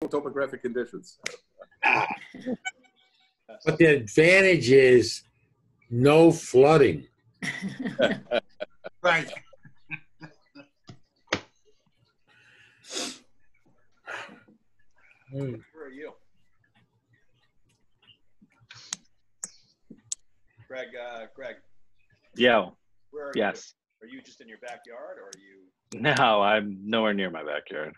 topographic conditions. But the advantage is no flooding. Right. Hmm. Where are you? Greg, uh, Greg, Yo, where are yes. you? Are you just in your backyard or are you? No, I'm nowhere near my backyard.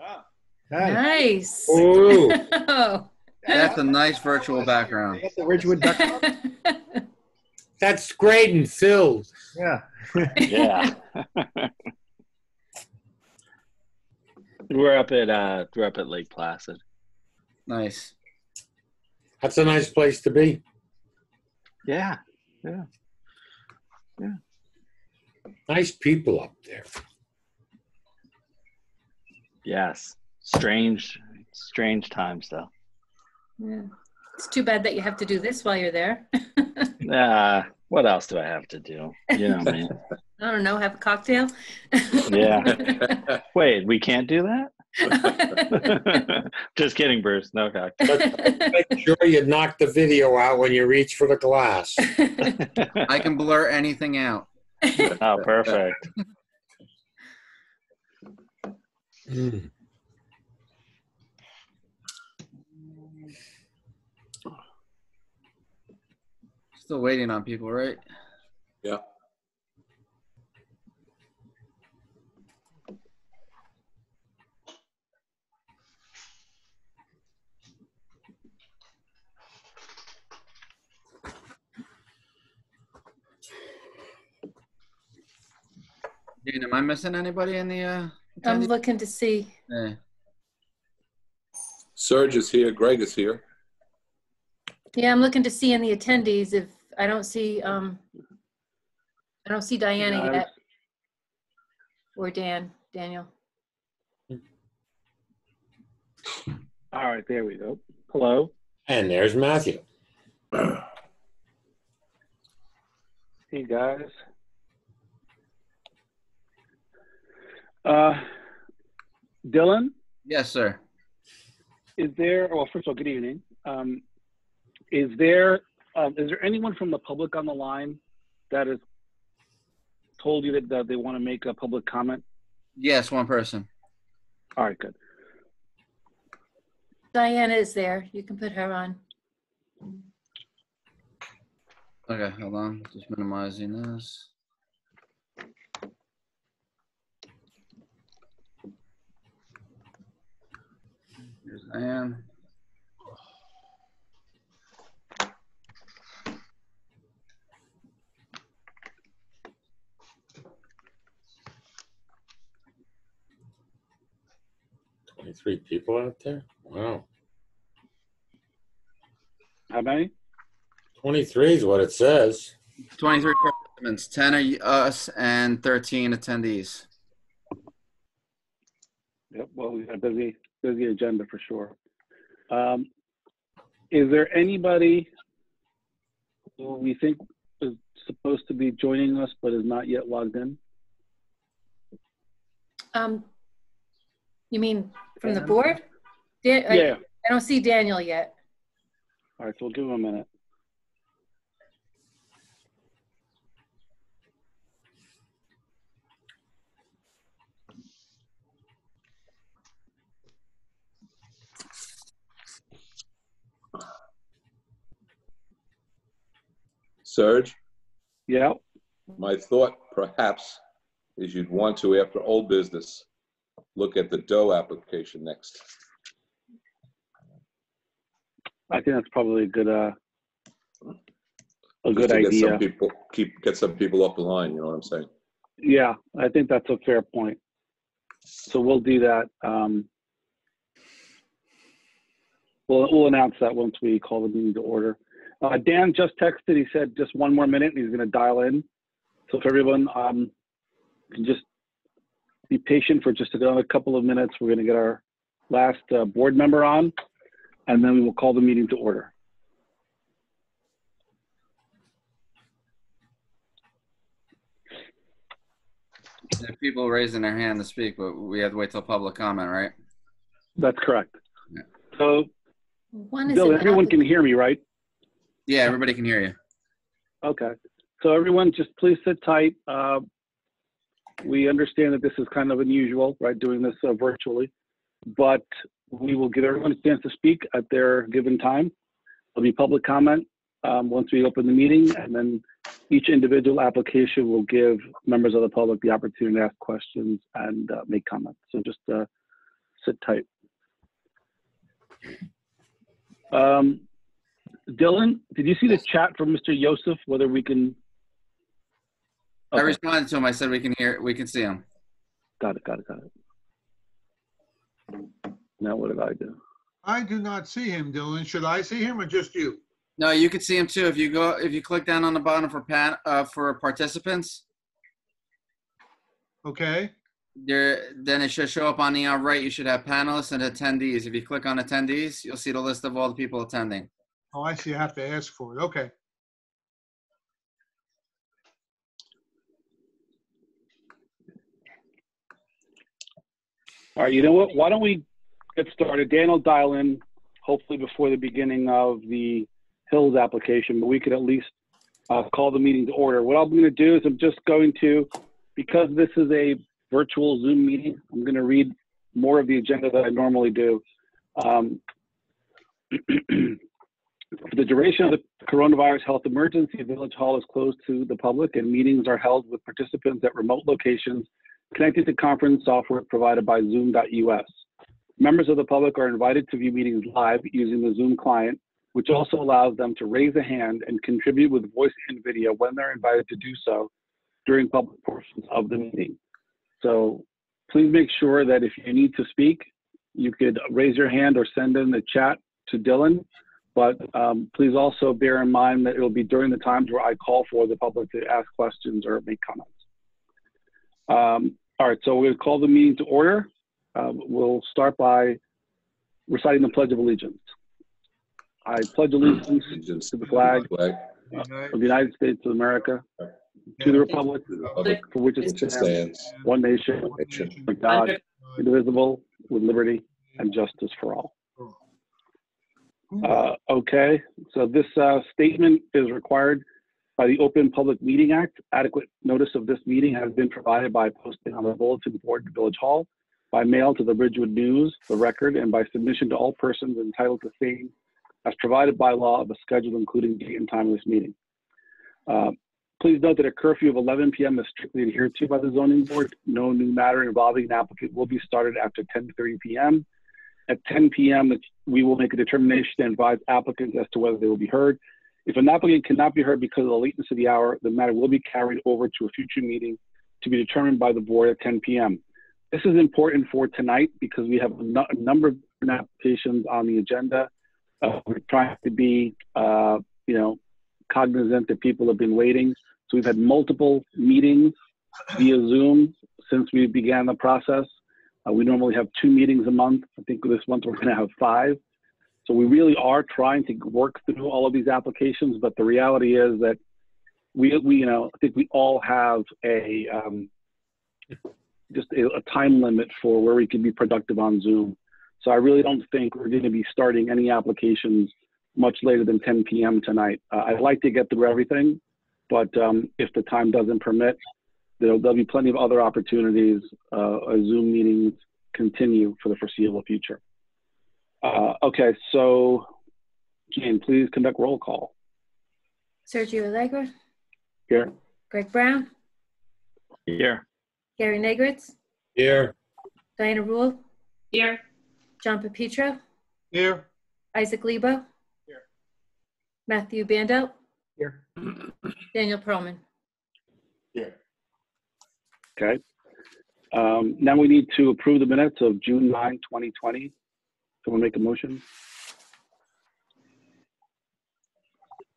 Ah, Nice. Ooh, Oh. That's a nice virtual background. That's the Ridgewood Duck. that's great and filled. Yeah. Yeah. we're up at uh we're up at Lake Placid. Nice. That's a nice place to be. Yeah. Yeah. Yeah. Nice people up there. Yes. Strange strange times though. Yeah. It's too bad that you have to do this while you're there. Uh what else do I have to do? You know me. I don't know, have a cocktail? Yeah. Wait, we can't do that? Just kidding, Bruce. No cocktail. Make sure you knock the video out when you reach for the glass. I can blur anything out. oh, perfect. Mm. Still waiting on people, right? Yeah. Dean, am I missing anybody in the? Uh, I'm looking to see. Yeah. Serge is here, Greg is here. Yeah, I'm looking to see in the attendees if I don't see, um, I don't see Diana Yeah, yet. Or Dan, Daniel. All right, there we go. Hello. And there's Matthew. Hey guys. Uh, Dylan, Yes, sir. is there? Well, first of all, good evening. Um, is there? Um, is there anyone from the public on the line that has told you that, that they want to make a public comment? Yes, one person. All right, good. Diana is there. You can put her on. Okay, hold on. Just minimizing this. Here's Ann. Twenty-three people out there. Wow, How many? twenty-three is what it says. 23 participants, 10 are us, and 13 attendees. Yep. Well, we got a busy, busy agenda for sure. Um, is there anybody who we think is supposed to be joining us but is not yet logged in? Um, you mean from the board? Dan, I- Yeah. I don't see Daniel yet. All right. So we'll give him a minute. Serge, Yeah. my thought perhaps is you'd want to, after old business, look at the Doe application next. I think that's probably a good, uh, a good to get some idea. people, keep, get some people off the line, you know what I'm saying? Yeah, I think that's a fair point. So we'll do that. Um, we'll, we'll announce that once we call the meeting to order. Uh, Dan just texted, he said just one more minute and he's gonna dial in. So if everyone, um, can just be patient for just another couple of minutes, we're gonna get our last, uh, board member on, and then we will call the meeting to order. There are people raising their hand to speak, but we have to wait till public comment, right? That's correct. Yeah. So, One is Bill, everyone can hear me, right? Yeah, everybody can hear you. Okay. So everyone, just please sit tight. Uh, We understand that this is kind of unusual, right, doing this uh, virtually, but we will give everyone a chance to speak at their given time. There'll be public comment um, once we open the meeting, and then each individual application will give members of the public the opportunity to ask questions and uh, make comments. So just uh, sit tight. Um, Dylan, did you see the chat from Mr. Yosef, whether we can? I responded to him. I said we can hear, we can see him. Got it, got it, got it. Now what did I do? I do not see him, Dylan. Should I see him or just you? No, you can see him too. If you go, if you click down on the bottom for pan, uh, for participants, Okay, there, then it should show up on the uh, right. You should have panelists and attendees. If you click on attendees, you'll see the list of all the people attending. Oh, I see, I have to ask for it, okay. All right, you know what? Why don't we get started? Dan will dial in hopefully before the beginning of the Hills application, but we could at least uh, call the meeting to order. What I'm going to do is I'm just going to, because this is a virtual Zoom meeting, I'm going to read more of the agenda that I normally do. Um, For the duration of the coronavirus health emergency, Village Hall is closed to the public and meetings are held with participants at remote locations connected to conference software provided by Zoom.us. Members of the public are invited to view meetings live using the Zoom client, which also allows them to raise a hand and contribute with voice and video when they're invited to do so during public portions of the meeting. So please make sure that if you need to speak, you could raise your hand or send in the chat to Dylan. But um, please also bear in mind that it'll be during the times where I call for the public to ask questions or make comments. Um, all right, so we're going to call the meeting to order. Uh, we'll start by reciting the Pledge of Allegiance. I pledge allegiance Allegiance to the flag flag, of the United States of America, to the republic to the republic for which it stands, stands, one nation, One nation, God, indivisible, with liberty and justice for all. Uh, okay, so this uh, statement is required by the Open Public Meeting Act. Adequate notice of this meeting has been provided by posting on the bulletin board at Village Hall, by mail to the Ridgewood News, the Record, and by submission to all persons entitled to same as provided by law of a schedule including date and time of this meeting. Uh, Please note that a curfew of 11 PM is strictly adhered to by the zoning board. No new matter involving an applicant will be started after 10:30 PM. At 10 PM, we will make a determination and advise applicants as to whether they will be heard. If an applicant cannot be heard because of the lateness of the hour, the matter will be carried over to a future meeting to be determined by the board at 10 PM. This is important for tonight because we have a number of applications on the agenda. Uh, We're trying to be, uh, you know, cognizant that people have been waiting. So we've had multiple meetings via Zoom since we began the process. Uh, we normally have two meetings a month. I think this month we're going to have five. So we really are trying to work through all of these applications, but the reality is that we, we you know, I think we all have a um, just a, a time limit for where we can be productive on Zoom. So I really don't think we're going to be starting any applications much later than 10 p.m. tonight. Uh, I'd like to get through everything, but um, if the time doesn't permit, there'll, there'll be plenty of other opportunities uh, as Zoom meetings continue for the foreseeable future. Uh, okay, so Jane, please conduct roll call. Sergio Allegra, Here. Greg Brown, Here. Gary Negritz, Here. Diana Rule, Here. John Pepitro, Here, Isaac Lebo. Here. Matthew Bando, Here. Daniel Perlman. Okay. Um, now we need to approve the minutes of June 9, 2020. Someone make a motion?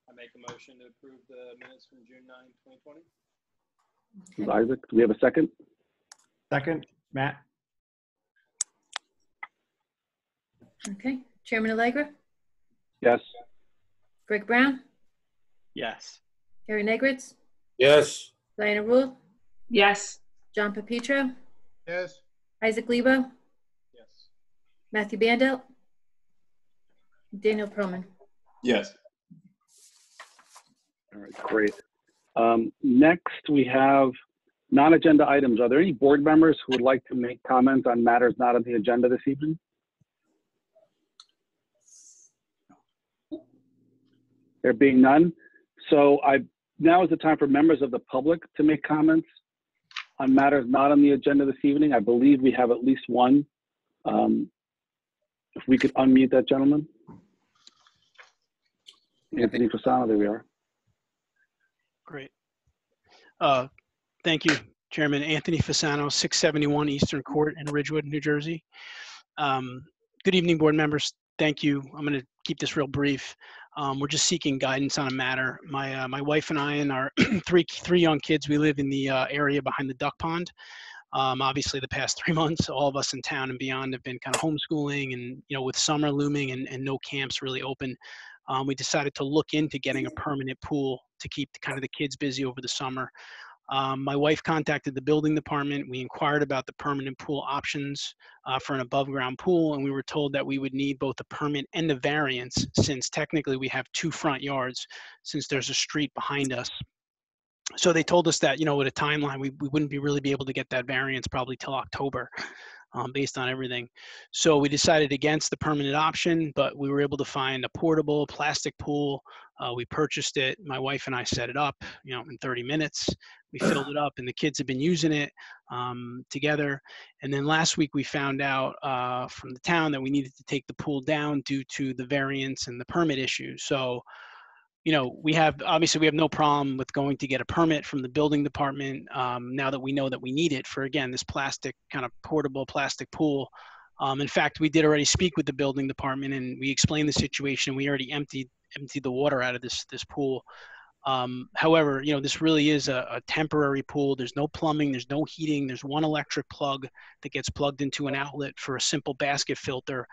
I make a motion to approve the minutes from June 9, 2020. This is Isaac, do we have a second? Second, Matt. Okay, Chairman Allegra, Yes. Greg Brown, Yes. Gary Negritz, Yes. Diana Rule, Yes. John Pepitro, Yes, Isaac Lebo, Yes. Matthew Bandel, Daniel Perlman. Yes. All right, great. Um, Next, we have non-agenda items. Are there any board members who would like to make comments on matters not on the agenda this evening? There being none, so I, now is the time for members of the public to make comments on matters not on the agenda this evening. I believe we have at least one. Um, If we could unmute that gentleman. Anthony Fasano, there we are. Great. Uh, Thank you, Chairman. Anthony Fasano, 671 Eastern Court in Ridgewood, New Jersey. Um, Good evening, board members. Thank you. I'm going to keep this real brief. Um, We're just seeking guidance on a matter. My, uh, my wife and I and our three, three young kids, we live in the uh, area behind the duck pond. Um, Obviously, the past three months, all of us in town and beyond have been kind of homeschooling and, you know, with summer looming and, and no camps really open, um, we decided to look into getting a permanent pool to keep kind of the kids busy over the summer. Um, my wife contacted the building department. We inquired about the permanent pool options uh, for an above ground pool, and we were told that we would need both a permit and a variance since technically we have two front yards since there's a street behind us. So they told us that, you know, with a timeline, we, we wouldn't be really be able to get that variance probably till October um, based on everything. So we decided against the permanent option, but we were able to find a portable plastic pool. Uh, we purchased it. My wife and I set it up, you know, in 30 minutes. We filled it up, and the kids have been using it um, together. And then last week we found out uh, from the town that we needed to take the pool down due to the variance and the permit issue. So you know, we have, obviously, we have no problem with going to get a permit from the building department um, now that we know that we need it for, again, this plastic, kind of portable plastic pool. Um, in fact, we did already speak with the building department and we explained the situation. We already emptied, emptied the water out of this, this pool. Um, however, you know, this really is a, a temporary pool. There's no plumbing, there's no heating, there's one electric plug that gets plugged into an outlet for a simple basket filter.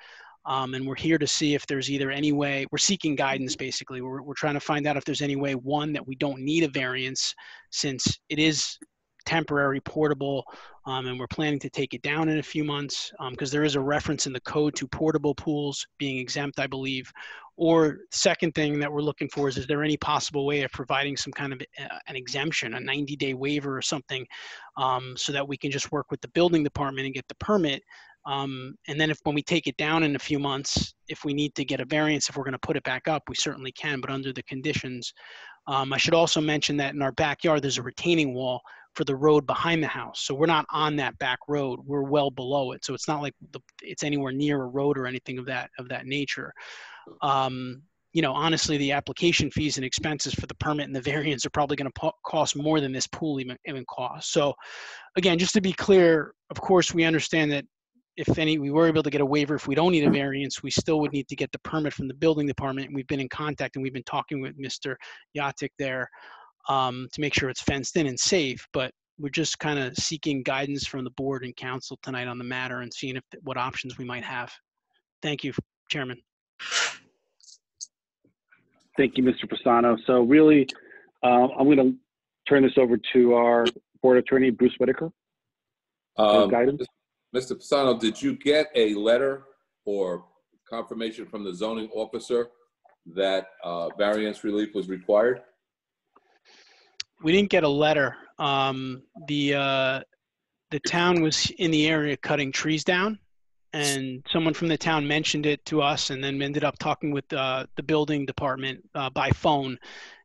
Um, and we're here to see if there's either any way, we're seeking guidance basically. We're, we're trying to find out if there's any way, one, that we don't need a variance since it is temporary portable um, and we're planning to take it down in a few months because there is a reference in the code to portable pools being exempt, I believe. Or second thing that we're looking for is, is there any possible way of providing some kind of uh, an exemption, a 90 day waiver or something um, so that we can just work with the building department and get the permit um, and then if when we take it down in a few months, if we need to get a variance, if we're going to put it back up, we certainly can, but under the conditions. Um, I should also mention that in our backyard, there's a retaining wall for the road behind the house. So we're not on that back road. We're well below it. So it's not like the, it's anywhere near a road or anything of that of that nature. Um, you know, honestly, the application fees and expenses for the permit and the variance are probably going to cost more than this pool even, even costs. So, again, just to be clear, of course, we understand that if any, we were able to get a waiver, if we don't need a variance, we still would need to get the permit from the building department. And we've been in contact and we've been talking with Mr. Yatik there um, to make sure it's fenced in and safe. But we're just kind of seeking guidance from the board and council tonight on the matter and seeing if what options we might have. Thank you, Chairman. Thank you, Mr. Fasano. So really, uh, I'm going to turn this over to our board attorney, Bruce Whitaker. for Um, guidance. Mr. Fasano, did you get a letter or confirmation from the zoning officer that uh, variance relief was required? We didn't get a letter. Um, the, uh, the town was in the area cutting trees down and someone from the town mentioned it to us and then ended up talking with uh, the building department uh, by phone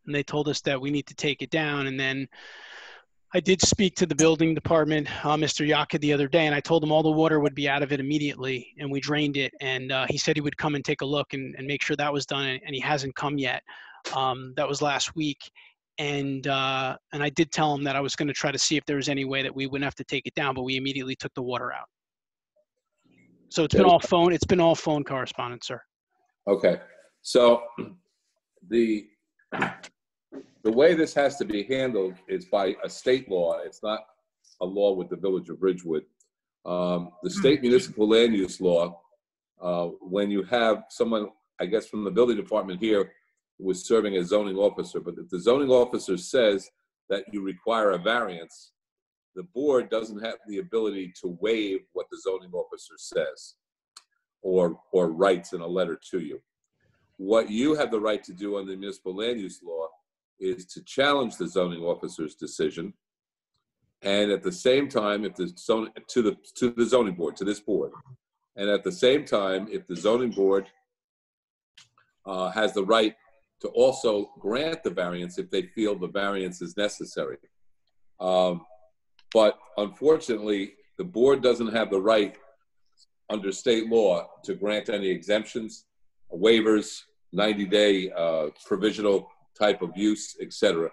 and they told us that we need to take it down and then i did speak to the building department uh, mr yaka the other day and i told him all the water would be out of it immediately and we drained it and uh, he said he would come and take a look and, and make sure that was done and, he hasn't come yet um, that was last week and uh, and i did tell him that i was going to try to see if there was any way that we wouldn't have to take it down but we immediately took the water out so it's been all phone. It's been all phone correspondence, sir. Okay, so the, the way this has to be handled is by a state law. It's not a law with the Village of Ridgewood. Um, The state municipal land use law, uh, when you have someone, I guess from the building department here, who was serving as zoning officer, but if the zoning officer says that you require a variance, the board doesn't have the ability to waive what the zoning officer says or, or writes in a letter to you. What you have the right to do under the municipal land use law is to challenge the zoning officer's decision. And at the same time, if the zone, to the, to the zoning board, to this board. And at the same time, if the zoning board uh, has the right to also grant the variance if they feel the variance is necessary. Um, But unfortunately, the board doesn't have the right under state law to grant any exemptions, waivers, 90-day uh, provisional type of use, etc.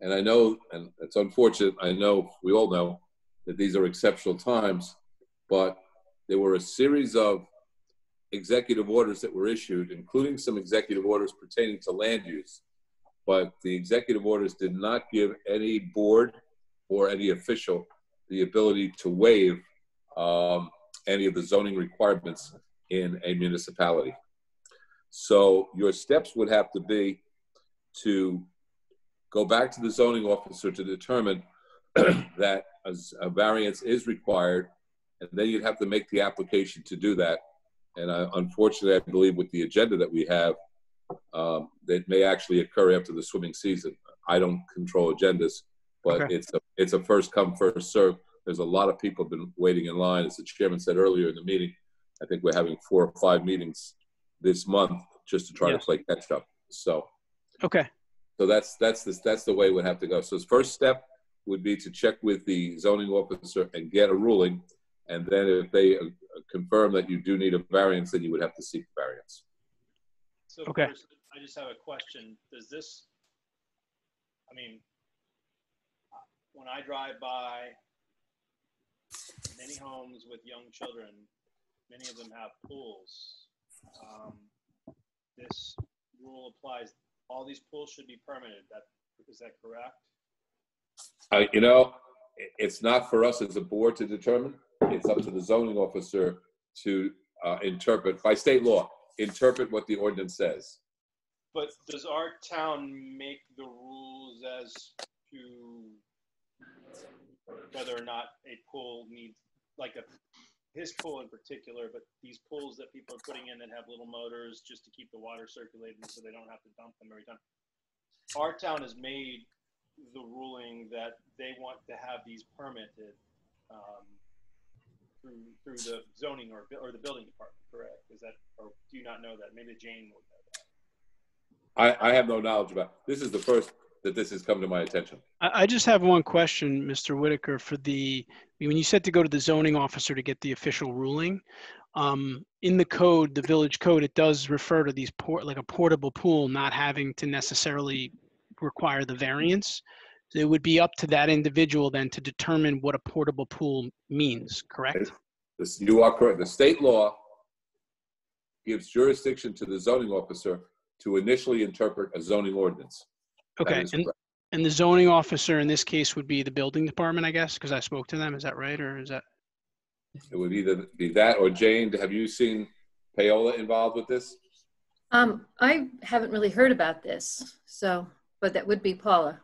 And I know, and it's unfortunate, I know, we all know that these are exceptional times, but there were a series of executive orders that were issued, including some executive orders pertaining to land use. But the executive orders did not give any board or any official the ability to waive um, any of the zoning requirements in a municipality. So your steps would have to be to go back to the zoning officer to determine that a variance is required, and then you'd have to make the application to do that. And I, unfortunately, I believe with the agenda that we have, um, that may actually occur after the swimming season. I don't control agendas, but Okay. it's a, it's a first come, first serve. There's a lot of people have been waiting in line. As the chairman said earlier in the meeting, I think we're having four or five meetings this month just to try to Yes. play catch up. So, Okay, so that's, that's, this that's the way it would have to go. So his first step would be to check with the zoning officer and get a ruling. And then if they uh, confirm that you do need a variance, then you would have to seek variance. So Okay. first, I just have a question. Does this, I mean, uh, when I drive by many homes with young children, many of them have pools. Um, This rule applies, all these pools should be permitted. That, is that correct? Uh, you know, it's not for us as a board to determine. It's up to the zoning officer to uh, interpret, by state law, interpret what the ordinance says. But does our town make the rules as to whether or not a pool needs, like a, his pool in particular, but these pools that people are putting in that have little motors just to keep the water circulating so they don't have to dump them every time. Our town has made the ruling that they want to have these permitted um, through, through the zoning or, or the building department, correct? Is that, or do you not know that? Maybe Jane would know that. I, I have no knowledge about, this is the first that this has come to my attention. I, I just have one question, Mr. Whitaker, for the, when you said to go to the zoning officer to get the official ruling, um, in the code, the village code, it does refer to these port, like a portable pool not having to necessarily require the variance. So it would be up to that individual then to determine what a portable pool means, correct? This, you are correct. The state law gives jurisdiction to the zoning officer to initially interpret a zoning ordinance. That Okay, is and, correct. and the zoning officer in this case would be the building department, I guess, because I spoke to them, is that right, or is that? It would either be that or Jane, have you seen Paola involved with this? Um, I haven't really heard about this, so, but that would be Paula.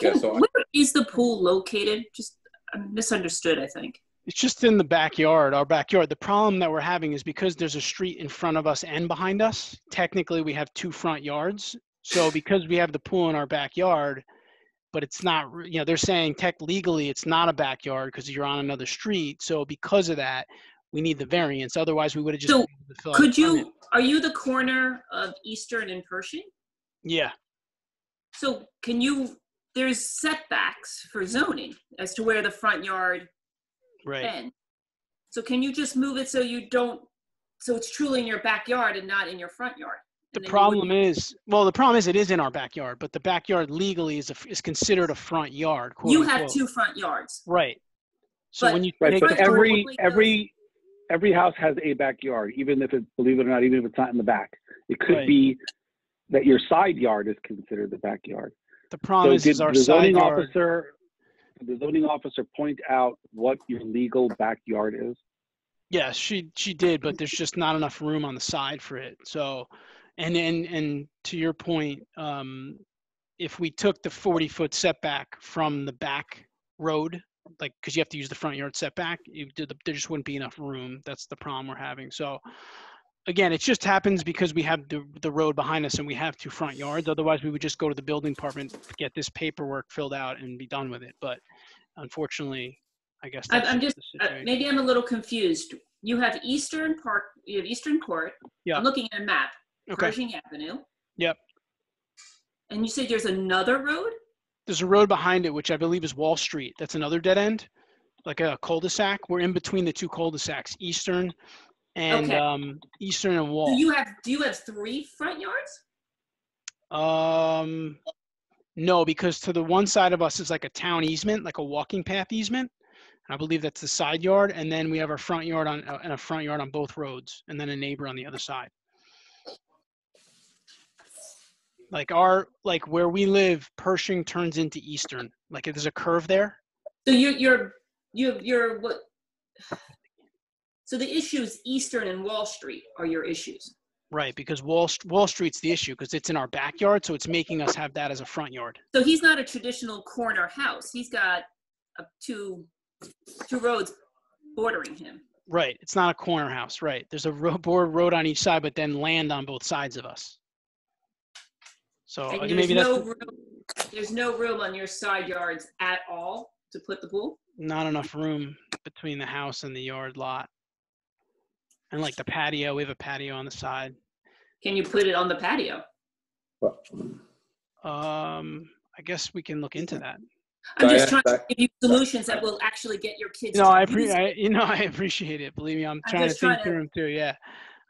Yeah, so I- Where is the pool located? Just I misunderstood, I think. It's just in the backyard, our backyard. The problem that we're having is because there's a street in front of us and behind us, technically we have two front yards. So because we have the pool in our backyard, but it's not, you know, they're saying tech legally it's not a backyard because you're on another street. So because of that, we need the variance. Otherwise, we would have just. So, to fill out Could you, are you the corner of Eastern and Pershing? Yeah, So can you, there's setbacks for zoning as to where the front yard right. ends. So can you just move it so you don't, so it's truly in your backyard and not in your front yard? The And then you problem is, well, the problem is it is in our backyard, but the backyard legally is a, is considered a front yard. quote You have unquote. two front yards. Right. So But- when you Right, but the every, goes- every, every house has a backyard, even if it, believe it or not, even if it's not in the back. It could Right. be that your side yard is considered the backyard. the problem So is, did is our the side zoning yard. officer, did the zoning officer point out what your legal backyard is? Yes, she she did, but there's just not enough room on the side for it. So, and and and to your point, um, if we took the 40 foot setback from the back road like, because you have to use the front yard setback, you did, the- there just wouldn't be enough room. That's the problem we're having. So again, it just happens because we have the, the road behind us and we have two front yards. Otherwise, we would just go to the building department, get this paperwork filled out and be done with it. But unfortunately, I guess I'm, that's I'm just, uh, maybe I'm a little confused. You have Eastern Park, you have Eastern Court. Yeah. I'm looking at a map, Okay, Pershing Avenue. Yep. And you said there's another road? there's a road behind it, which I believe is Wall Street. That's another dead end, like a cul-de-sac. We're in between the two cul-de-sacs, Eastern and Okay. um, Eastern and Wall. Do you have, do you have three front yards? Um, no, because to the one side of us is like a town easement, like a walking path easement. I believe that's the side yard, and then we have our front yard on uh, and a front yard on both roads, and then a neighbor on the other side. Like our like where we live, Pershing turns into Eastern. Like there's a curve there. So you're, you're, you, you're what? So the issues Eastern and Wall Street are your issues. Right, because Wall Wall Street's the issue because it's in our backyard, so it's making us have that as a front yard. So he's not a traditional corner house. He's got uh, two, two roads bordering him. Right, it's not a corner house. Right, there's a road, board road on each side, but then land on both sides of us. So And there's maybe that's no room, there's no room on your side yards at all to put the pool? not enough room between the house and the yard lot. And like the patio, we have a patio on the side. Can you put it on the patio? Um, I guess we can look into that. I'm just trying to give you solutions that will actually get your kids. No, to I, use appre- it. I you know I appreciate it. Believe me, I'm I'm trying to think trying through to- them too. Yeah,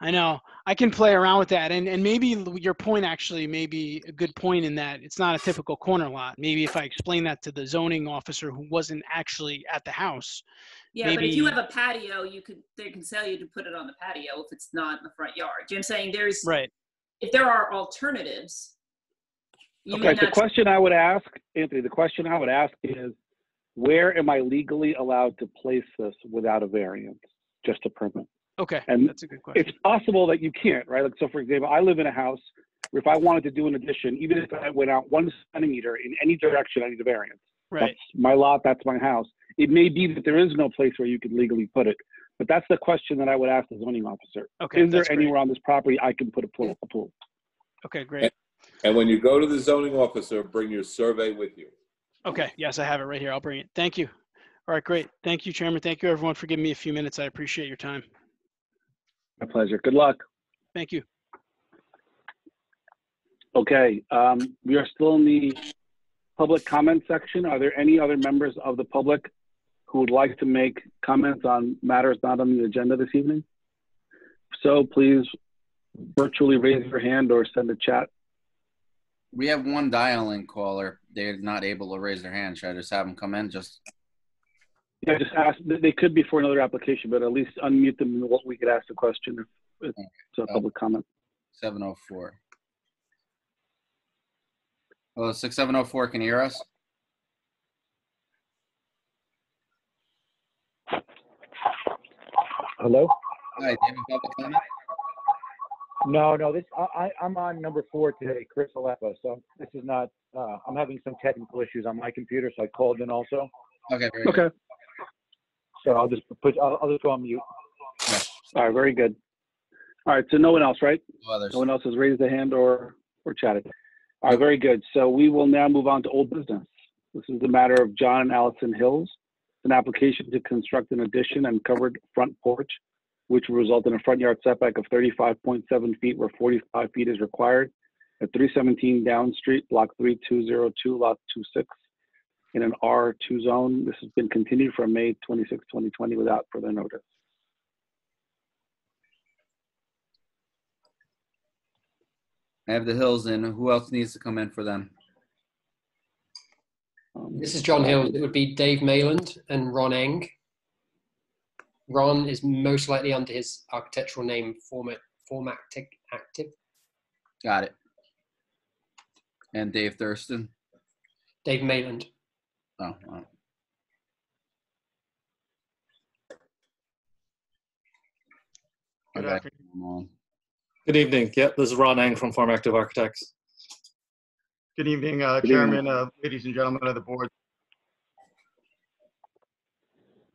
I know. I can play around with that, and and maybe your point actually may be a good point in that it's not a typical corner lot. Maybe if I explain that to the zoning officer who wasn't actually at the house. Yeah, but if you have a patio, you could, they can sell you to put it on the patio if it's not in the front yard. You know what I'm saying? There's, Right. if there are alternatives, you may Okay, the question I would ask, Anthony, the question I would ask is, where am I legally allowed to place this without a variance, just a permit? Okay, And that's a good question. It's possible that you can't, right? Like, so for example, I live in a house, where if I wanted to do an addition, even if I went out one centimeter in any direction, I need a variance. Right. That's my lot, that's my house. It may be that there is no place where you could legally put it, but that's the question that I would ask the zoning officer. Okay. Is there that's great. anywhere on this property I can put a pool, a pool? Okay, great. And when you go to the zoning officer, bring your survey with you. Okay, yes, I have it right here. I'll bring it. Thank you. All right, great. Thank you, Chairman. Thank you, everyone, for giving me a few minutes. I appreciate your time. My pleasure. Good luck. Thank you. Okay, um, we are still in the public comment section. Are there any other members of the public who would like to make comments on matters not on the agenda this evening? So please virtually raise your hand or send a chat. We have one dial-in caller. They're not able to raise their hand. Should I just have them come in? Just Yeah, just ask, they- they could be for another application, but at least unmute them and what we could ask the question if it's a public comment. 704. Hello, 6704. Can you hear us? Hello? Hi, do you have a public comment? No, no, this, I, I, I'm on number four today, Chris Aleppo, so this is not, uh, I'm having some technical issues on my computer, so I called in also. Okay, very good. Okay, So I'll just put, I'll, I'll just go on mute. all right, very good. All right, so no one else, right? No. No one else has raised a hand or, or chatted. All right, very good. So we will now move on to old business. This is the matter of John and Allison Hills, an application to construct an addition and covered front porch, which will result in a front yard setback of 35.7 feet where 45 feet is required at 317 Down Street, Block 3202, Lot 26, in an R2 zone. This has been continued from May 26, 2020 without further notice. I have the Hills in. Who else needs to come in for them? Um, This is John Hills. It would be Dave Mayland and Ron Eng. Ron is most likely under his architectural name Format Formatic Active. Got it. And Dave Thurston. Dave Mayland. Oh, wow. Good Okay, afternoon. Good evening. Yep, this is Ron Eng from Farm Active Architects. Good evening, uh, Good evening. Chairman, uh, ladies and gentlemen of the board.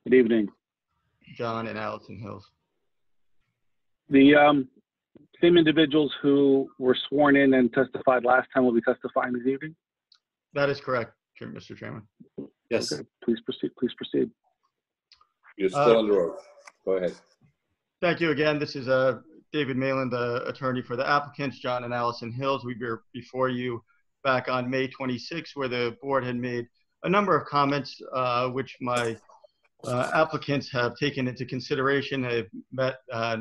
Good evening. John and Allison Hills. The um, same individuals who were sworn in and testified last time will be testifying this evening? That is correct, Chair- Mr. Chairman. Yes. Okay, Please proceed, please proceed. You're still Uh, under oath. Go ahead. Thank you again. This is uh, David Malin, the attorney for the applicants, John and Allison Hills. We were before you back on May 26, where the board had made a number of comments, uh, which my uh, applicants have taken into consideration. They've met uh,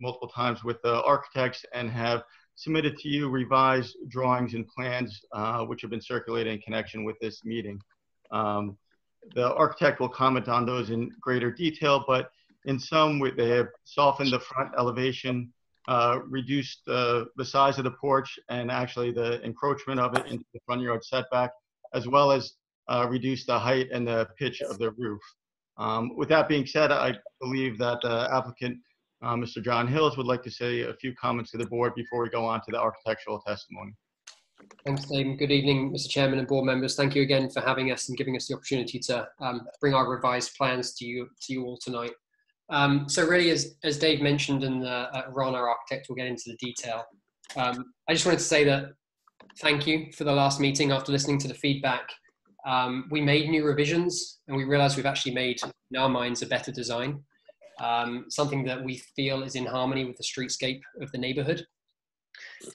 multiple times with the architects and have submitted to you revised drawings and plans, uh, which have been circulated in connection with this meeting. Um, The architect will comment on those in greater detail, but in some, they have softened the front elevation, uh, reduced the, the size of the porch and actually the encroachment of it into the front yard setback, as well as uh, reduced the height and the pitch of the roof. Um, With that being said, I believe that the applicant, uh, Mr. John Hills, would like to say a few comments to the board before we go on to the architectural testimony. Thanks, Dave. Good evening, Mr. Chairman and board members. Thank you again for having us and giving us the opportunity to um, bring our revised plans to you to you all tonight. Um, so really, as, as Dave mentioned and uh, Ron, our architect, will get into the detail. Um, I just wanted to say that thank you for the last meeting after listening to the feedback. Um, we made new revisions and we realized we've actually made, in our minds, a better design. Um, something that we feel is in harmony with the streetscape of the neighborhood.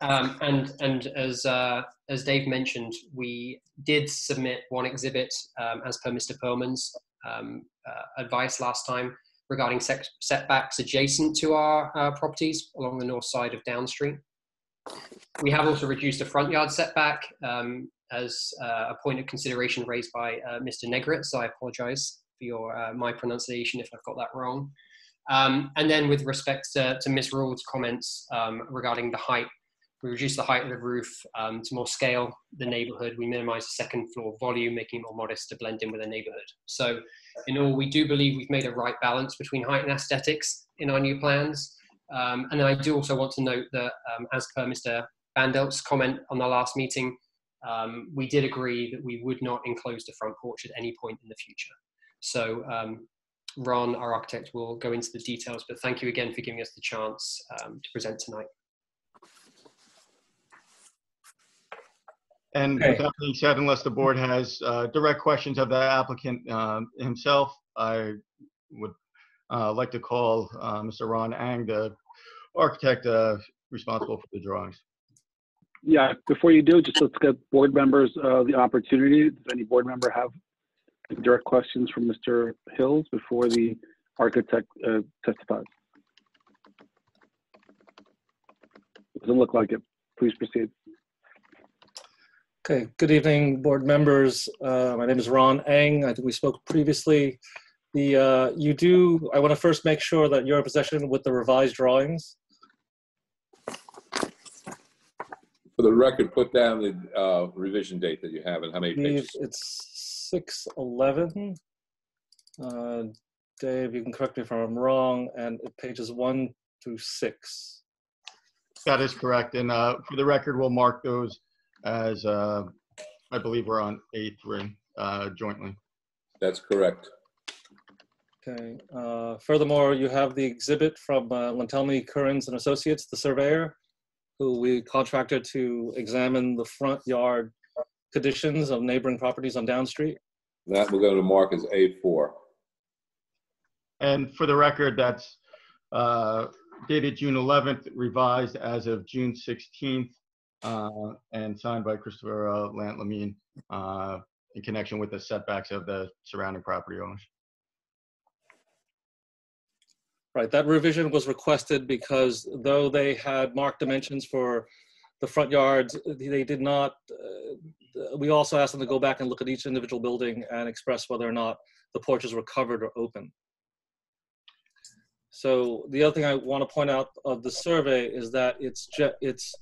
Um, and and as uh, as Dave mentioned, we did submit one exhibit um, as per Mr. Perlman's um, uh, advice last time regarding setbacks adjacent to our uh, properties along the north side of Down Street. We have also reduced the front yard setback um, as uh, a point of consideration raised by uh, Mr. Negret, so I apologize for your uh, my pronunciation if I've got that wrong. Um, and then with respect to, to Ms. Rawls' comments um, regarding the height, we reduced the height of the roof um, to more scale the neighborhood. We minimized the second floor volume, making it more modest to blend in with the neighborhood. So in all, we do believe we've made a right balance between height and aesthetics in our new plans. Um, and I do also want to note that um, as per Mr. Bandelt's comment on the last meeting, um, we did agree that we would not enclose the front porch at any point in the future. So um, Ron, our architect, will go into the details, but thank you again for giving us the chance um, to present tonight. And Okay. with that being said, unless the board has uh, direct questions of the applicant um, himself, I would uh, like to call uh, Mr. Ron Eng, the architect uh, responsible for the drawings. Yeah, before you do, just let's get board members uh, the opportunity. Does any board member have direct questions from Mr. Hills before the architect uh, testifies? Doesn't look like it. Please proceed. Okay, good evening, board members. Uh, My name is Ron Eng. I think we spoke previously. The, uh, you do, I want to first make sure that you're in possession with the revised drawings. For the record, put down the uh, revision date that you have and how many pages. it's 611. Uh, Dave, you can correct me if I'm wrong, and it pages one through six. That is correct. And uh, for the record, we'll mark those as, uh, I believe we're on A3 uh, jointly. That's correct. Okay. Uh, Furthermore, you have the exhibit from uh, Lantelme Kurens and Associates, the surveyor, who we contracted to examine the front yard conditions of neighboring properties on Down Street. That we're going to mark as A4. And for the record, that's uh, dated June 11th, revised as of June 16th, uh, and signed by Christopher uh, Lant Lamine uh, in connection with the setbacks of the surrounding property owners. Right, that revision was requested because though they had marked dimensions for the front yards, they did not, uh, we also asked them to go back and look at each individual building and express whether or not the porches were covered or open. So the other thing I want to point out of the survey is that it's, it's,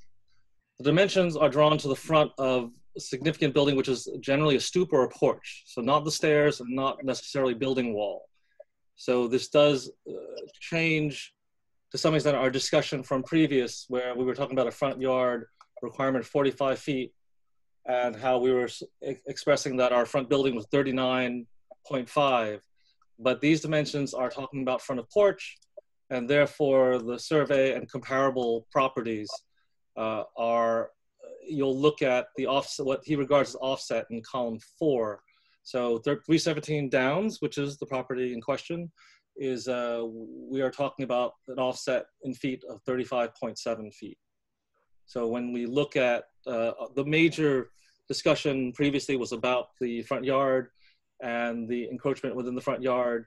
the dimensions are drawn to the front of a significant building, which is generally a stoop or a porch. So not the stairs and not necessarily building wall. So this does uh, change to some extent our discussion from previous where we were talking about a front yard requirement 45 feet and how we were s- e- expressing that our front building was 39.5. but these dimensions are talking about front of porch, and therefore the survey and comparable properties uh, are, you'll look at the offset, what he regards as offset in column four. So thir- 317 Downs, which is the property in question, is, uh, we are talking about an offset in feet of 35.7 feet. So when we look at, uh, the major discussion previously was about the front yard and the encroachment within the front yard.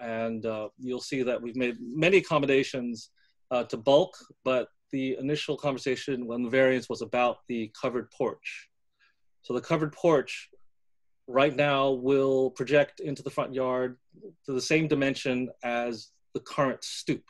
And uh, you'll see that we've made many accommodations uh, to bulk, but the initial conversation when the variance was about the covered porch. So the covered porch right now will project into the front yard to the same dimension as the current stoop.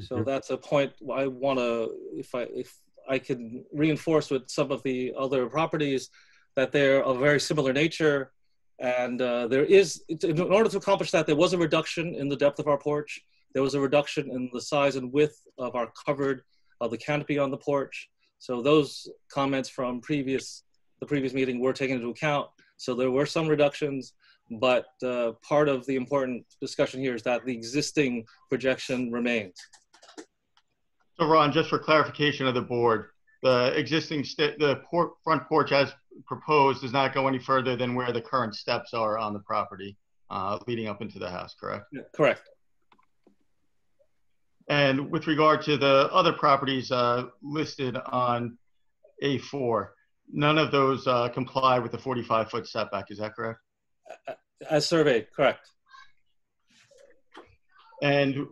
So that's a point I want to, if I if I can reinforce with some of the other properties that they're of very similar nature, and uh, there is in order to accomplish that, there was a reduction in the depth of our porch. There was a reduction in the size and width of our covered of the canopy on the porch. So those comments from previous the previous meeting were taken into account. So there were some reductions, but uh, part of the important discussion here is that the existing projection remains. So Ron, just for clarification of the board, the existing, the por- front porch as proposed does not go any further than where the current steps are on the property, uh, leading up into the house, correct? Correct. And with regard to the other properties uh, listed on A4, none of those uh, comply with the 45-foot setback, is that correct? As surveyed, correct. And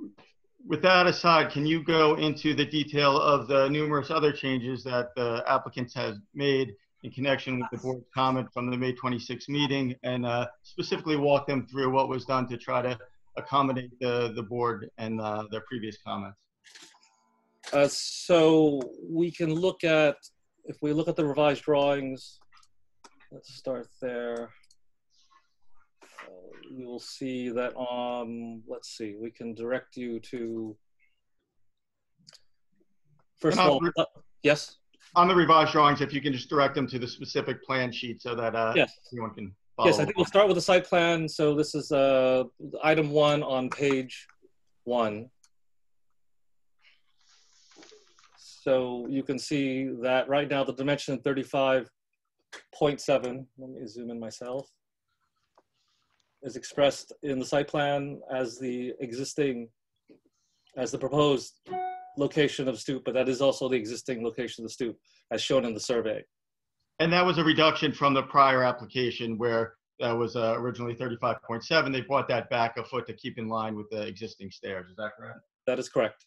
with that aside, can you go into the detail of the numerous other changes that the applicants has made in connection with the board's comment from the May 26 meeting and uh, specifically walk them through what was done to try to accommodate the, the board and uh, their previous comments? Uh, so we can look at, if we look at the revised drawings, let's start there. Uh, You will see that, um, let's see, we can direct you to, first of all, uh, yes? On the revised drawings, if you can just direct them to the specific plan sheet so that uh, Yes. everyone can follow. Yes, I think we'll start with the site plan. So this is uh, item one on page one. So you can see that right now the dimension 35.7, let me zoom in myself, is expressed in the site plan as the existing, as the proposed location of stoop, but that is also the existing location of the stoop as shown in the survey. And that was a reduction from the prior application where that was uh, originally 35.7. They brought that back a foot to keep in line with the existing stairs. Is that correct? That is correct.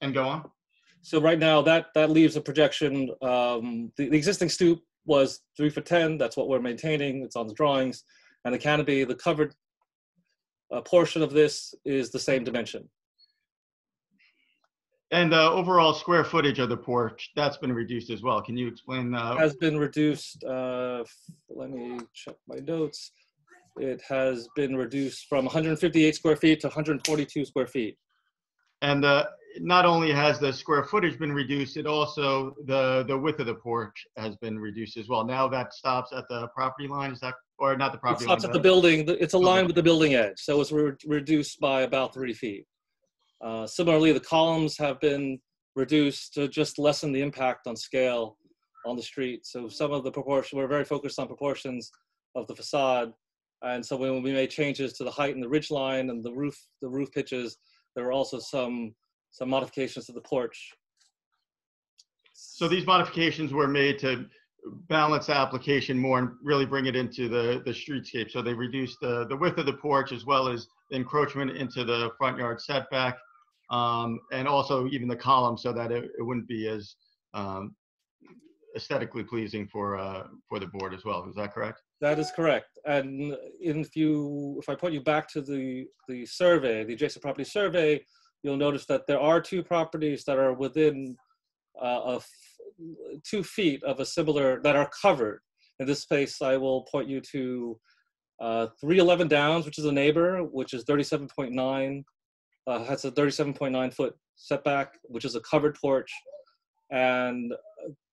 And go on. So right now, that, that leaves a projection, um, the, the existing stoop was three foot 10, that's what we're maintaining, it's on the drawings. And the canopy, the covered uh, portion of this is the same dimension. And the overall square footage of the porch, that's been reduced as well. Can you explain? uh, Has been reduced, uh, let me check my notes. It has been reduced from 158 square feet to 142 square feet. And uh, not only has the square footage been reduced, it also, the, the width of the porch has been reduced as well. Now that stops at the property line, is that, or not the It property line? stops at the building, it's aligned with the building edge, so it's re- reduced by about three feet. Uh, Similarly, the columns have been reduced to just lessen the impact on scale on the street. So some of the proportion, we're very focused on proportions of the facade. And so when we made changes to the height and the ridge line and the roof, the roof pitches, there were also some, some modifications to the porch. So these modifications were made to balance the application more and really bring it into the, the streetscape. So they reduced the, the width of the porch as well as the encroachment into the front yard setback. Um, and also even the column so that it, it wouldn't be as, um, aesthetically pleasing for, uh, for the board as well. Is that correct? That is correct. And if you, if I point you back to the, the survey, the adjacent property survey, you'll notice that there are two properties that are within uh, of two feet of a similar, that are covered. In this case, I will point you to uh, 311 Downs, which is a neighbor, which is 37.9, uh, has a 37.9 foot setback, which is a covered porch, and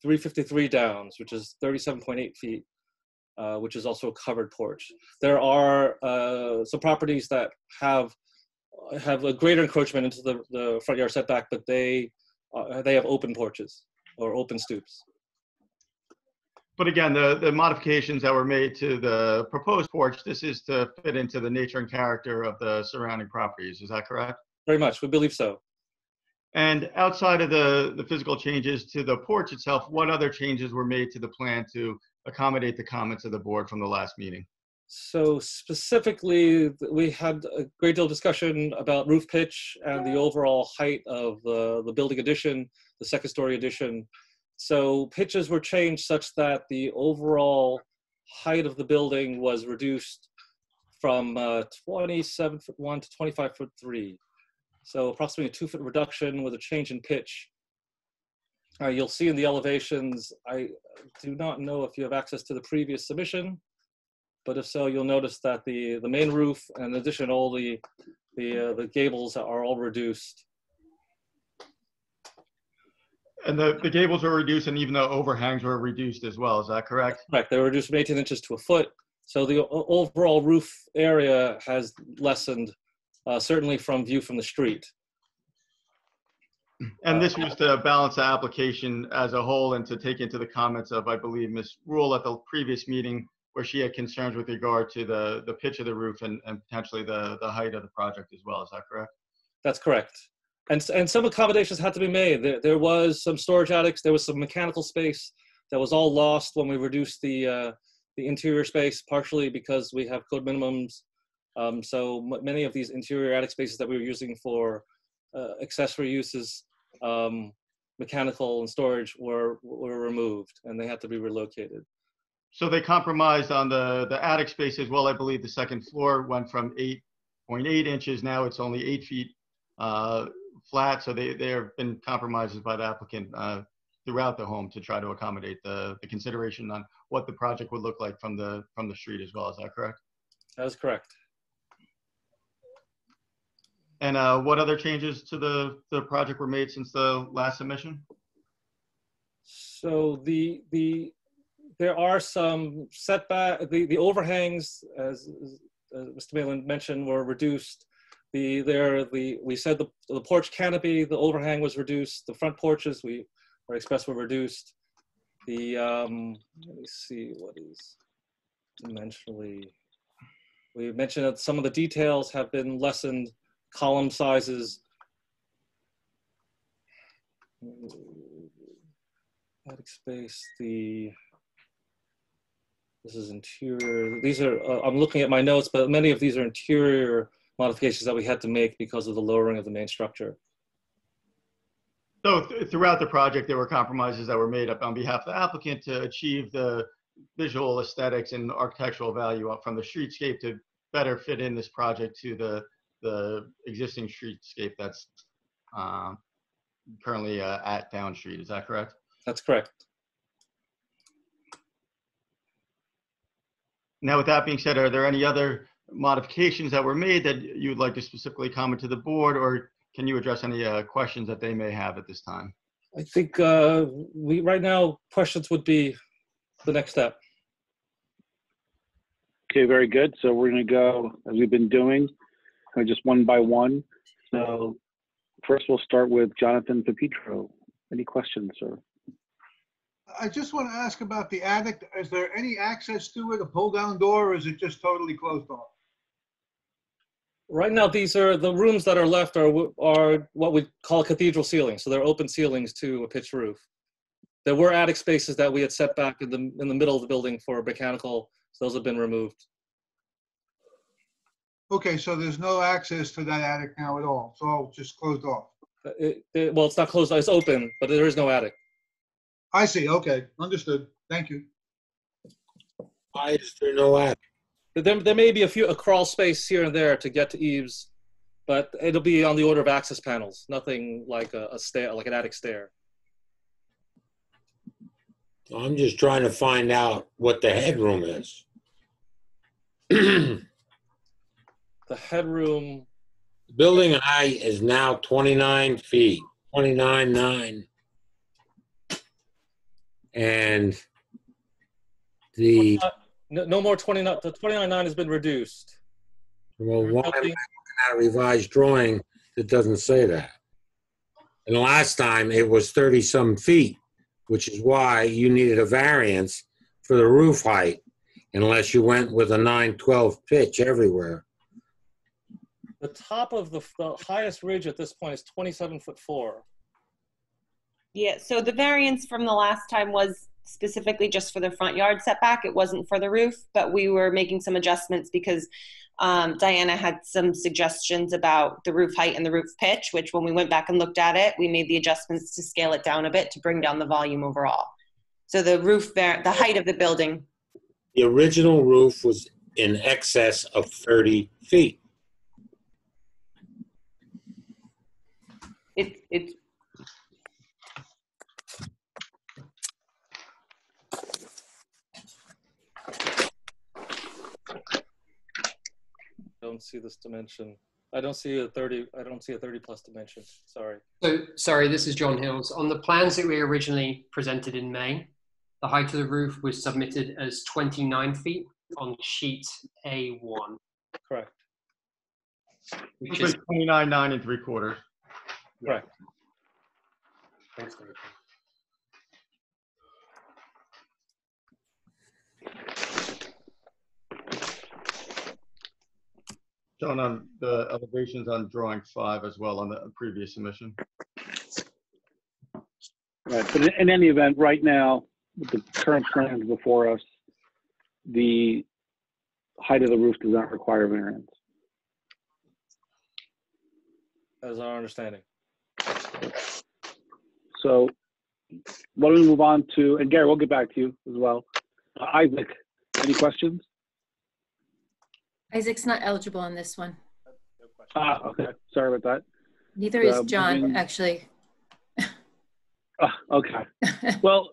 353 Downs, which is 37.8 feet, uh, which is also a covered porch. There are uh, some properties that have have a greater encroachment into the, the front yard setback, but they uh, they have open porches or open stoops. But again, the, the modifications that were made to the proposed porch, this is to fit into the nature and character of the surrounding properties. Is that correct? Very much, we believe so. And outside of the, the physical changes to the porch itself, what other changes were made to the plan to accommodate the comments of the board from the last meeting? So specifically, we had a great deal of discussion about roof pitch and the overall height of the, the building addition, the second story addition. So pitches were changed such that the overall height of the building was reduced from uh, 27 foot one to 25 foot three. So approximately a two foot reduction with a change in pitch. Uh, you'll see in the elevations, I do not know if you have access to the previous submission, but if so, you'll notice that the, the main roof, and in addition, all the, the, uh, the gables are all reduced. And the, the gables were reduced and even the overhangs were reduced as well. Is that correct? Correct, they were reduced from 18 inches to a foot. So the o- overall roof area has lessened, uh, certainly from view from the street. And this was to balance the application as a whole and to take into the comments of, I believe, Ms. Rule at the previous meeting where she had concerns with regard to the, the pitch of the roof and, and potentially the, the height of the project as well. Is that correct? That's correct. And, and some accommodations had to be made. There, there was some storage attics, there was some mechanical space that was all lost when we reduced the, uh, the interior space, partially because we have code minimums. Um, so many of these interior attic spaces that we were using for uh, accessory uses, um, mechanical and storage were, were removed and they had to be relocated. So they compromised on the, the attic space as well. I believe the second floor went from 8.8 inches, now it's only eight feet uh, flat. So they, there have been compromises by the applicant uh, throughout the home to try to accommodate the, the consideration on what the project would look like from the, from the street as well. Is that correct? That is correct. And uh, what other changes to the, the project were made since the last submission? So the the there are some setback. The the overhangs, as, as Mr. Malin mentioned, were reduced. The there the we said the the porch canopy, the overhang was reduced. The front porches we or express were reduced. The um, let me see what is dimensionally. We mentioned that some of the details have been lessened. Column sizes. Attic space, the, this is interior, these are, uh, I'm looking at my notes, but many of these are interior modifications that we had to make because of the lowering of the main structure. So th- throughout the project, there were compromises that were made up on behalf of the applicant to achieve the visual aesthetics and architectural value up from the streetscape to better fit in this project to the, the existing streetscape that's um, currently uh, at Down Street. Is that correct? That's correct. Now, with that being said, are there any other modifications that were made that you would like to specifically comment to the board, or can you address any uh, questions that they may have at this time? I think uh, we, right now, questions would be the next step. Okay, very good. So we're going to go as we've been doing, just one by one. So first, we'll start with Jonathan Pepitro. Any questions, sir? I just want to ask about the attic. Is there any access to it, a pull-down door, or is it just totally closed off? Right now, these are, the rooms that are left are, w- are what we call cathedral ceilings. So they're open ceilings to a pitched roof. There were attic spaces that we had set back in the, in the middle of the building for mechanical, so those have been removed. Okay, so there's no access to that attic now at all. It's all just closed off. It, it, well, it's not closed, it's open, but there is no attic. I see. Okay, understood. Thank you. Why is there no attic? There, there may be a few, a crawl space here and there to get to eaves, but it'll be on the order of access panels, nothing like a, a stair, like an attic stair. I'm just trying to find out what the headroom is. The headroom, Building height is now 29 feet, 29.9. And the, No, no more 29, the 29.9 has been reduced. Well, why am I looking at a revised drawing that doesn't say that? And last time it was 30-some feet, which is why you needed a variance for the roof height unless you went with a 9/12 pitch everywhere. The top of the, the highest ridge at this point is 27 foot four. Yeah, so the variance from the last time was specifically just for the front yard setback. It wasn't for the roof, but we were making some adjustments because um, Diana had some suggestions about the roof height and the roof pitch, which when we went back and looked at it, we made the adjustments to scale it down a bit to bring down the volume overall. So the roof, var- the height of the building, The original roof was in excess of 30 feet. it, it, Don't see this dimension. I don't see a 30, I don't see a 30 plus dimension. Sorry. So, sorry, this is John Hills. On the plans that we originally presented in May, the height of the roof was submitted as 29 feet on sheet A1. Correct. Which Which is is 29, 9 and 3 quarters. Correct. Thanks, Dave. Shown on the elevations on drawing five as well on the previous submission. Right, but in- in any event, right now, with the current plans before us, the height of the roof does not require variance. That is our understanding. So why don't we move on to, and Gary, we'll get back to you as well. Uh, Isaac, any questions? Isaac's not eligible on this one. Ah, okay, sorry about that. Neither is Uh, John, moving- actually. Ah, okay. Well,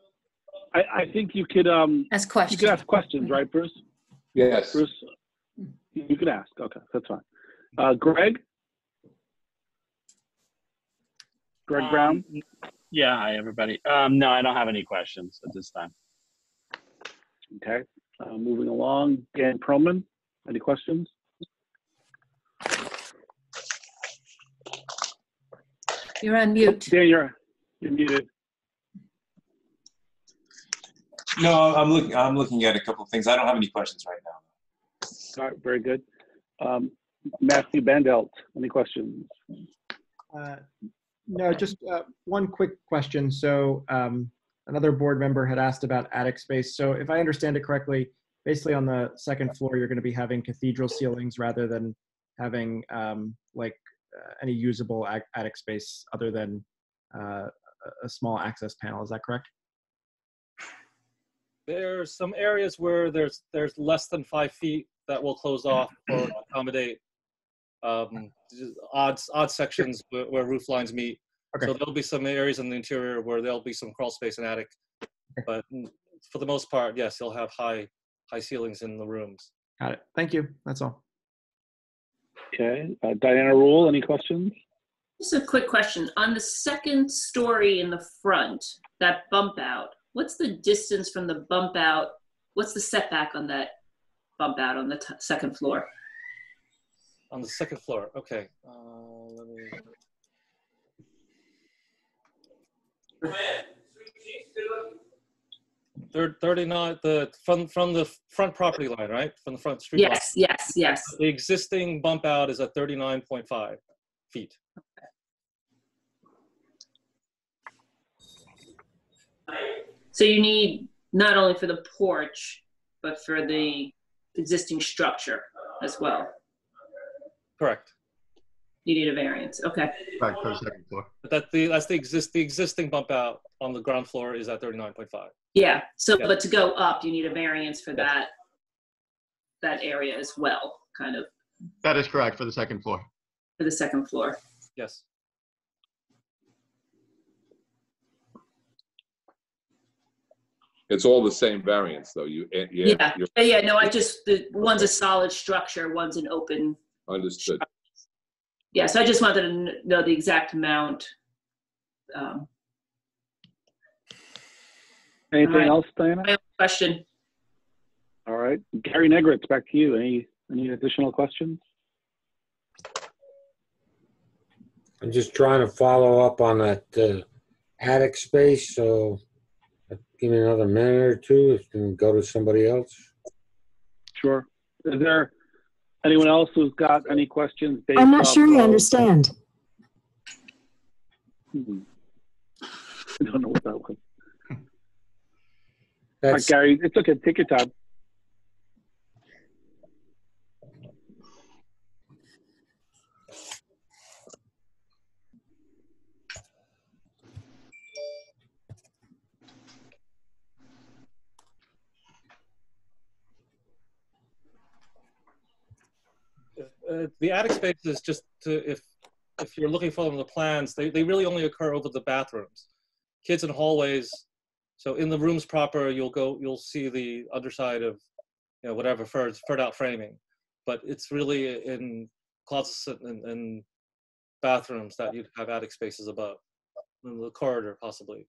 I, I think you could, um, Ask questions. you questions. could ask questions, right, Bruce? Yes. Bruce, you can ask. Okay, that's fine. Uh, Greg? Greg Brown? Um, yeah, hi, everybody. Um, no, I don't have any questions at this time. Okay, uh, moving along. Dan Perlman, any questions? You're on mute. Dan, you're, you're muted. No, I'm looking, I'm looking at a couple of things. I don't have any questions right now. All right, very good. Um, Matthew Bandelt, any questions? Uh, No, just uh, one quick question. So um, another board member had asked about attic space. So if I understand it correctly, basically on the second floor, you're going to be having cathedral ceilings rather than having um, like uh, any usable attic space other than uh, a- small access panel. Is that correct? There's some areas where there's there's less than five feet that will close off or accommodate um, odd odd sections where, where roof lines meet. So there'll be some areas in the interior where there'll be some crawl space and attic, but mm, for the most part, yes, you'll have high high ceilings in the rooms. Got it. Thank you. That's all. Okay, uh, Diana Rule, any questions? Just a quick question. On the second story in the front, that bump out, what's the distance from the bump out? What's the setback on that bump out on the t- second floor? On the second floor, okay. Uh, let me. Third, 39, the, from, from the front property line, right? From the front street line. Yes, yes, yes. The existing bump out is at 39.5 feet. So you need not only for the porch, but for the existing structure as well. Correct. You need a variance. Okay. Right, for the second floor. But that the, that's the exist, the existing bump out on the ground floor is at 39.5. Yeah. So, Yeah. but to go up, you need a variance for that that area as well, kind of That is correct for the second floor. for the second floor. Yes. It's all the same variance, though. You, eh, yeah, Yeah. you're Yeah. yeah, No, I just the one's a solid structure, one's an open. understood. Yeah. So I just wanted to know the exact amount. Um, Anything Alright. else, Diana? my own question. All right, Gary Negritz, back to you. Any any additional questions? I'm just trying to follow up on that uh, attic space, so uh, give me another minute or two, if can go to somebody else. Sure. Is there anyone else who's got any questions? based I'm not off sure you of- understand. Hmm. I don't know what that was. All right, That's, Gary, it's okay. Take your time. Uh, the attic space is just to, if if you're looking for them in the plans, they, they really only occur over the bathrooms, kids in hallways. So in the rooms proper, you'll go you'll see the underside of you know whatever furred furred out framing, but it's really in closets and, and bathrooms that you'd have attic spaces above, in the corridor possibly.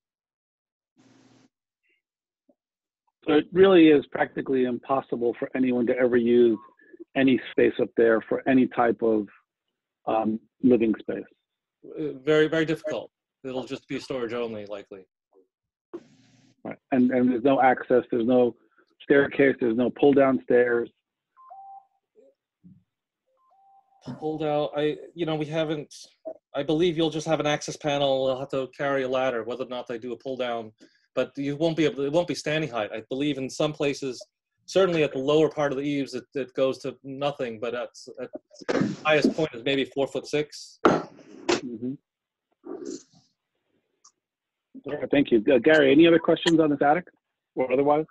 So it really is practically impossible for anyone to ever use any space up there for any type of um, living space. Uh, Very very difficult. It'll just be storage only likely. Right. And and there's no access. There's no staircase. There's no pull down stairs. pulled out. I, you know, we haven't. I believe you'll just have an access panel. They'll have to carry a ladder, whether or not they do a pull down. But you won't be able. It won't be standing height. I believe in some places, certainly at the lower part of the eaves, it, it goes to nothing. But at, at highest point is maybe four foot six. Mhm. All right, thank you, Uh, Gary. Any other questions on this attic or otherwise?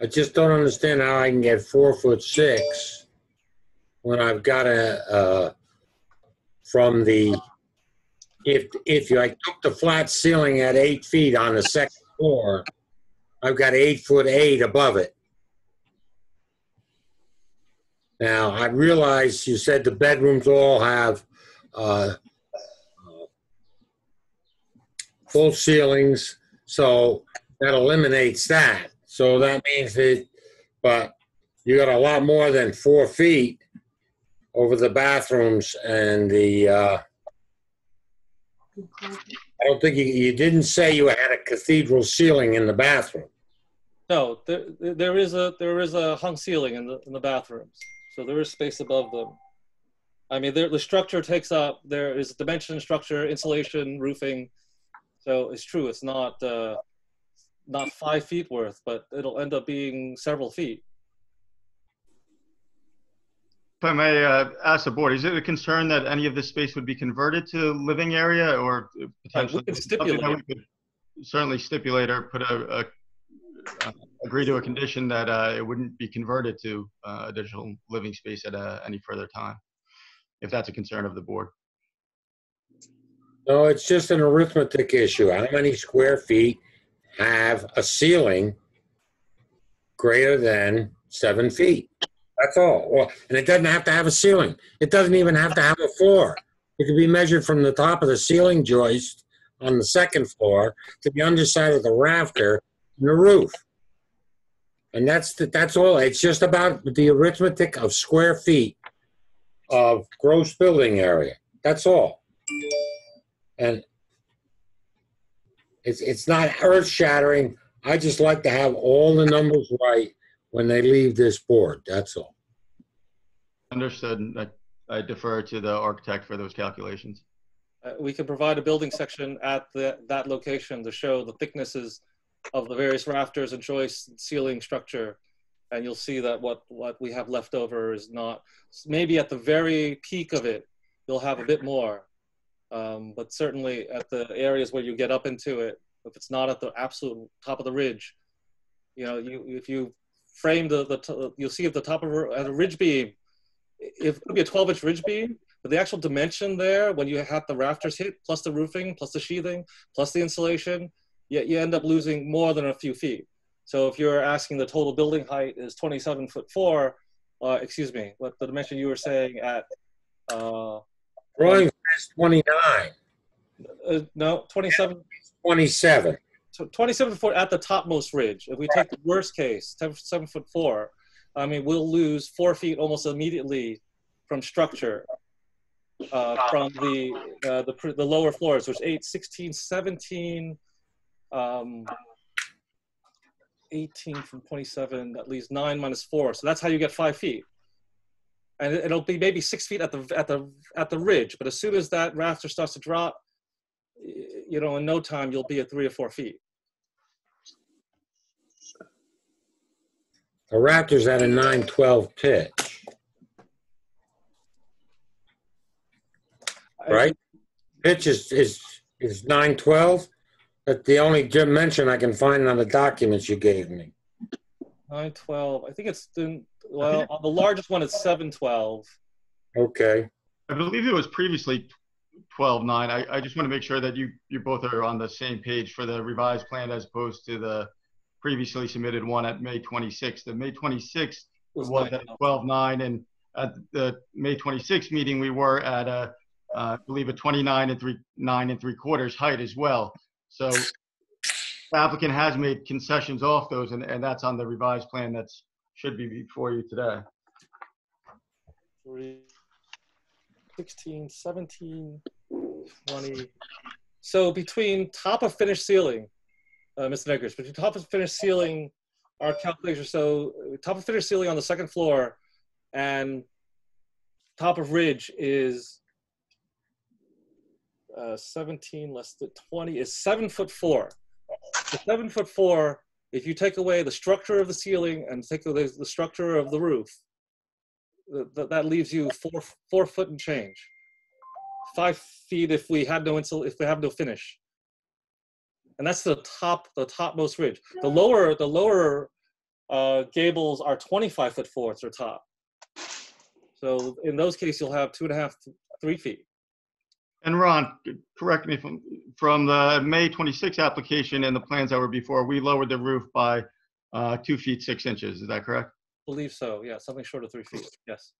I just don't understand how I can get four foot six when I've got a, uh, from the, if, if you, I took the flat ceiling at eight feet on the second floor, I've got eight foot eight above it. Now, I realize you said the bedrooms all have, uh, full ceilings, so that eliminates that. So that means that, but you got a lot more than four feet over the bathrooms and the, uh, I don't think you, you didn't say you had a cathedral ceiling in the bathroom. No, there, there is a there is a hung ceiling in the in the bathrooms, so there is space above them. I mean, the structure takes up there is dimension, structure, insulation, roofing. So it's true, it's not uh, not five feet worth, but it'll end up being several feet. If I may uh, ask the board, is it a concern that any of this space would be converted to living area or potentially? could something that stipulate. we could Certainly stipulate or put a, a, uh, agree to a condition that uh, it wouldn't be converted to uh, additional living space at uh, any further time, if that's a concern of the board. No, it's just an arithmetic issue. How many square feet have a ceiling greater than seven feet? That's all. Well, and it doesn't have to have a ceiling. It doesn't even have to have a floor. It can be measured from the top of the ceiling joist on the second floor to the underside of the rafter and the roof. And that's the, that's all. It's just about the arithmetic of square feet of gross building area. That's all. And it's it's not earth shattering. I just like to have all the numbers right when they leave this board. That's all. Understood. I, I defer to the architect for those calculations. Uh, we can provide a building section at the, that location to show the thicknesses of the various rafters and joist ceiling structure. And you'll see that what, what we have left over is not, maybe at the very peak of it, you'll have a bit more. Um, but certainly at the areas where you get up into it, if it's not at the absolute top of the ridge, you know, you, if you frame the, the you'll see at the top of at a ridge beam, if it could be a 12 inch ridge beam, but the actual dimension there, when you have the rafters hit, plus the roofing, plus the sheathing, plus the insulation, you, you end up losing more than a few feet. So if you're asking the total building height is 27 foot four, uh, excuse me, what the dimension you were saying at, uh, Drawing is 29, uh, no, 27, 27. tw- 27 foot at the topmost ridge. If we take the worst case, 10, seven foot four, I mean, we'll lose four feet almost immediately from structure uh, from the, uh, the the lower floors, which 8, 16, 17, um, 18 from 27, that leaves 9 minus 4. So that's how you get 5 feet. And it- it'll be maybe 6 feet at the, at the, at the ridge. But as soon as that rafter starts to drop, you know, in no time, you'll be at 3 or 4 feet. The rafters at a 912 pitch. Right? Pitch is, is, is 912. That's the only dimension I can find on the documents you gave me. 912. I think it's the, well, on the largest one, it's 712. Okay. I believe it was previously 12-9. I, I just want to make sure that you, you both are on the same page for the revised plan as opposed to the previously submitted one at May 26th. The May 26th Was was at 12-9, and at the May 26th meeting, we were at a, uh, I believe, a 29 and 3, 9 and 3 quarters height as well. So the applicant has made concessions off those, and, and that's on the revised plan that should be before you today. Three, 16, 17, 20. So between top of finished ceiling, uh, Mr. Neckers, between top of finished ceiling, our calculations, so top of finished ceiling on the second floor and top of ridge is uh, 17 less than 20 is seven foot four. The seven foot four, if you take away the structure of the ceiling and take away the structure of the roof, th- that leaves you four four foot and change. Five feet if we had no insul if we have no finish. And that's the top the topmost ridge. The lower the lower uh, gables are 25 foot four at their top. So in those cases, you'll have two and a half, th- three feet. And Ron, correct me from from the May 26 application and the plans that were before, we lowered the roof by uh, two feet, six inches. Is that correct? Believe so. Yeah, something short of three feet. Yes.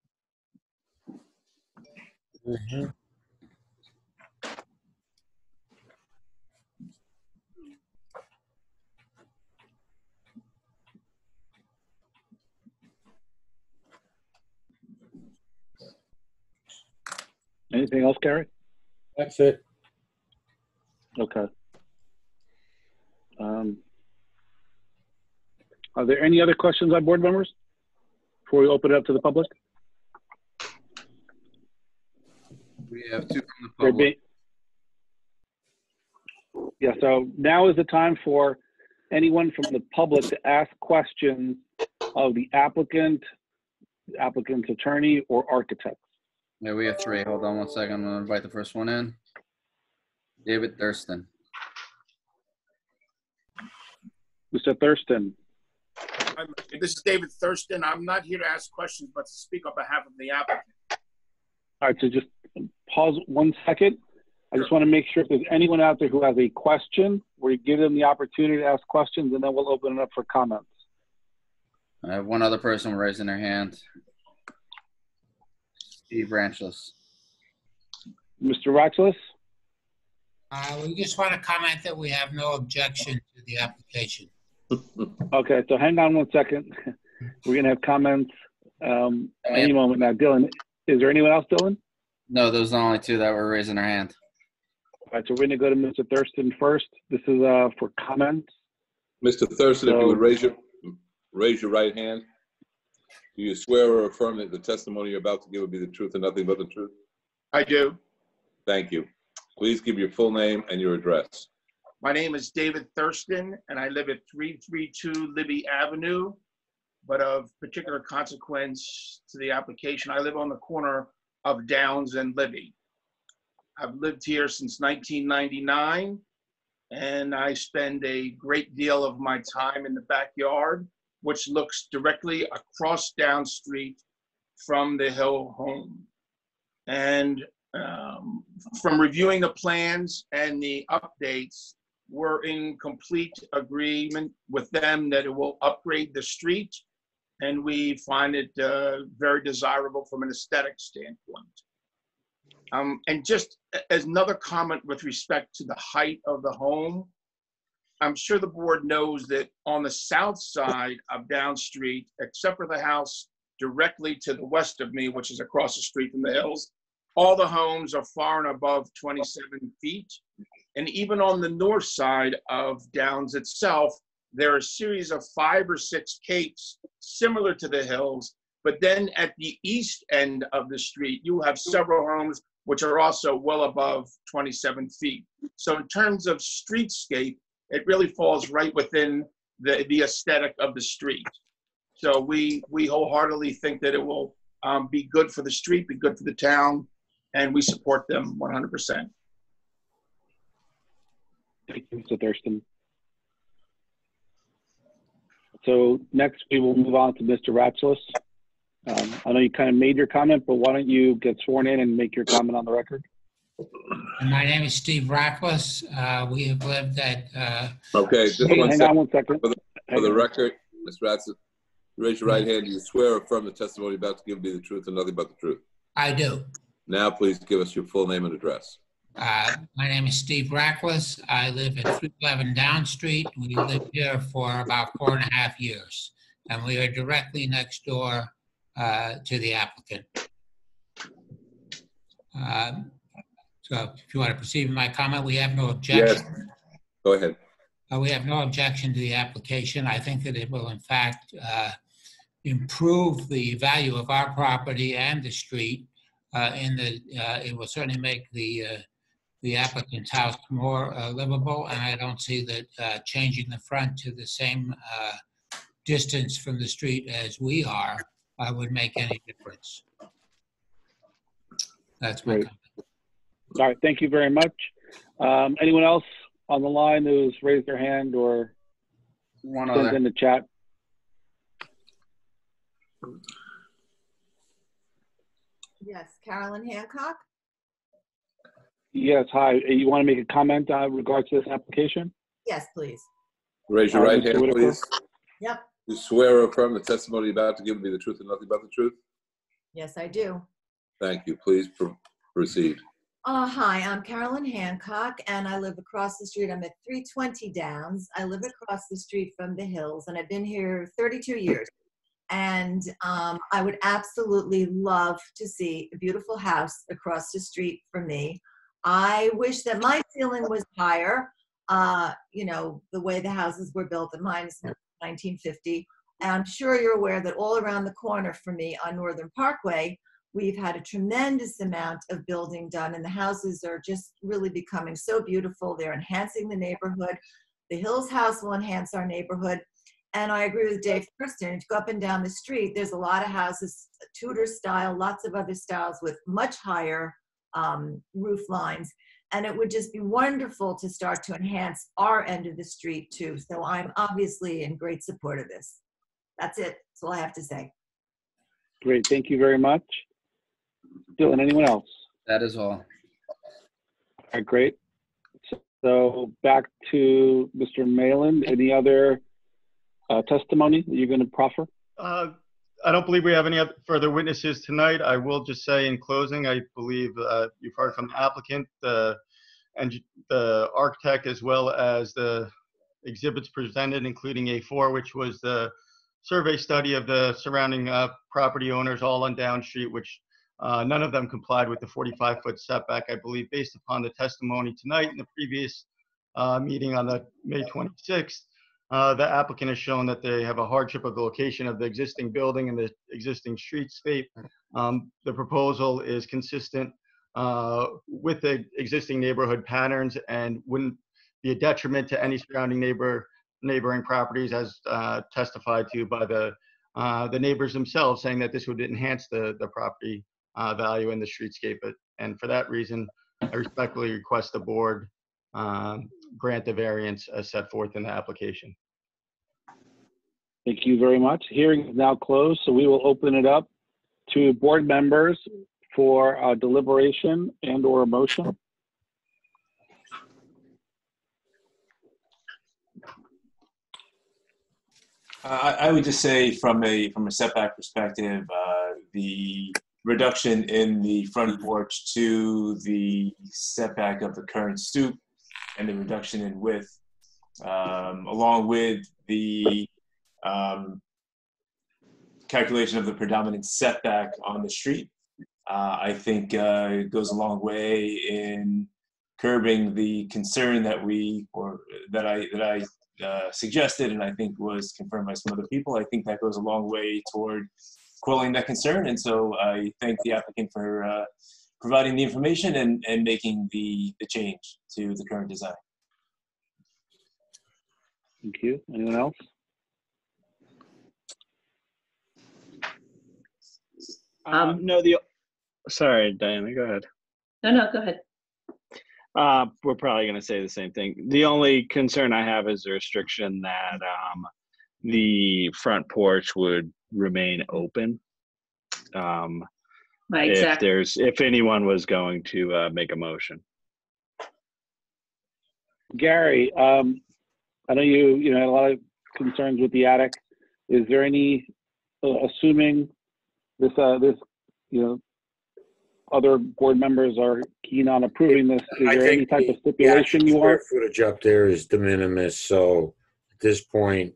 Anything else, Gary? That's it. Okay. Um, Are there any other questions on board members before we open it up to the public? We have two from the There public. Yeah, so now is the time for anyone from the public to ask questions of the applicant, applicant's attorney, or architect. Yeah, we have three. Hold on one second. I'm gonna invite the first one in. David Thurston. Mr. Thurston, I'm- This is David Thurston. I'm not here to ask questions, but to speak on behalf of the applicant. all right, so just pause one second. I just want to make sure if there's anyone out there who has a question, we give them the opportunity to ask questions, and then we'll open it up for comments. I have one other person raising their hand. Steve Ranchless. Mr. Ratcliffe? Uh, we just want to comment that we have no objection to the application. Okay, so hang on one second. We're gonna have comments um, any moment now. Dylan, is there anyone else, Dylan? No, those are the only two that were raising their hand. All right, so we're gonna go to Mr. Thurston first. This is uh, for comments. Mr. Thurston, if you would raise your, raise your right hand. Do you swear or affirm that the testimony you're about to give will be the truth and nothing but the truth? I do. Thank you. Please give your full name and your address. My name is David Thurston, and I live at 332 Libby Avenue. But of particular consequence to the application, I live on the corner of Downs and Libby. I've lived here since 1999, and I spend a great deal of my time in the backyard, which looks directly across Down Street from the Hill home. And um, from reviewing the plans and the updates, we're in complete agreement with them that it will upgrade the street, and we find it uh, very desirable from an aesthetic standpoint. Um, and just as another comment with respect to the height of the home, I'm sure the board knows that on the south side of Down Street, except for the house directly to the west of me, which is across the street from the hills, all the homes are far and above 27 feet. And even on the north side of Downs itself, there are a series of five or six capes similar to the hills. But then at the east end of the street, you have several homes which are also well above 27 feet. So in terms of streetscape, it really falls right within the, the aesthetic of the street. So we, we wholeheartedly think that it will um, be good for the street, be good for the town, and we support them 100%. Thank you, Mr. Thurston. So next, we will move on to Mr. Ratcliffe. Um, I know you kind of made your comment, but why don't you get sworn in and make your comment on the record? My name is Steve Rackless. Uh, we have lived at, uh, Okay, just Hang one hang second. on one second. For the, for the record, Ms. Ratson, raise your right hand. Do you swear or affirm the testimony you're about to give be the truth and nothing but the truth? I do. Now, please give us your full name and address. Uh, my name is Steve Rackless. I live at 311 Down Street. We lived here for about four and a half years. And we are directly next door uh, to the applicant. Um, So if you want to proceed with my comment, we have no objection. Go ahead. Uh, We have no objection to the application. I think that it will in fact uh, improve the value of our property and the street uh, in that uh, it will certainly make the, uh, the applicant's house more uh, livable. And I don't see that uh, changing the front to the same uh, distance from the street as we are uh, would make any difference. That's my Great. comment. All right, thank you very much. Um, anyone else on the line who's raised their hand or One sent other. in the chat? Yes, Carolyn Hancock? Yes, hi. You want to make a comment uh, regards to this application? Yes, please. Raise your Uh, right Mr. hand, Whitaker? please. Yep, You swear or affirm the testimony you're about to give be the truth and nothing but the truth? yes, I do. Thank you. Please pr- proceed. Uh, hi, I'm Carolyn Hancock, and I live across the street. I'm at 320 Downs. I live across the street from the hills, and I've been here 32 years. And um, I would absolutely love to see a beautiful house across the street from me. I wish that my ceiling was higher. Uh, you know, the way the houses were built, and mine is 1950. And I'm sure you're aware that all around the corner from me on Northern Parkway, we've had a tremendous amount of building done, and the houses are just really becoming so beautiful. They're enhancing the neighborhood. The Hills House will enhance our neighborhood. And I agree with Dave Thurston. If you go up and down the street, there's a lot of houses, Tudor style, lots of other styles with much higher um, roof lines. And it would just be wonderful to start to enhance our end of the street too. So I'm obviously in great support of this. That's it. That's all I have to say. Great, thank you very much. Dylan, anyone else? That is all. All right, great. So back to Mr. Malin. Any other uh, testimony that you're going to proffer? Uh, I don't believe we have any oth- further witnesses tonight. I will just say in closing, I believe uh, you've heard from the applicant, the, and the architect, as well as the exhibits presented, including A4, which was the survey study of the surrounding uh, property owners all on Down Street, which uh, none of them complied with the 45-foot setback, I believe, based upon the testimony tonight and the previous uh, meeting on the May 26th. Uh, The applicant has shown that they have a hardship of the location of the existing building and the existing streetscape. Um, The proposal is consistent uh, with the existing neighborhood patterns and wouldn't be a detriment to any surrounding neighbor, neighboring properties as uh, testified to by the, uh, the neighbors themselves, saying that this would enhance the, the property uh, value in the streetscape. But- And for that reason, I respectfully request the board um, grant the variance as set forth in the application. Thank you very much. Hearing is now closed, so we will open it up to board members for uh, deliberation and/or a motion. Uh, I I would just say from a, from a setback perspective, uh, the reduction in the front porch to the setback of the current stoop and the reduction in width um, along with the um, calculation of the predominant setback on the street. Uh, I think uh, it goes a long way in curbing the concern that we or that I that I uh, suggested, and I think was confirmed by some other people. I think that goes a long way toward quelling that concern, and so I thank the applicant for uh, providing the information and, and making the the change to the current design. Thank you. Anyone else? Um, no, the sorry, Diana, go ahead. No, no, go ahead. Uh, we're probably going to say the same thing. The only concern I have is the restriction that um, the front porch would remain open. Um, Right, if exactly. there's if anyone was going to uh, make a motion. Gary, um, I know you, you know, had a lot of concerns with the attic. Is there any, uh, assuming this, uh, this, you know, other board members are keen on approving this, is I there any type the- of stipulation the you square want? Footage up there is de minimis, so at this point,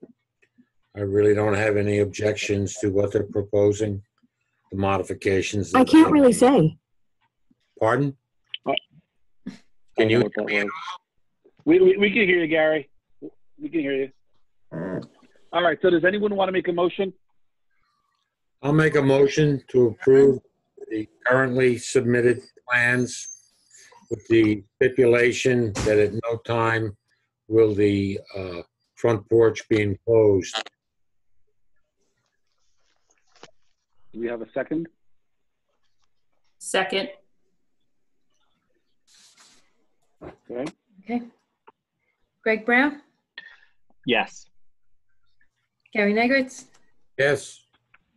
I really don't have any objections to what they're proposing, the modifications. I can't they- really say. Pardon? Can you know what that. We, we, we can hear you, Gary. We can hear you. All right, so does anyone want to make a motion? I'll make a motion to approve the currently submitted plans with the stipulation that at no time will the uh, front porch be enclosed. Do we have a second? Second. Okay. Okay. Greg Brown, Yes. Gary Negritz, Yes.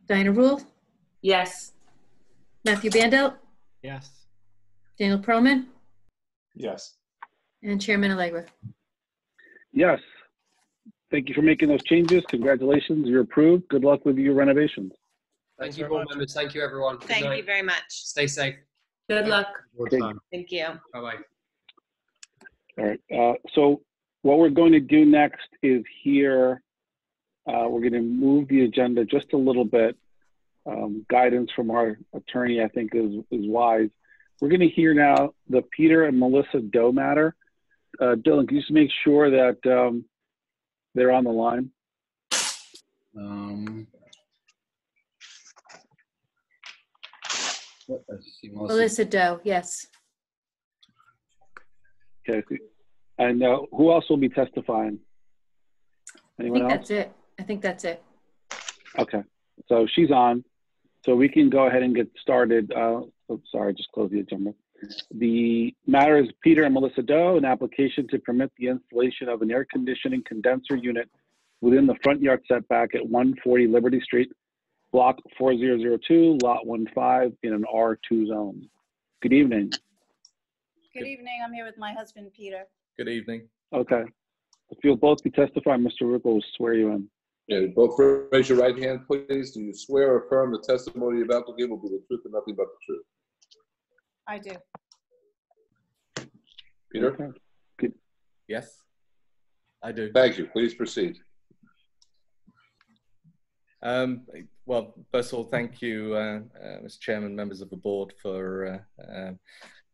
Diana Rule, Yes. Matthew Bandel, Yes. Daniel Perlman, Yes. and Chairman Allegra. Yes. Thank you for making those changes. Congratulations, you're approved. Good luck with your renovations. Thank you, board members. Thank you, everyone. Good Thank you night. very much. Stay safe. Good luck. Thank you. Bye-bye. All right, uh, so what we're going to do next is here, uh, we're going to move the agenda just a little bit. Um, guidance from our attorney, I think, is, is wise. We're going to hear now the Peter and Melissa Doe matter. Uh, Dylan, can you just make sure that um, they're on the line? Um, let's see, Melissa. Melissa Doe, yes. Okay. And uh, who else will be testifying? Anyone I think else? that's it. I think that's it. Okay, so she's on. So we can go ahead and get started. Uh, oh, sorry, just close the agenda. The matter is Peter and Melissa Doe, an application to permit the installation of an air conditioning condenser unit within the front yard setback at 140 Liberty Street, block 4002, lot 15, in an R2 zone. Good evening. Good evening. I'm here with my husband, Peter. Good evening. Okay. If you'll both be testifying, Mr. Ruckel will swear you in. Yeah, both raise your right hand, please. Do you swear or affirm the testimony you're about to give will be the truth and nothing but the truth? I do. Peter? Yes, I do. Thank you. Please proceed. Um, well, first of all, thank you, uh, uh, Mr. Chairman, members of the board, for uh, uh,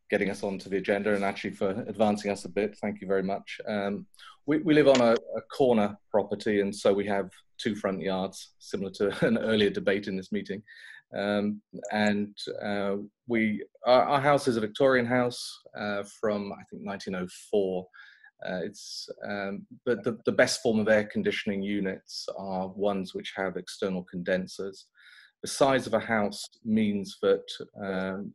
getting us onto the agenda and actually for advancing us a bit. Thank you very much. Um, we, we live on a, a corner property, and so we have two front yards, similar to an earlier debate in this meeting. Um, and uh, we, our, our house is a Victorian house uh, from I think 1904. Uh, it's um, but the, the best form of air conditioning units are ones which have external condensers. The size of a house means that um,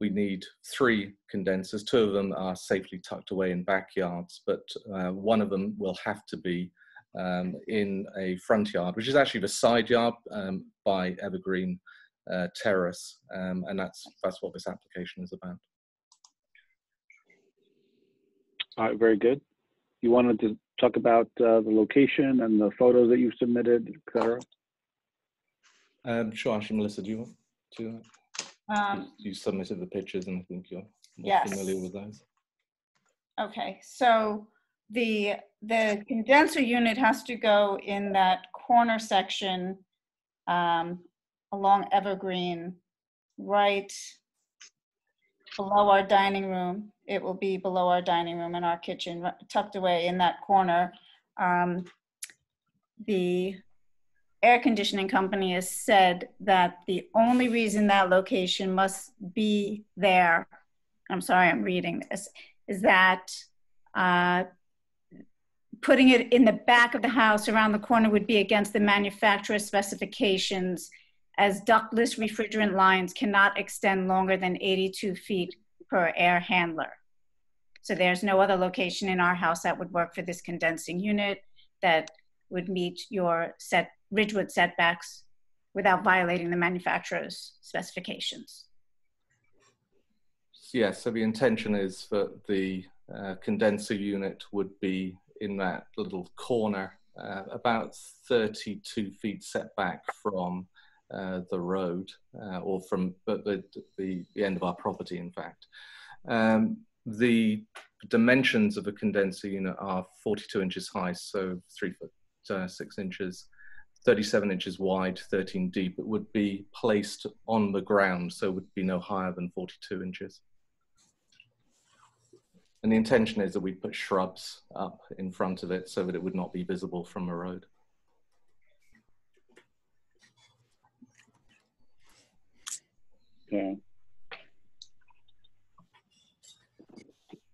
we need three condensers. Two of them are safely tucked away in backyards, but uh, one of them will have to be um, in a front yard, which is actually the side yard um, by Evergreen uh, Terrace, um, and that's that's what this application is about. All right, very good. You wanted to talk about uh, the location and the photos that you submitted, et cetera? Um, sure, actually, Melissa, do you want to? Um, you submitted the pictures, and I think you're more Yes. familiar with those. Okay, so the, the condenser unit has to go in that corner section um, along Evergreen, right below our dining room. It will be below our dining room and our kitchen, tucked away in that corner. Um, The air conditioning company has said that the only reason that location must be there, I'm sorry, I'm reading this, is that uh, putting it in the back of the house around the corner would be against the manufacturer's specifications as ductless refrigerant lines cannot extend longer than 82 feet per air handler. So there's no other location in our house that would work for this condensing unit that would meet your set, Ridgewood setbacks without violating the manufacturer's specifications. Yeah, so the intention is that the uh, condenser unit would be in that little corner, uh, about 32 feet setback from uh, the road, uh, or from the, the, the end of our property, in fact. Um, the dimensions of a condenser unit are 42 inches high, so three foot uh, six inches, 37 inches wide, 13 deep. It would be placed on the ground, so it would be no higher than 42 inches. And the intention is that we put shrubs up in front of it so that it would not be visible from the road. Okay.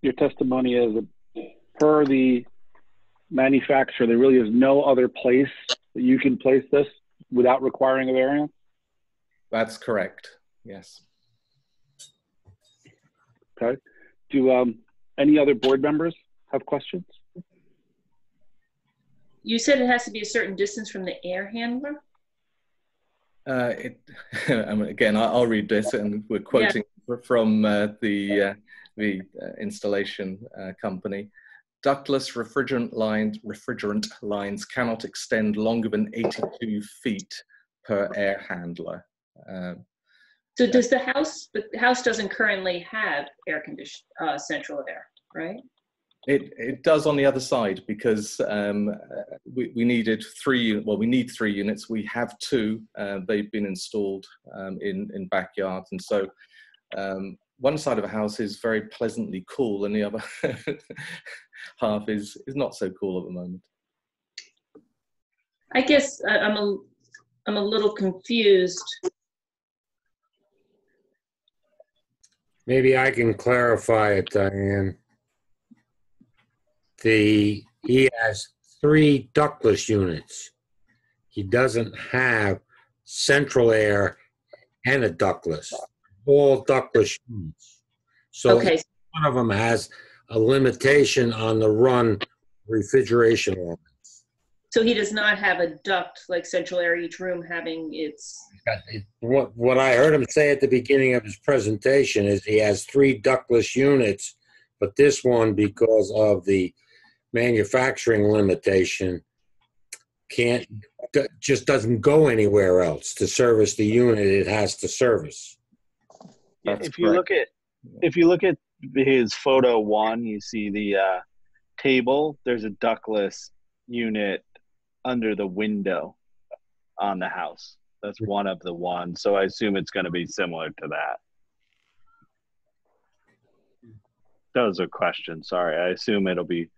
Your testimony is that per the manufacturer, there really is no other place that you can place this without requiring a variance? That's correct. Yes. Okay. Do um, any other board members have questions? You said it has to be a certain distance from the air handler? Uh, it, I mean, again, I'll read this, and we're quoting from uh, the uh, the uh, installation uh, company. Ductless refrigerant lines refrigerant lines cannot extend longer than 82 feet per air handler. Um, So does the house, the house doesn't currently have air condition, uh, central air, right? It, it does on the other side because um, uh, we, we needed three, well, we need three units. We have two. Uh, they've been installed um, in, in backyards. And so um, one side of a house is very pleasantly cool and the other half is, is not so cool at the moment. I guess I- I'm a, I'm a little confused. Maybe I can clarify it, Diane. The, he has three ductless units. He doesn't have central air and a ductless, all ductless units. So Okay. one of them has a limitation on the run refrigeration limit. So he does not have a duct like central air, each room having its, What, what I heard him say at the beginning of his presentation is he has three ductless units, but this one, because of the manufacturing limitation, can't, d- just doesn't go anywhere else to service the unit it has to service. Yeah, if you look at if you look at his photo one, you see the uh, table. There's a ductless unit under the window on the house. That's one of the ones. So I assume it's going to be similar to that. That was a question. Sorry. I assume it'll be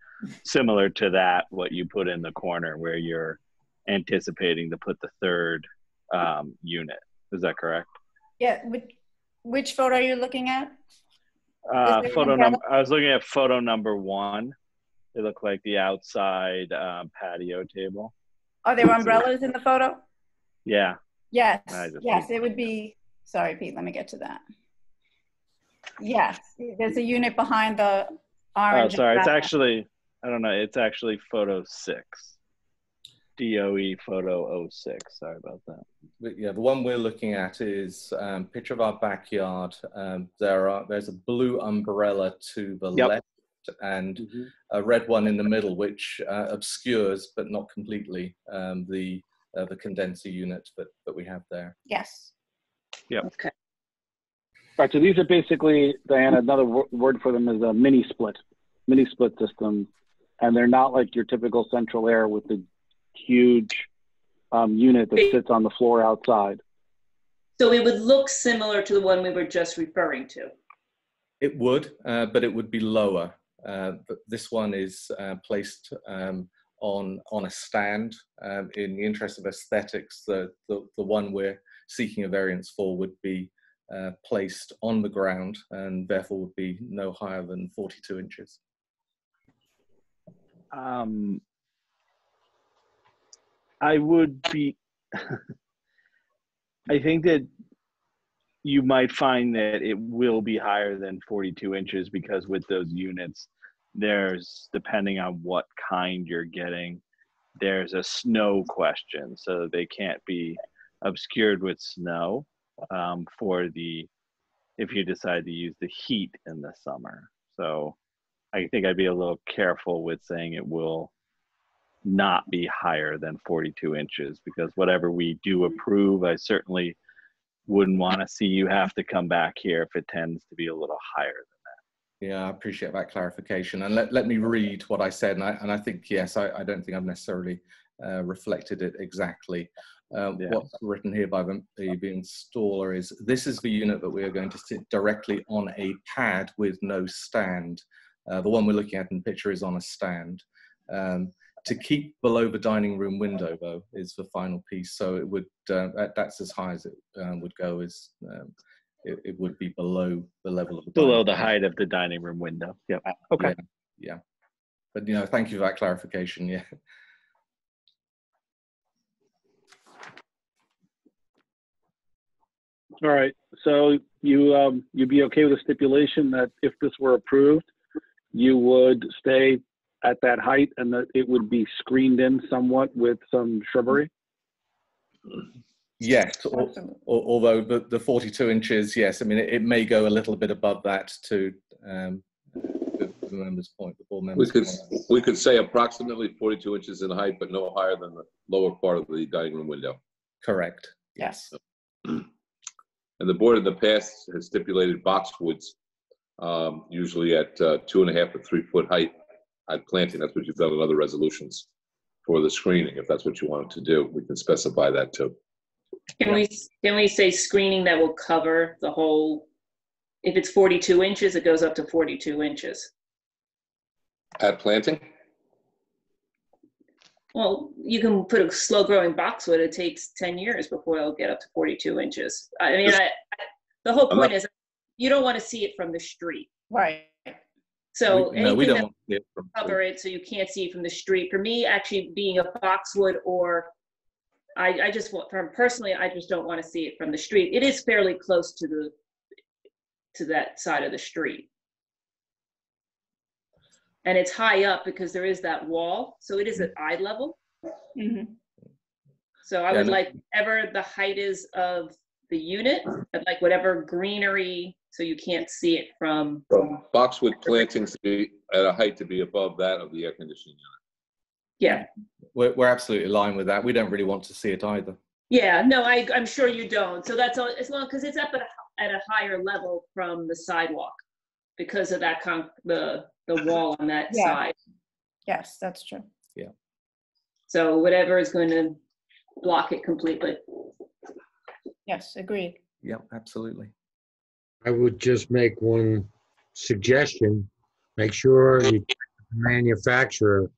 similar to that, what you put in the corner where you're anticipating to put the third um, unit. Is that correct? Yeah, which, which photo are you looking at? Uh, photo number. I was looking at photo number one. It looked like the outside um, patio table. Are there umbrellas in the photo? Yeah. Yes, yes, it would be, sorry, Pete, let me get to that. Yes, there's a unit behind the Oh, orange. sorry. It's actually. I don't know. It's actually photo six. DOE photo 06. Sorry about that. But yeah, the one we're looking at is um, picture of our backyard. Um, there are there's a blue umbrella to the Yep. left and a red one in the middle, which uh, obscures but not completely um, the uh, the condenser unit that, that we have there. Yes. Yeah. Okay. All right, so these are basically, Diana, another wo- word for them is a mini split, mini split system. And they're not like your typical central air with the huge um, unit that sits on the floor outside. So it would look similar to the one we were just referring to. It would, uh, but it would be lower. Uh, but this one is uh, placed um, on on a stand. Um, in the interest of aesthetics, the, the the one we're seeking a variance for would be uh, placed on the ground and therefore would be no higher than 42 inches. Um, I would be. I think that you might find that it will be higher than 42 inches because with those units, there's depending on what kind you're getting, there's a snow question, so they can't be obscured with snow um, for the if you decide to use the heat in the summer. So I think I'd be a little careful with saying it will not be higher than 42 inches because whatever we do approve, I certainly wouldn't want to see you have to come back here if it tends to be a little higher than that. Yeah, I appreciate that clarification. And let, let me read what I said. And I, and I think, yes, I, I don't think I've necessarily uh, reflected it exactly. Um, Yeah. What's written here by the, the installer is this is the unit that we are going to sit directly on a pad with no stand. Uh, the one we're looking at in the picture is on a stand. Um, to keep below the dining room window, though, is the final piece. So it would uh, that's as high as it um, would go. Is um, it, it would be below the level of the below the room. height of the dining room window. Yeah. Okay. Yeah, yeah. But you know, thank you for that clarification. Yeah. All right, so you, um, you'd be okay with a stipulation that if this were approved, you would stay at that height and that it would be screened in somewhat with some shrubbery? Yes, al- al- although the, the 42 inches, yes, I mean, it, it may go a little bit above that to um, the, the member's point, the board We could, point. we could say approximately 42 inches in height, but no higher than the lower part of the dining room window. Correct. Yes. And the board in the past has stipulated boxwoods, um, usually at uh, two and a half to three foot height at planting. That's what you've done in other resolutions for the screening. If that's what you wanted to do, we can specify that too. Can we, can we say screening that will cover the whole, if it's 42 inches, it goes up to 42 inches? At planting? Well, you can put a slow growing boxwood, it takes 10 years before it'll get up to 42 inches. I mean, I, I- the whole I'm point not- is, you don't want to see it from the street. Right. So We- no, we anything don't that want to see it from- cover it so you can't see it from the street. For me, actually being a boxwood or, I, I just want, from personally, I just don't want to see it from the street. It is fairly close to the, to that side of the street. And it's high up because there is that wall, so it is at mm-hmm. eye level. Mm-hmm. So I would no- like whatever the height is of the unit, I'd like whatever greenery, so you can't see it from, Boxwood plantings be at a height to be above that of the air conditioning unit. yeah. We're, we're absolutely aligned with that. We don't really want to see it either. Yeah, no, I, I'm sure you don't. So that's all, as long, because it's up at a, at a higher level from the sidewalk because of that con, the, the wall on that Yeah. side. Yes, that's true. Yeah. So whatever is going to block it completely. Yes, agreed. Yep, absolutely. I would just make one suggestion. Make sure you check with the manufacturer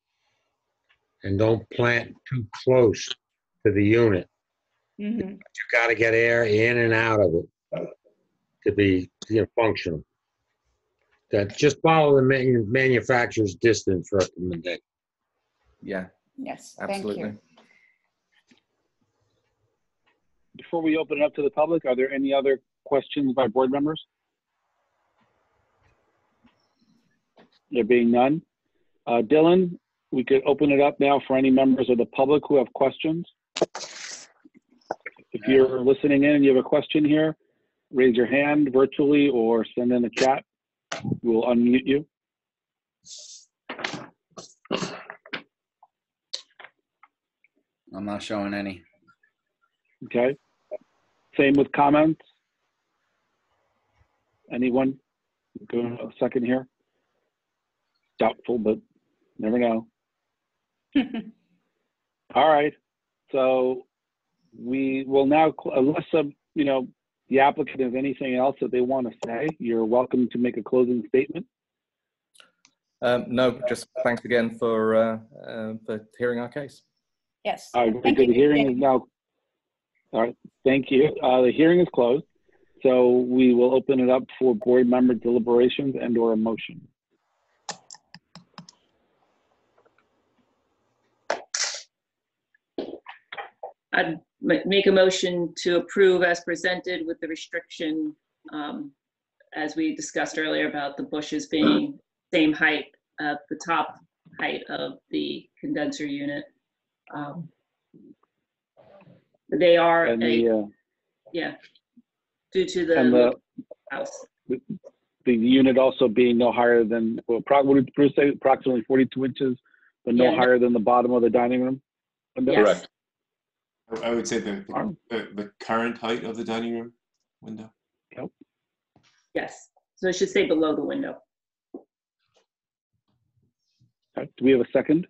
and don't plant too close to the unit. Mhm. You gotta get air in and out of it to be, you know, functional. That, just follow the manu- manufacturer's distance recommendation. Yeah, Yes, thank absolutely. you. Before we open it up to the public, are there any other questions by board members? There being none. Uh, Dylan, we could open it up now for any members of the public who have questions. If you're listening in and you have a question here, raise your hand virtually or send in a chat. We'll unmute you. I'm not showing any. Okay. Same with comments. Anyone? Go a second here. Doubtful, but Never know. All right. So we will now, cl- unless, um, you know, the applicant has anything else that they want to say, you're welcome to make a closing statement. Um, no, just thanks again for uh, uh, for hearing our case. Yes. All right, very Thank good. you. The hearing is now, all right, thank you. Uh, The hearing is closed. So we will open it up for board member deliberations and or a motion. I'd ma- make a motion to approve as presented with the restriction, um, as we discussed earlier about the bushes being same height, uh, the top height of the condenser unit. Um, They are And a, the, uh, yeah, due to and the the, house. the unit also being no higher than, well, pro- what did Bruce say, approximately 42 inches, but no Yeah, higher than the bottom of the dining room? window? Yes. Correct. I- I would say the, the, the current height of the dining room window. Yes, so it should say below the window. Okay, Do we have a second?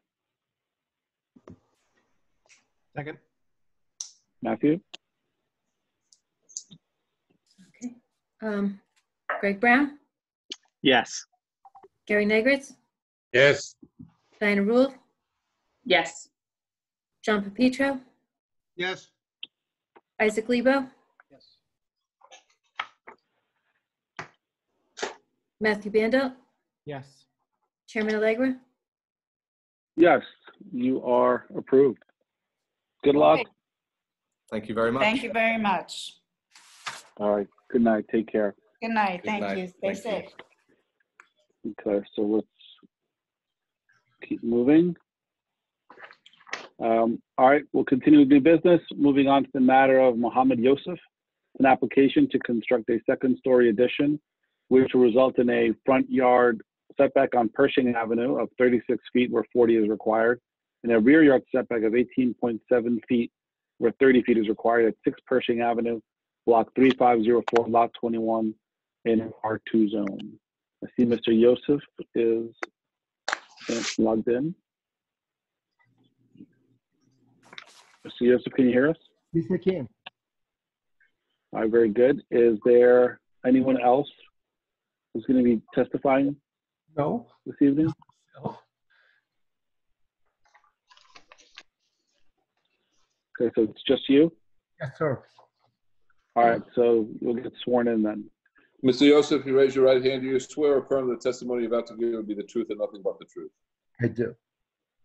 Second. Matthew? Um, Greg Brown, Yes. Gary Negritz, Yes. Diana Rule, Yes. John Pepitro, Yes. Isaac Lebo. Yes. Matthew Bandel, Yes. Chairman Allegra. Yes, you are approved. Good luck. Okay. Thank you very much. Thank you very much. All right, good night, take care. Good night. Good Thank night. you. Stay Thank you. Okay, so let's keep moving. Um, All right, we'll continue with new business. Moving on to the matter of Mohammed Yosef, an application to construct a second-story addition, which will result in a front yard setback on Pershing Avenue of 36 feet where 40 is required, and a rear yard setback of 18.7 feet where 30 feet is required at 6 Pershing Avenue, Block 3504, Lot 21, in R2 zone. I see Mr. Yosef is logged in. Mr. Yosef, can you hear us? Yes, I can. All right, very good. Is there anyone else who's going to be testifying No. this evening? No. Okay, so it's just you? Yes, sir. All right, so you'll get sworn in then. Mr. Yosef, you raise your right hand. Do you swear or affirm the testimony you're about to give will be the truth and nothing but the truth? I do.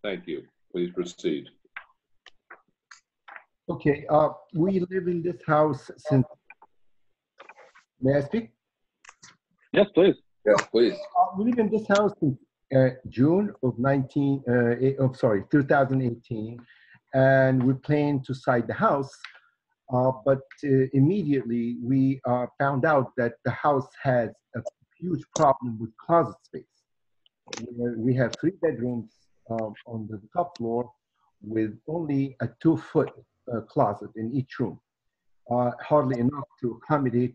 Thank you. Please proceed. Okay, uh, we live in this house since, may I speak? Yes, please. Yes, please. Uh, we live in this house since uh, June of 19, uh, eh, oh, sorry, 2018, and we plan to side the house. Uh, but uh, immediately we uh, found out that the house has a huge problem with closet space. We have three bedrooms um, on the top floor with only a two foot closet in each room, hardly enough to accommodate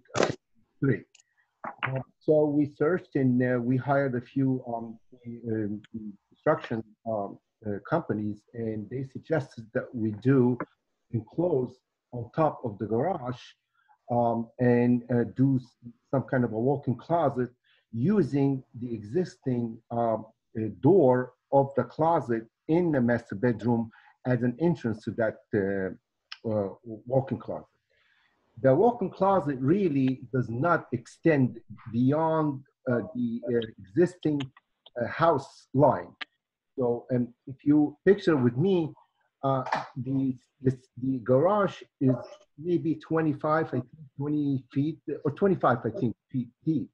three. Uh, so we searched and uh, we hired a few um, um, construction um, uh, companies, and they suggested that we do enclose on top of the garage um, and uh, do some kind of a walk-in closet using the existing um, uh, door of the closet in the master bedroom as an entrance to that uh, uh, walk-in closet the walk-in closet really does not extend beyond uh, the uh, existing uh, house line. So, and if you picture with me, uh, the, this, the garage is maybe 25, I think, 20 feet, or 25, I think, feet deep.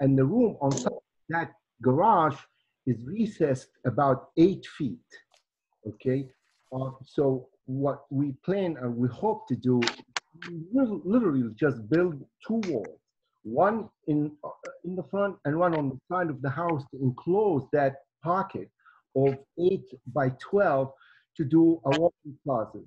And the room on top of that garage is recessed about eight feet, okay? Uh, so what we plan and we hope to do literally just build two walls, one in uh, in the front and one on the side of the house to enclose that pocket of eight by twelve to do a walk-in closet.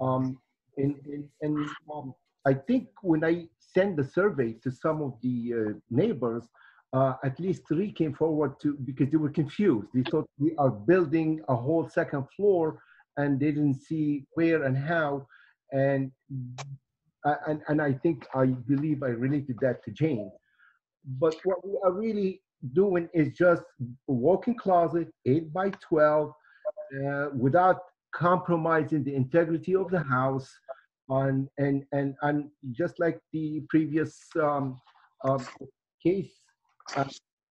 Um, and and, and um, I think when I sent the survey to some of the uh, neighbors, uh, at least three came forward to because they were confused. They thought we are building a whole second floor, and they didn't see where and how. And and and I think I believe I related that to Jane. But what we are really doing is just a walk-in closet, eight by twelve, uh, without compromising the integrity of the house. On and and and just like the previous um, um, case, uh,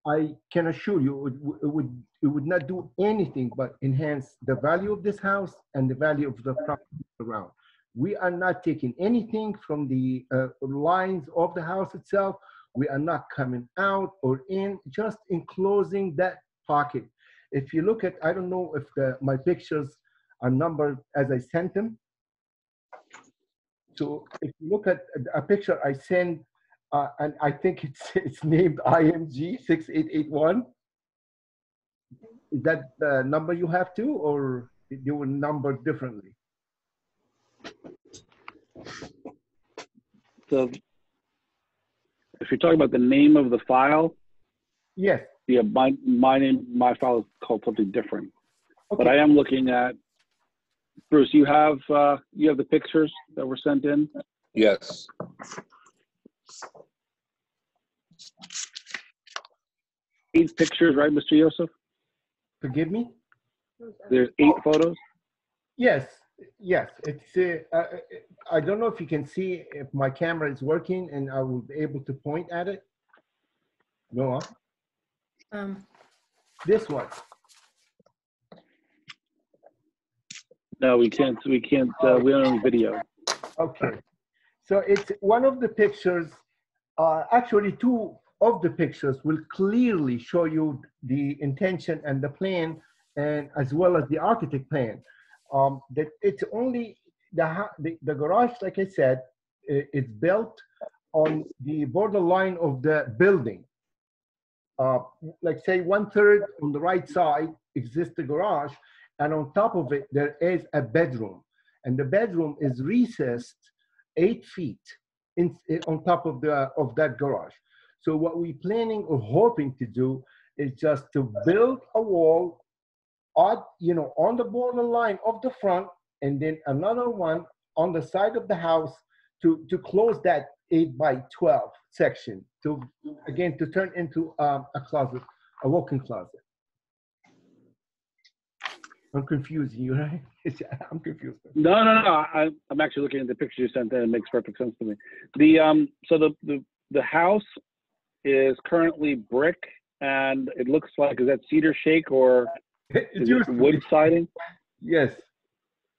I can assure you it, would- it would it would not do anything but enhance the value of this house and the value of the property around. We are not taking anything from the uh, lines of the house itself. We are not coming out or in, just enclosing that pocket. If you look at, I don't know if the my pictures are numbered as I sent them. So if you look at a picture I sent, uh, and I think it's it's named IMG 6881. Is that the number you have too, or they were numbered differently? So if you're talking about the name of the file, Yes. Yeah, my, my name, my file is called something different. But I am looking at, Bruce, you have, uh, you have the pictures that were sent in? Yes. Eight pictures, right, Mr. Yosef? Forgive me? There's eight photos? Yes, yes. It's. Uh, uh, I don't know if you can see if my camera is working and I will be able to point at it. No. Um, This one. No, we can't, we can't, uh, we don't have video. Okay. So it's one of the pictures, uh, actually two of the pictures will clearly show you the intention and the plan and as well as the architect plan. Um, that it's only the, the, the garage, like I said, i- it's built on the borderline of the building. Uh, like say one third on the right side exists the garage and on top of it there is a bedroom and the bedroom is recessed eight feet in, on top of the of that garage. So what we're planning or hoping to do is just to build a wall, odd, you know, on the borderline of the front, and then another one on the side of the house to to close that eight by twelve section to again to turn into um, a closet, a walk-in closet. I'm confusing you, right? I'm confused. No, no, no, I, I'm actually looking at the picture you sent in. It makes perfect sense to me. The, um, so the, the, the house is currently brick and it looks like, is that cedar shake or is it wood siding? Yes.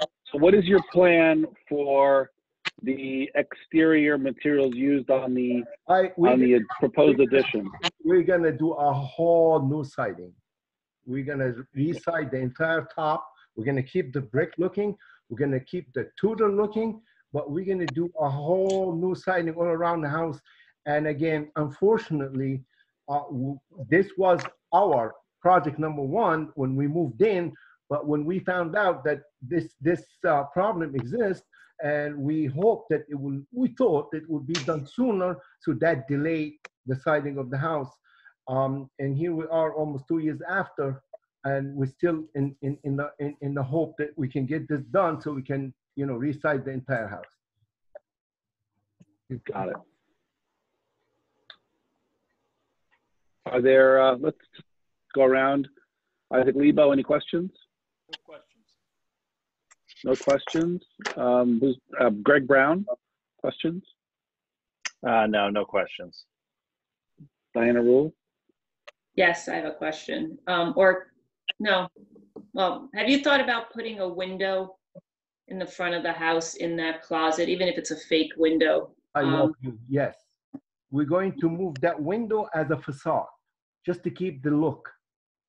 So what is your plan for the exterior materials used on the, I, we- on the proposed addition? We're gonna do a whole new siding. We're gonna re-side the entire top. We're gonna keep the brick looking. We're gonna keep the Tudor looking, but we're gonna do a whole new siding all around the house. And again, unfortunately, uh, w- this was our project number one when we moved in. But when we found out that this this uh, problem exists, and we hope that it will, we thought it would be done sooner, so that delayed the siding of the house. Um, and here we are, almost two years after, and we're still in in in the in, in the hope that we can get this done, so we can you know reside the entire house. You've got it. Are there, uh, let's go around. Isaac Lebo, any questions? No questions? Um, who's, uh, Greg Brown, questions? Uh, no, no questions. Diana Rule? Yes, I have a question. Um, or, no, well, have you thought about putting a window in the front of the house in that closet, even if it's a fake window? I Um, love you. Yes, we're going to move that window as a facade, just to keep the look.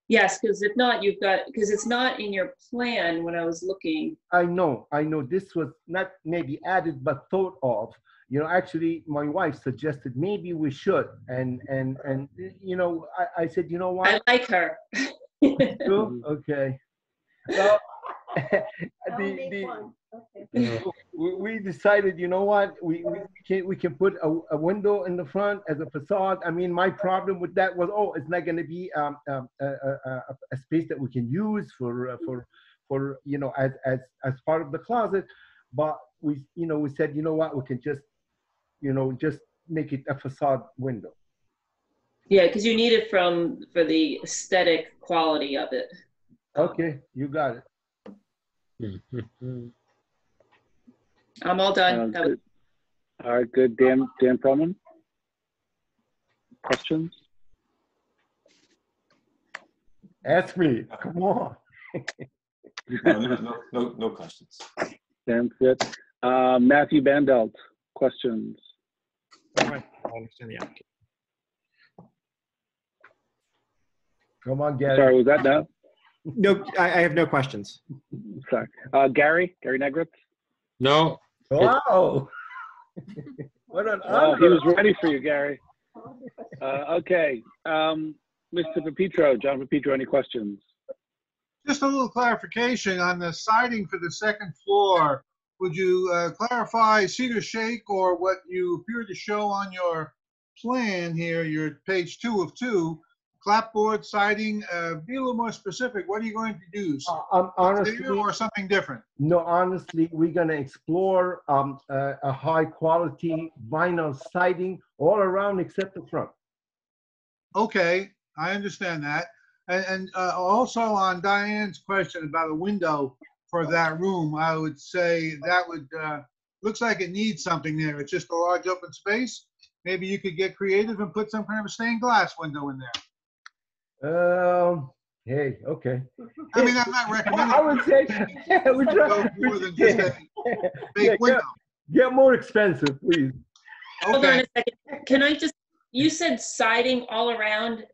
Yes, because if not, you've got, because it's not in your plan when I was looking. I know, I know this was not maybe added but thought of. You know, actually, my wife suggested maybe we should, and and and you know, I, I said, you know what? I like her. Okay. Well, the, the, we, we decided, you know what, we, we can, we can put a, a window in the front as a facade. I mean, my problem with that was, oh, it's not gonna be, um, um, a, a, a, a space that we can use for, uh, for, for, you know, as, as, as part of the closet. But we, you know, we said, you know what, we can just, you know, just make it a facade window. Yeah, because you need it from, for the aesthetic quality of it. Okay, you got it. I'm all done. Sounds good. All right, good. Dan, Dan Perlman? Questions? Ask me, come on. No, no, no, no, no questions. Sounds good. Uh, Matthew Bandelt, questions? I understand the application. Come on, Gary. Sorry, was that no? No, I, I have no questions. Sorry. Uh, Gary, Gary Negritz? No. Wow. What an Oh, he was ready for you, Gary. Uh, okay. Um, Mr. Pepitro, John Pepitro, any questions? Just a little clarification on the siding for the second floor. Would you uh, clarify cedar shake or what you appear to show on your plan here, your page two of two, clapboard siding? uh, Be a little more specific. What are you going to use? Um, honestly, Or something different? no, honestly, we're gonna explore um, a, a high quality vinyl siding all around except the front. Okay, I understand that. And, and uh, also on Diane's question about a window for that room, I would say that would, uh, looks like it needs something there. It's just a large open space. Maybe you could get creative and put some kind of a stained glass window in there. Um, hey, okay. I mean, I'm not recommending. I would say, yeah, we try. Go more than just a Yeah, big get- window. Get more expensive, please. Hold on a second. Can I just, you said siding all around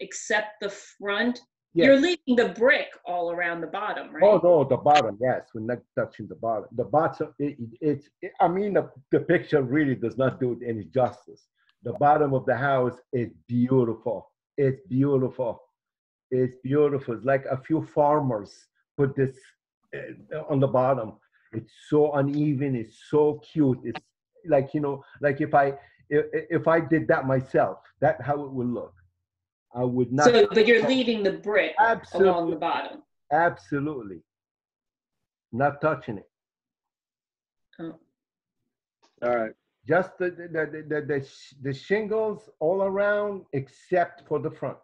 except the front? Yes. You're leaving the brick all around the bottom, right? Oh, no, the bottom, yes, we're not touching the bottom. The bottom, it, it- it's, it- I mean, the, the picture really does not do it any justice. The bottom of the house is beautiful. It's beautiful. It's beautiful. It's like a few farmers put this uh, on the bottom. It's so uneven. It's so cute. It's like, you know, like if I, if, if I did that myself, that how it would look. I would not. So, but you're leaving the brick along Absolutely. the bottom. Absolutely. Not touching it. Oh. All right. Just the, the, the, the, the, sh- the shingles all around except for the front.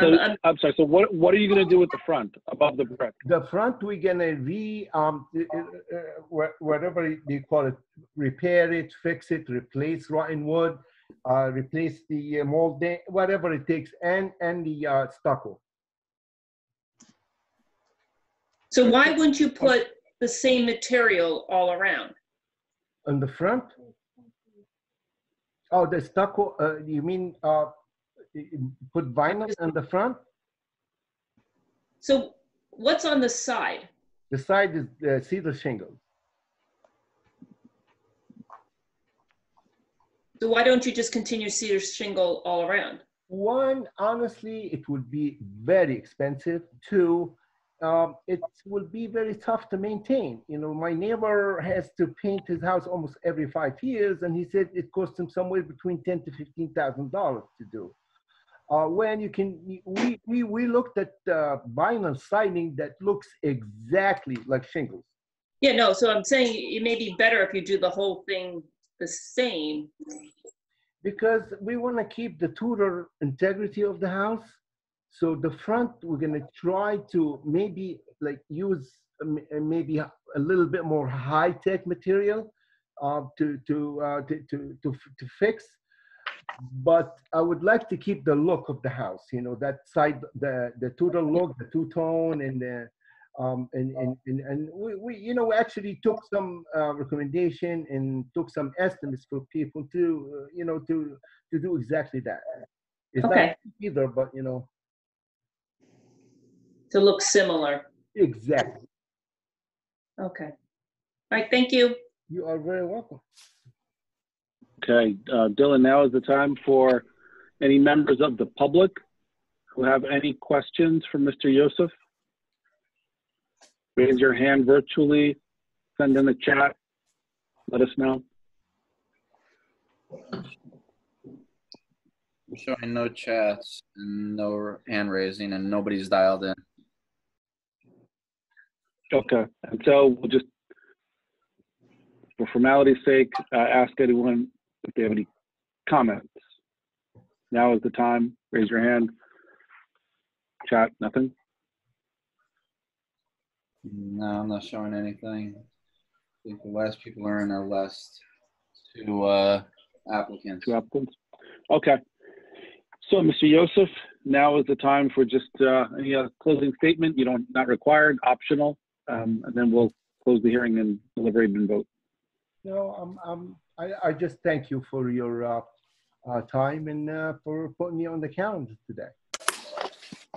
So, I'm sorry, so what, what are you gonna do with the front, above the brick? The front, we're gonna re, um, uh, uh, uh, wha- whatever you call it, repair it, fix it, replace rotten wood, uh, replace the uh, molding, whatever it takes, and, and the, uh, stucco. So why wouldn't you put the same material all around? On the front? Oh, the stucco, uh, you mean, uh, put vinyl on the front? So what's on the side? The side is uh, cedar shingles. So why don't you just continue cedar shingle all around? One, honestly, it would be very expensive. Two, um, it will be very tough to maintain. You know, my neighbor has to paint his house almost every five years, and he said it costs him somewhere between ten to fifteen thousand dollars to do. Uh, when you can, we we we looked at uh, vinyl siding that looks exactly like shingles. Yeah, no, so I'm saying it may be better if you do the whole thing the same. because we want to keep the Tudor integrity of the house. So the front, we're gonna try to maybe like use um, uh, maybe a little bit more high-tech material uh, to to, uh, to to to to fix. But I would like to keep the look of the house. You know that side, the the Tudor look, the two-tone, and the um, and, and, and, and we, we, you know, we actually took some uh, recommendation and took some estimates for people to, uh, you know, to, to do exactly that. It's Okay. not either, but you know, To look similar. exactly. Okay. All right, thank you. You are very welcome. Okay, uh, Dylan, now is the time for any members of the public who have any questions for Mr. Yosef? Raise your hand virtually, send in the chat, let us know. I'm showing no chats and no hand raising and nobody's dialed in. Okay, and so we'll just, for formality's sake, uh, ask anyone if they have any comments. Now is the time, raise your hand. Chat, nothing? No, I'm not showing anything. I think the last people are in our list. Two uh, applicants. Two applicants? Okay. So, Mr. Yosef, now is the time for just uh, any uh, closing statement. You don't, not required, optional. Um, and then we'll close the hearing and deliberate and vote. No, um, um, I, I just thank you for your uh, uh, time and uh, for putting me on the calendar today.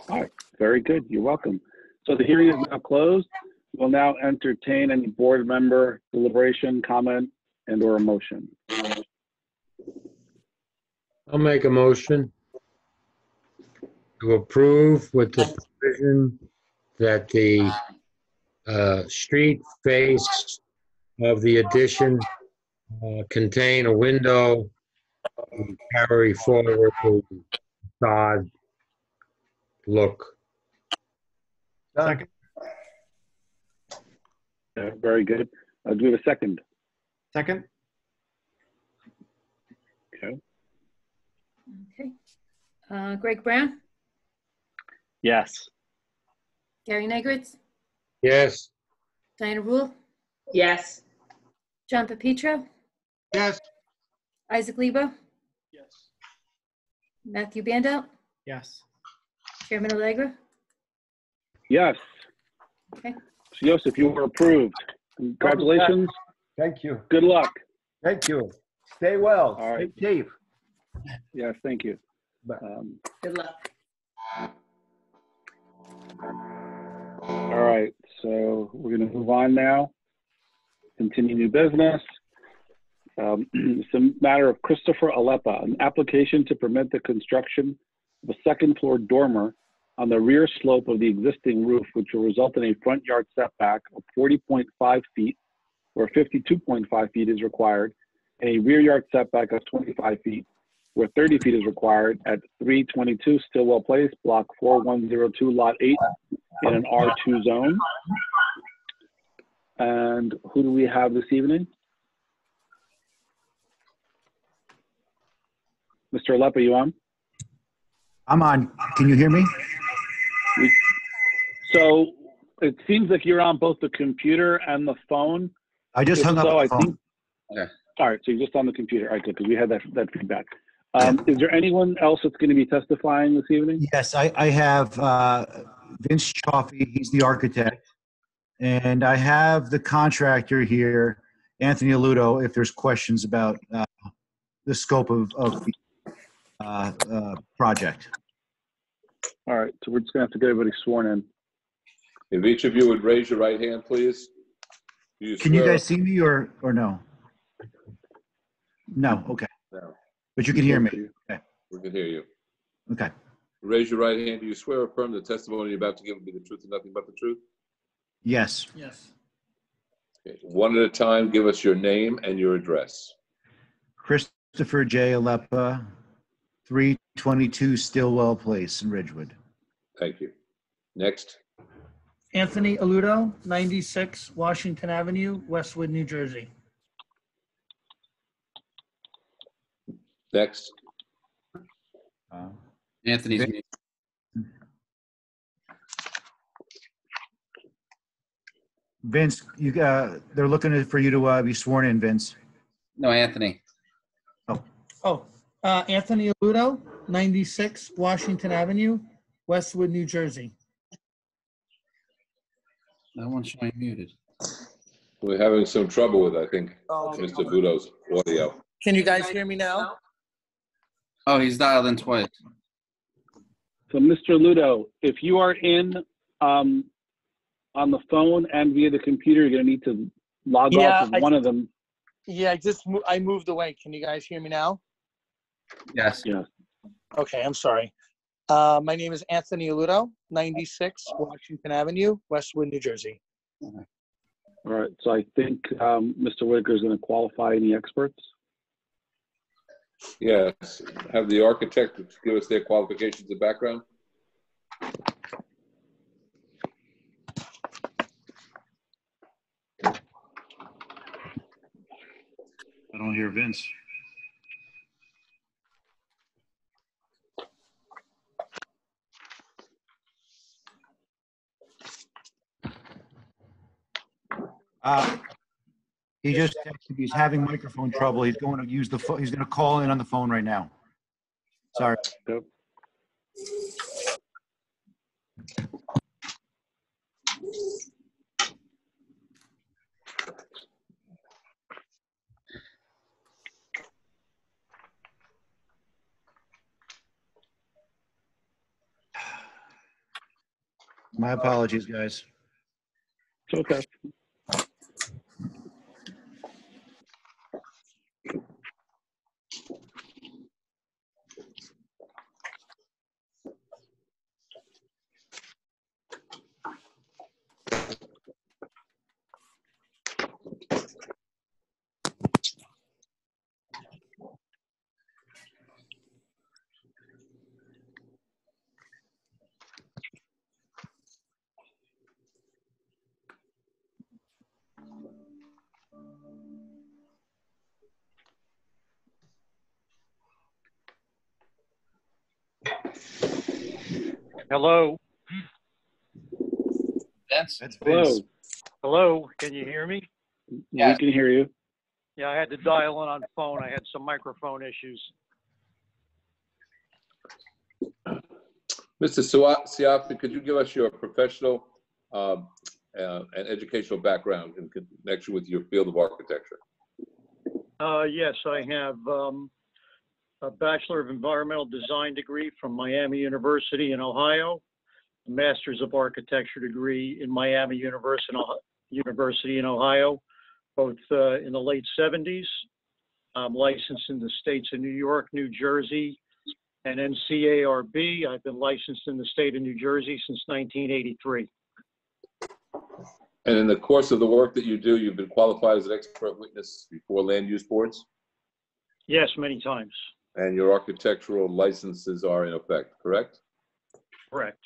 All right, very good. You're welcome. So the hearing is now closed. We'll now entertain any board member deliberation, comment, and or a motion. I'll make a motion to approve with the provision that the uh, street face of the addition uh, contain a window and carry forward the facade look. Second. Uh, Very good. Uh, Do we have a second? Second? Okay. Okay. Uh, Greg Brown, Yes. Gary Negritz, Yes, Diana Rule, Yes. John Pepitro, Yes. Isaac Lebo. Yes. Matthew Bandel, Yes. Chairman Allegra. Yes. Okay. So Joseph, you were approved. Congratulations. Thank you. Good luck. Thank you. Stay well. All right. Stay safe. Yes, thank you. Um, Good luck. All right, so we're going to move on now. Continue new business. Um, It's a matter of Christopher Alepa, an application to permit the construction of a second floor dormer on the rear slope of the existing roof, which will result in a front yard setback of 40.5 feet, where 52.5 feet is required, and a rear yard setback of 25 feet, where 30 feet is required at 322 Stillwell Place, Block 4102, Lot 8, in an R2 zone. And who do we have this evening? Mr. Alepa, you on? I'm on. Can you hear me? So it seems like you're on both the computer and the phone. I just If hung up so, the I phone. think- All right, so you're just on the computer. All right, good, because we had that, that feedback. Um, Is there anyone else that's going to be testifying this evening? Yes, I, I have uh, Vince Chaffee, he's the architect. And I have the contractor here, Anthony Aludo, if there's questions about uh, the scope of, of the uh, uh, project. All right, so we're just going to have to get everybody sworn in. If each of you would raise your right hand, please. Do Can you swear- guys see me or, or no? No, okay. No. But you can hear me? Okay, We can hear you. okay. Raise your right hand. Do you swear or affirm the testimony you're about to give will be the truth and nothing but the truth? Yes. Yes. Okay, One at a time, give us your name and your address. Christopher J. Alepa, 322 Stillwell Place in Ridgewood. Thank you. Next, Anthony Aludo, 96 Washington Avenue, Westwood, New Jersey. Next. Anthony's muted. Vince, you, uh, they're looking for you to uh, be sworn in, Vince. No, Anthony. Oh, uh, Anthony Aludo, 96 Washington Avenue, Westwood, New Jersey. That one's showing muted. We're having some trouble with, I think, Okay. Mr. Budo's audio. Can you guys hear me now? Oh, he's dialed in twice. So, Mr. Ludo, if you are in um, on the phone and via the computer, you're going to need to log Yeah, off of I- one of them. Yeah, I just, mo- I moved away. Can you guys hear me now? Yes. Yes. Okay, I'm sorry. Uh, my name is Anthony Ludo, 96 Washington Avenue, Westwood, New Jersey. All right, so I think um, Mr. Whitaker is going to qualify any experts. Yes, have the architect give us their qualifications and background. I don't hear Vince. Uh, He just texted, he's having microphone trouble. He's going to use the, pho- he's going to call in on the phone right now. Sorry. My apologies, guys. It's okay. Hello. Vince? Hello. Hello. Can you hear me? Yeah. We can hear you. Yeah, I had to dial in on phone. I had some microphone issues. Mr. Siwa- Siafi, could you give us your professional um, uh, and educational background in connection with your field of architecture? Uh, yes, I have um, a Bachelor of Environmental Design degree from Miami University in Ohio, a Master's of Architecture degree in Miami University, University in Ohio, both uh, in the late 70s. I'm licensed in the states of New York, New Jersey, and NCARB. I've been licensed in the state of New Jersey since 1983. And in the course of the work that you do, you've been qualified as an expert witness before land use boards, Yes, many times. And your architectural licenses are in effect, correct? Correct.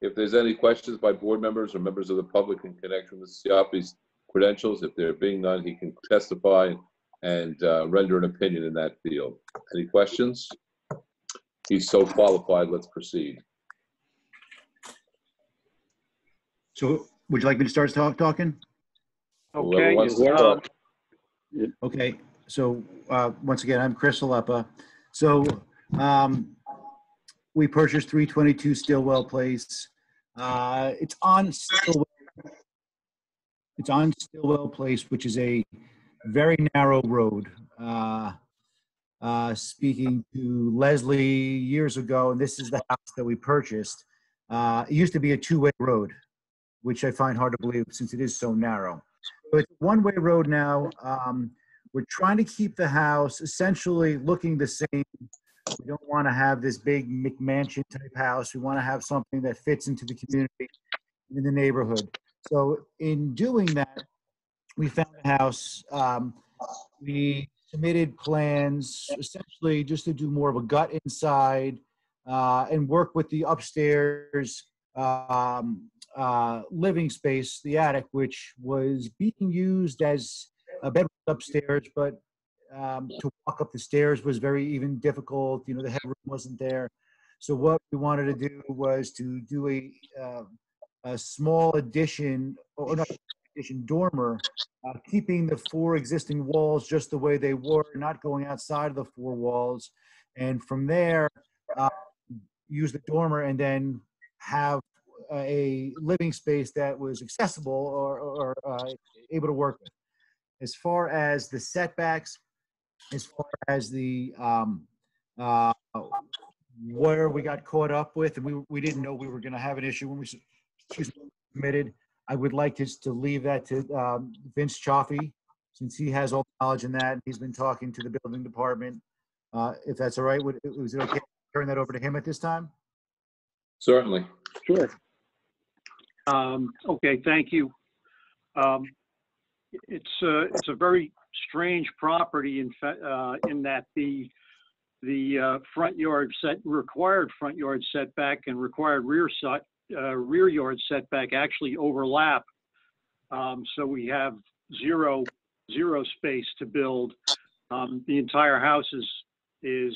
If there's any questions by board members or members of the public in connection with Siafi's credentials, if there are being none, he can testify and uh, render an opinion in that field. Any questions? He's so qualified, let's proceed. So would you like me to start talk, talking? Whoever Okay. wants to um, talk. Okay, so, uh, once again, I'm Chris Alepa. So, um, we purchased three twenty-two Stillwell Place. Uh, it's on Stillwell. It's on Stillwell Place, which is a very narrow road. Uh, uh, speaking to Leslie years ago, and this is the house that we purchased. Uh, it used to be a two-way road, which I find hard to believe since it is so narrow. It's a one-way road now. Um, we're trying to keep the house essentially looking the same. We don't want to have this big McMansion type house. We want to have something that fits into the community, in the neighborhood. So in doing that, we found a house. Um, we submitted plans essentially just to do more of a gut inside uh, and work with the upstairs um, uh, living space, the attic, which was being used as a bedroom upstairs, but um, to walk up the stairs was very even difficult. You know, the headroom wasn't there. So what we wanted to do was to do a uh, a small addition or not addition dormer, uh, keeping the four existing walls just the way they were, not going outside of the four walls, and from there uh, use the dormer and then have a living space that was accessible or, or uh, able to work with. As far as the setbacks, as far as the um, uh, where we got caught up with, and we, we didn't know we were going to have an issue when we s- excuse me, submitted. I would like just to leave that to um, Vince Chaffee, since he has all the knowledge in that. And he's been talking to the building department. Uh, If that's all right, would, was it okay to turn that over to him at this time? Certainly. Sure. Um, okay, thank you. Um, it's a, it's a very strange property in uh, in that the, the, uh, front yard set, required front yard setback and required rear set, uh, rear yard setback actually overlap. Um, so we have zero, zero space to build. Um, the entire house is, is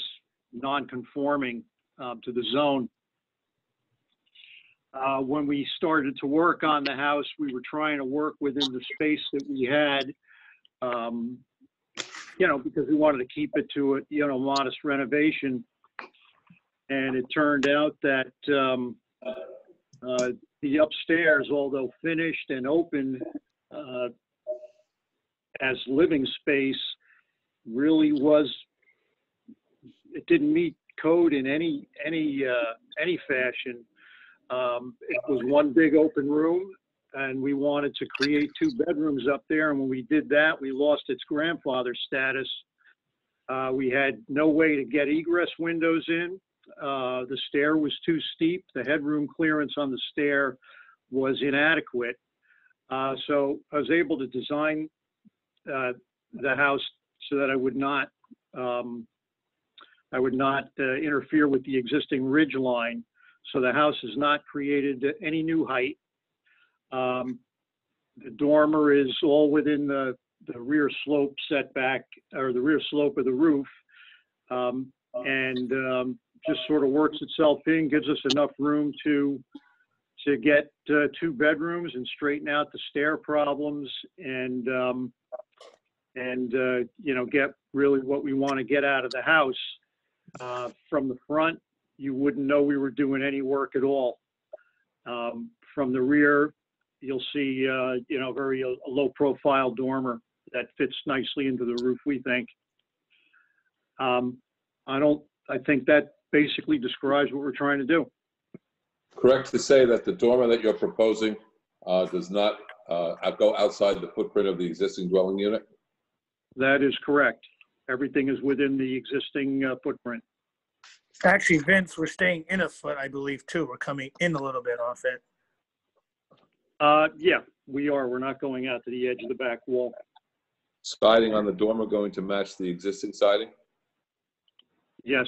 non-conforming, um, to the zone. Uh, when we started to work on the house, we were trying to work within the space that we had. Um, you know, because we wanted to keep it to a, you know, modest renovation. And it turned out that, um, uh, the upstairs, although finished and open, uh, as living space, really was, it didn't meet code in any, any, uh, any fashion. Um, it was one big open room and we wanted to create two bedrooms up there. And when we did that, we lost its grandfather status. Uh, we had no way to get egress windows in. Uh, the stair was too steep. The headroom clearance on the stair was inadequate. Uh, so I was able to design uh, the house so that I would not um, I would not uh, interfere with the existing ridge line. So the house has not created to any new height. Um, the dormer is all within the, the rear slope setback or the rear slope of the roof. Um, and um, just sort of works itself in, gives us enough room to to get uh, two bedrooms and straighten out the stair problems and um, and uh, you know get really what we want to get out of the house. Uh, from the front, you wouldn't know we were doing any work at all. Um, from the rear, you'll see, uh, you know, very uh, low-profile dormer that fits nicely into the roof, we think. Um, I don't, I think that basically describes what we're trying to do. Correct to say that the dormer that you're proposing uh, does not uh, go outside the footprint of the existing dwelling unit? That is correct. Everything is within the existing uh, footprint. Actually, Vince, we're staying in a foot, I believe, too. We're coming in a little bit off it. Uh, yeah, we are. We're not going out to the edge of the back wall. Siding on the dormer going to match the existing siding? Yes.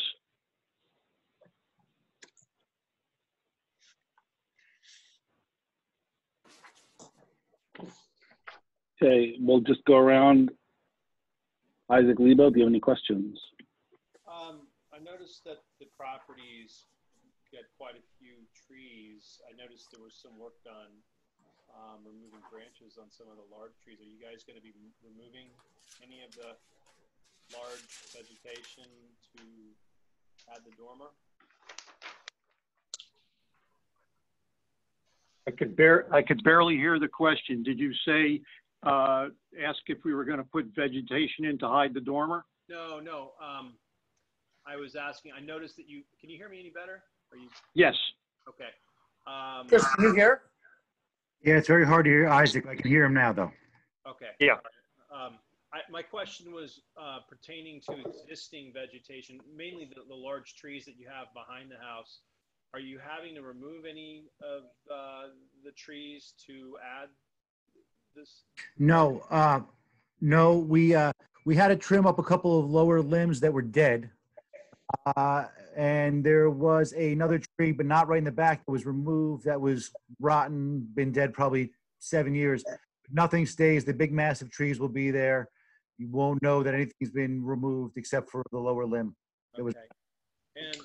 Okay, we'll just go around. Isaac Lebo, do you have any questions? Um, I noticed that the properties get quite a few trees. I noticed there was some work done um, removing branches on some of the large trees. Are you guys going to be removing any of the large vegetation to add the dormer? I could bear, I could barely hear the question. Did you say, uh, ask if we were going to put vegetation in to hide the dormer? No, no. Um, I was asking. I noticed that you. Can you hear me any better? Are you? Yes. Okay. Um, Chris, can you hear? Yeah, it's very hard to hear Isaac. I can hear him now, though. Okay. Yeah. Um, I, my question was uh, pertaining to existing vegetation, mainly the, the large trees that you have behind the house. Are you having to remove any of uh, the trees to add this? No, uh, no, we, uh, we had to trim up a couple of lower limbs that were dead. Uh, and there was another tree, but not right in the back, that was removed, that was rotten, been dead probably seven years. Nothing stays. The big massive trees will be there. You won't know that anything's been removed except for the lower limb. It was, Okay. And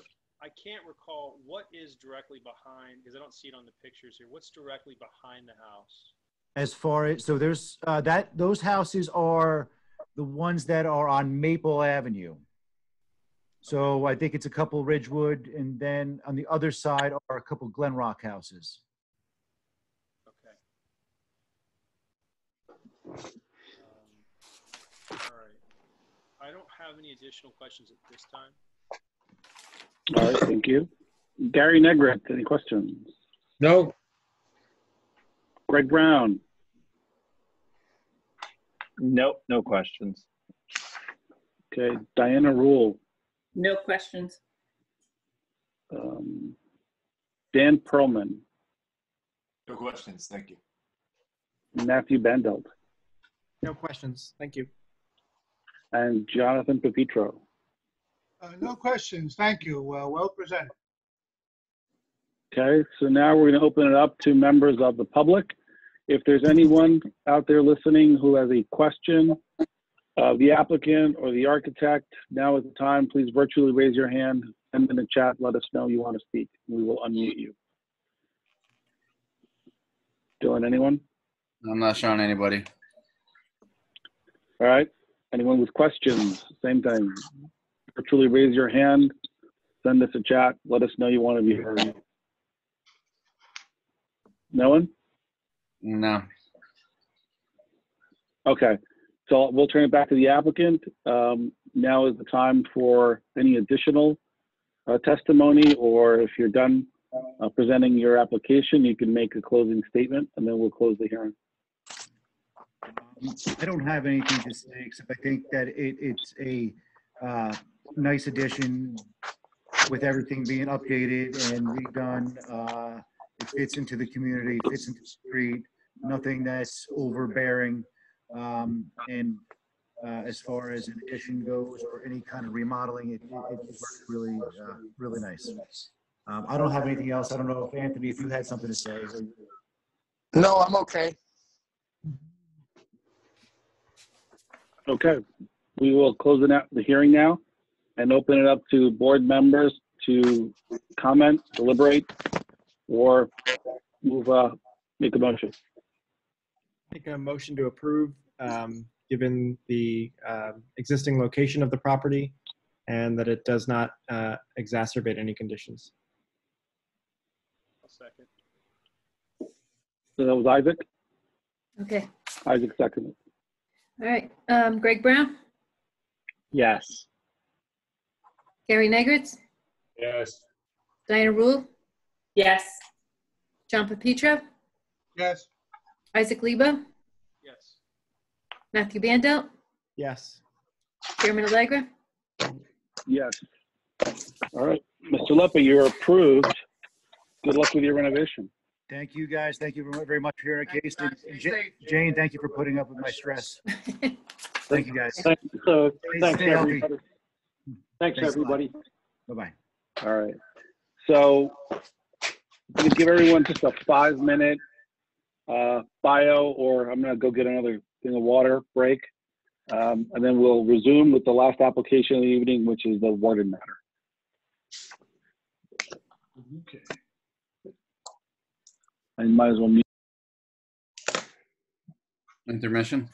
I can't recall what is directly behind, because I don't see it on the pictures here. What's directly behind the house? as far as, so there's, uh, that, those houses are the ones that are on Maple Avenue. So I think it's a couple Ridgewood, and then on the other side are a couple Glen Rock houses. Okay. Um, all right. I don't have any additional questions at this time. All right, thank you. Gary Negret, any questions? No. Greg Brown, Nope, no questions. okay. Diana Rule, No questions. um, Dan Perlman, No questions. Thank you. Matthew Bandel, No questions. Thank you. and Jonathan Pepitro. Uh, No questions, thank you. Uh, Well presented. Okay, so now we're going to open it up to members of the public. If there's anyone out there listening who has a question of the applicant or the architect, now is the time. Please virtually raise your hand and in the chat, let us know you want to speak. We will unmute you. Dylan, anyone? I'm not showing anybody. All right. Anyone with questions? Same thing. Virtually raise your hand, send us a chat, let us know you want to be heard. No one? No. Okay. So we'll turn it back to the applicant. Um, now is the time for any additional uh, testimony, or if you're done uh, presenting your application, you can make a closing statement, and then we'll close the hearing. I don't have anything to say, except I think that it, it's a uh, nice addition with everything being updated and redone. Uh, It fits into the community, it fits into the street, nothing that's overbearing. Um, And uh, as far as an addition goes or any kind of remodeling, it, it it works really, uh, really nice. Um, I don't have anything else. I don't know if Anthony, if you had something to say. No, I'm okay. Okay, we will close the, na- the hearing now and open it up to board members to comment, deliberate, or move, uh, make a motion. Make a motion to approve, um, given the um, existing location of the property and that it does not uh, exacerbate any conditions. Second. So that was Isaac? Okay, Isaac seconded. all right. Um, Greg Brown, Yes. Gary Negritz, Yes. Diana Rule, Yes. John Pepitro, Yes, Isaac Lebo, Yes. Matthew Bandel, Yes. Chairman Allegra. Yes. All right, Mr. Leppa, you're approved. Good luck with your renovation. Thank you, guys. Thank you very- very much for hearing our case. And Ja- Jane, thank you for putting up with my stress. Thank you, guys. Thanks, uh, Stay- thanks, stay healthy. everybody. Thanks, Thanks a lot. everybody. Bye-bye. All right. So I'm gonna give everyone just a five-minute uh, bio, or I'm gonna go get another thing of water break. Um, And then we'll resume with the last application of the evening, which is the Warden matter. Okay. I might as well mute. Intermission?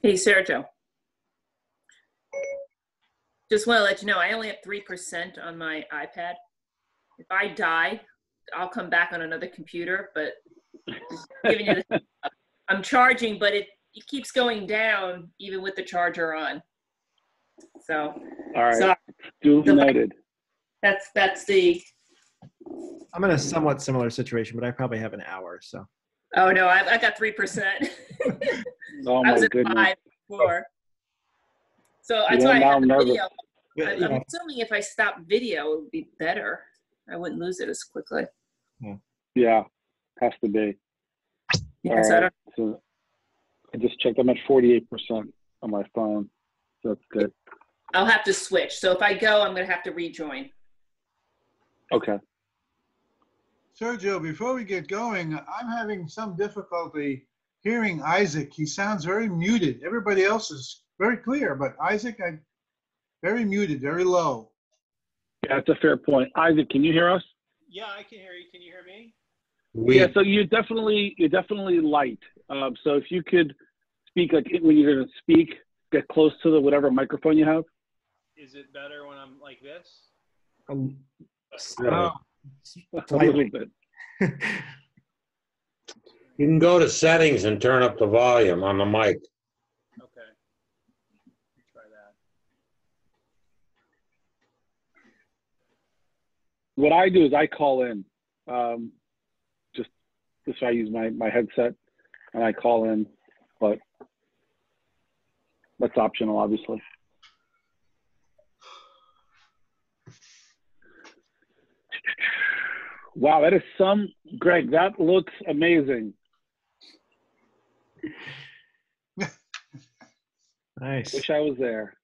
Hey, Sergio. Just want to let you know, I only have 3% on my iPad. If I die, I'll come back on another computer, but giving you the, I'm charging, but it, it keeps going down even with the charger on. So, All right. sorry. Duly noted. That's, that's the, I'm in a somewhat similar situation, but I probably have an hour, so. Oh no, I, I got 3%. Oh I was at goodness. five before. So that's why I I'm the video. Yeah, I'm know. assuming if I stop video, it would be better. I wouldn't lose it as quickly. Hmm. Yeah, has to be. Yeah, so I right, so I just checked. I'm at 48% on my phone. So that's good. I'll have to switch. So if I go, I'm gonna have to rejoin. Okay. Sergio, before we get going, I'm having some difficulty hearing Isaac. He sounds very muted. Everybody else is very clear, but Isaac, I, very muted, very low. Yeah, that's a fair point. Isaac, can you hear us? Yeah, I can hear you. Can you hear me? We, Yeah, so you're definitely you're definitely light. Um, so if you could speak like when you're going to speak, get close to the whatever microphone you have. Is it better when I'm like this? Um, Uh, A little bit. You can go to settings and turn up the volume on the mic. Okay. Try that. What I do is I call in. Um, just just I use my my headset and I call in, but that's optional, obviously. Wow, that is some Greg. That looks amazing. Nice. Wish I was there.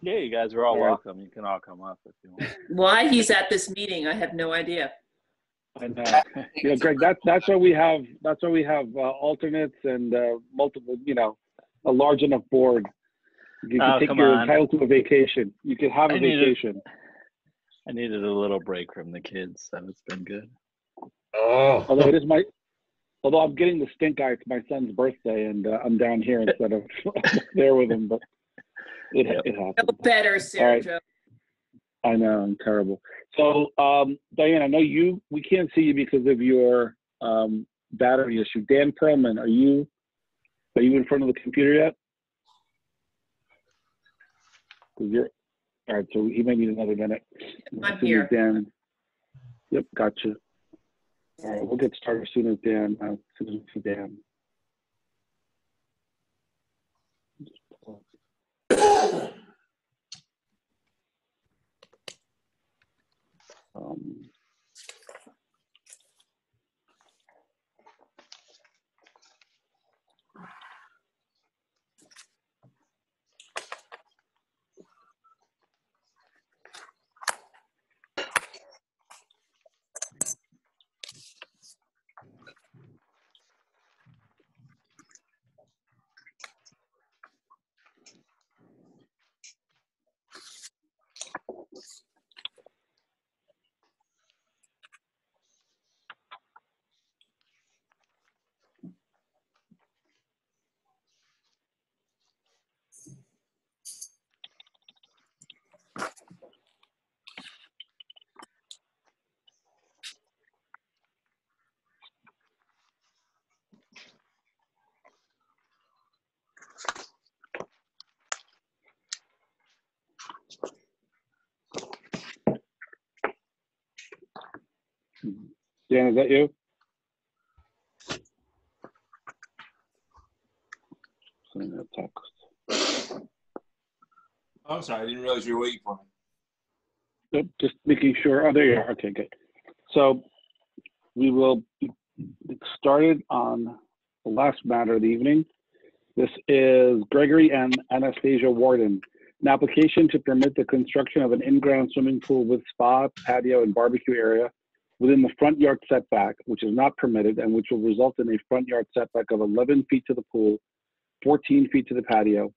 Yeah, you guys are all All right. welcome. You can all come up if you want. Why he's at this meeting, I have no idea. I know. you know, Greg, that's that's why we have that's why we have uh, alternates and uh, multiple. You know, a large enough board. You can Oh, take come you're on. entitled to a vacation. You can have a I needed- vacation. I needed a little break from the kids, so it's been good. Oh. Although it is my, although I'm getting the stink eye. It's my son's birthday, and uh, I'm down here instead of there with him. But it it No happens. better, All right. Sergio. I know, I'm terrible. So, um, Diane, I know you. We can't see you because of your um, battery issue. Dan Perlman, are you? Are you in front of the computer yet? 'Cause you're. All right, so he may need another minute. I'm As soon as here. Dan. Yep, gotcha. All right, we'll get started as soon as Dan. Uh, as soon as we see Dan. Um, Dan, is that you? Sending a text. Oh, I'm sorry, I didn't realize you were waiting for me. Just making sure. Oh, there you are. Okay, good. So we will get started on the last matter of the evening. This is Gregory and Anastasia Warden. An application to permit the construction of an in-ground swimming pool with spa, patio, and barbecue area within the front yard setback, which is not permitted and which will result in a front yard setback of 11 feet to the pool, 14 feet to the patio,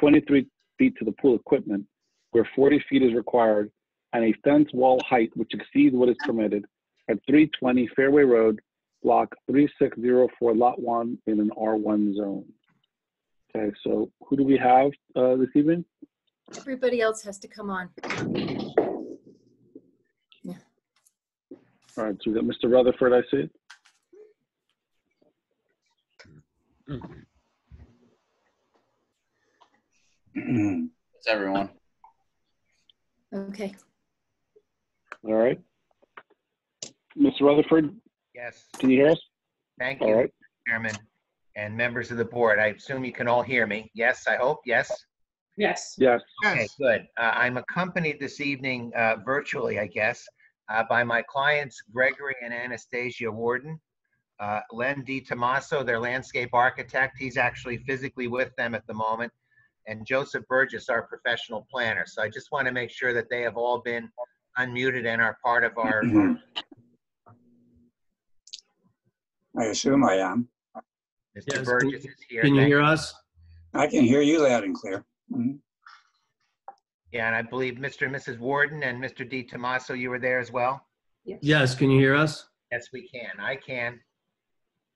23 feet to the pool equipment, where 40 feet is required, and a fence wall height which exceeds what is permitted at 320 Fairway Road, Block 3604, Lot 1, in an R1 zone. Okay, so who do we have uh, this evening? Everybody else has to come on. All right, so we got Mr. Rutherford, I see. It's everyone. Okay. All right. Mr. Rutherford, Yes, can you hear us? thank All you, right. Chairman and members of the board. I assume you can all hear me. Yes, I hope, yes? Yes. Yes. Okay, good. Uh, I'm accompanied this evening, uh, virtually, I guess, uh, by my clients Gregory and Anastasia Warden. Uh, Len Di Tomaso, their landscape architect, he's actually physically with them at the moment. And Joseph Burgess, our professional planner. So I just want to make sure that they have all been unmuted and are part of our, I assume I am. Mr. Yes, Burgess is here. can you Thank hear us? I can hear you loud and clear. Mhm. Yeah, and I believe Mr. and Mrs. Warden and Mr. Di Tomaso, you were there as well? Yes, can you hear us? Yes, we can. I can.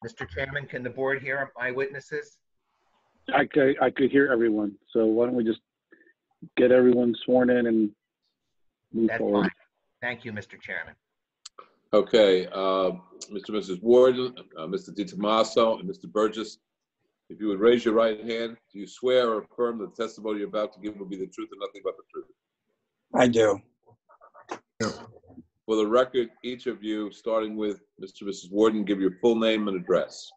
Mr. Chairman, can the board hear my witnesses? I could, I could hear everyone, so why don't we just get everyone sworn in and move That's forward? fine. Thank you, Mr. Chairman. Okay, uh, Mr. and Mrs. Warden, uh, Mr. Di Tomaso, and Mr. Burgess, if you would raise your right hand, do you swear or affirm that the testimony you're about to give will be the truth and nothing but the truth? I do. For the record, each of you, starting with Mr. and Mrs. Warden, give your full name and address.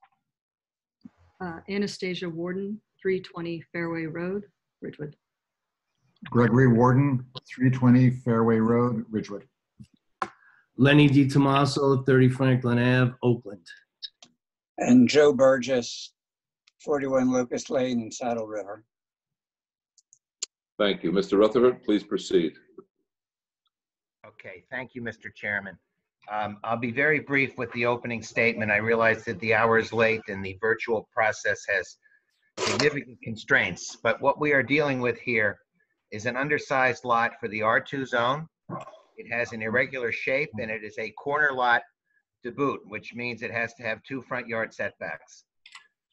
Uh, Anastasia Warden, 320 Fairway Road, Ridgewood. Gregory Warden, 320 Fairway Road, Ridgewood. Lenny Di Tomaso, 30 Franklin Ave, Oakland. And Joe Burgess, 41 Locust Lane, in Saddle River. Thank you. Mr. Rutherford, please proceed. Okay, thank you, Mr. Chairman. Um, I'll be very brief with the opening statement. I realize that the hour is late and the virtual process has significant constraints, but what we are dealing with here is an undersized lot for the R2 zone. It has an irregular shape and it is a corner lot to boot, which means it has to have two front yard setbacks.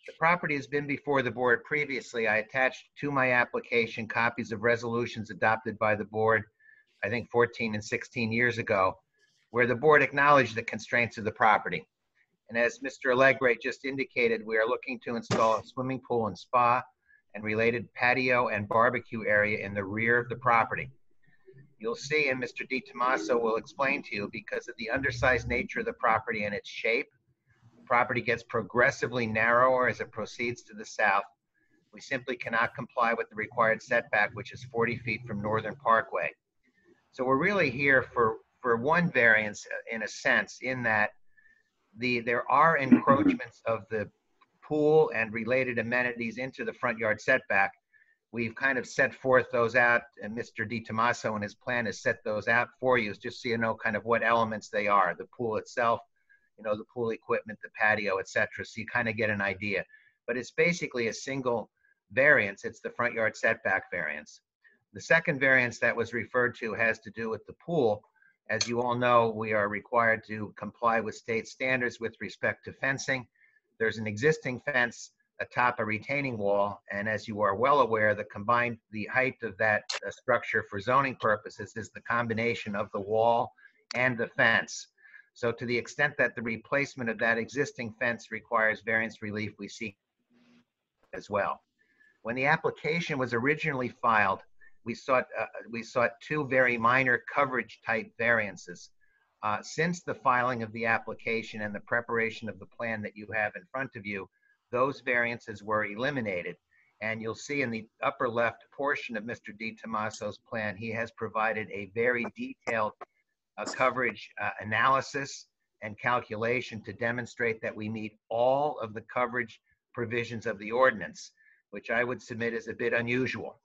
The property has been before the board previously. I attached to my application copies of resolutions adopted by the board, I think 14 and 16 years ago, where the board acknowledged the constraints of the property. And as Mr. Allegre just indicated, we are looking to install a swimming pool and spa and related patio and barbecue area in the rear of the property. You'll see, and Mr. Di Tomaso will explain to you, because of the undersized nature of the property and its shape, property gets progressively narrower as it proceeds to the south. We simply cannot comply with the required setback, which is 40 feet from Northern Parkway. So we're really here for, for one variance uh, in a sense, in that the, there are encroachments of the pool and related amenities into the front yard setback. We've kind of set forth those out, and Mr. Di Tomaso and his plan has set those out for you, just so you know kind of what elements they are, the pool itself, you know, the pool equipment, the patio, et cetera, so you kind of get an idea. But it's basically a single variance, it's the front yard setback variance. The second variance that was referred to has to do with the pool. As you all know, we are required to comply with state standards with respect to fencing. There's an existing fence atop a retaining wall, and as you are well aware, the combined, the height of that uh, structure for zoning purposes is the combination of the wall and the fence. So to the extent that the replacement of that existing fence requires variance relief, we seek as well. When the application was originally filed, we sought, uh, we sought two very minor coverage type variances. Uh, Since the filing of the application and the preparation of the plan that you have in front of you, those variances were eliminated. And you'll see in the upper left portion of Mr. Di Tomaso's plan, he has provided a very detailed coverage uh, analysis and calculation to demonstrate that we meet all of the coverage provisions of the ordinance, which I would submit is a bit unusual.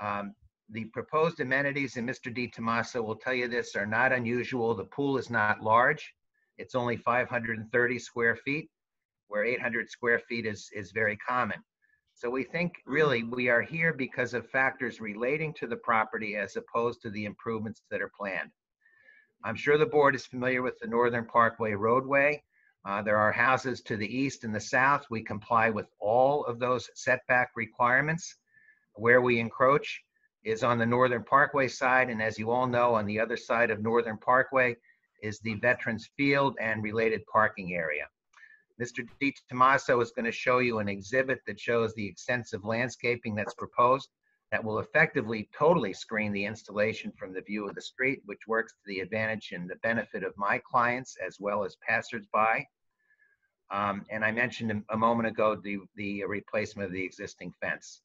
Um, The proposed amenities, and Mr. Di Tomaso will tell you this, are not unusual. The pool is not large. It's only 530 square feet, where 800 square feet is, is very common. So we think really we are here because of factors relating to the property as opposed to the improvements that are planned. I'm sure the board is familiar with the Northern Parkway roadway. Uh, There are houses to the east and the south. We comply with all of those setback requirements. Where we encroach is on the Northern Parkway side, and as you all know, on the other side of Northern Parkway is the Veterans Field and related parking area. Mr. Di Tomaso is going to show you an exhibit that shows the extensive landscaping that's proposed that will effectively totally screen the installation from the view of the street, which works to the advantage and the benefit of my clients as well as passersby. Um, and I mentioned a- moment ago the, the replacement of the existing fence.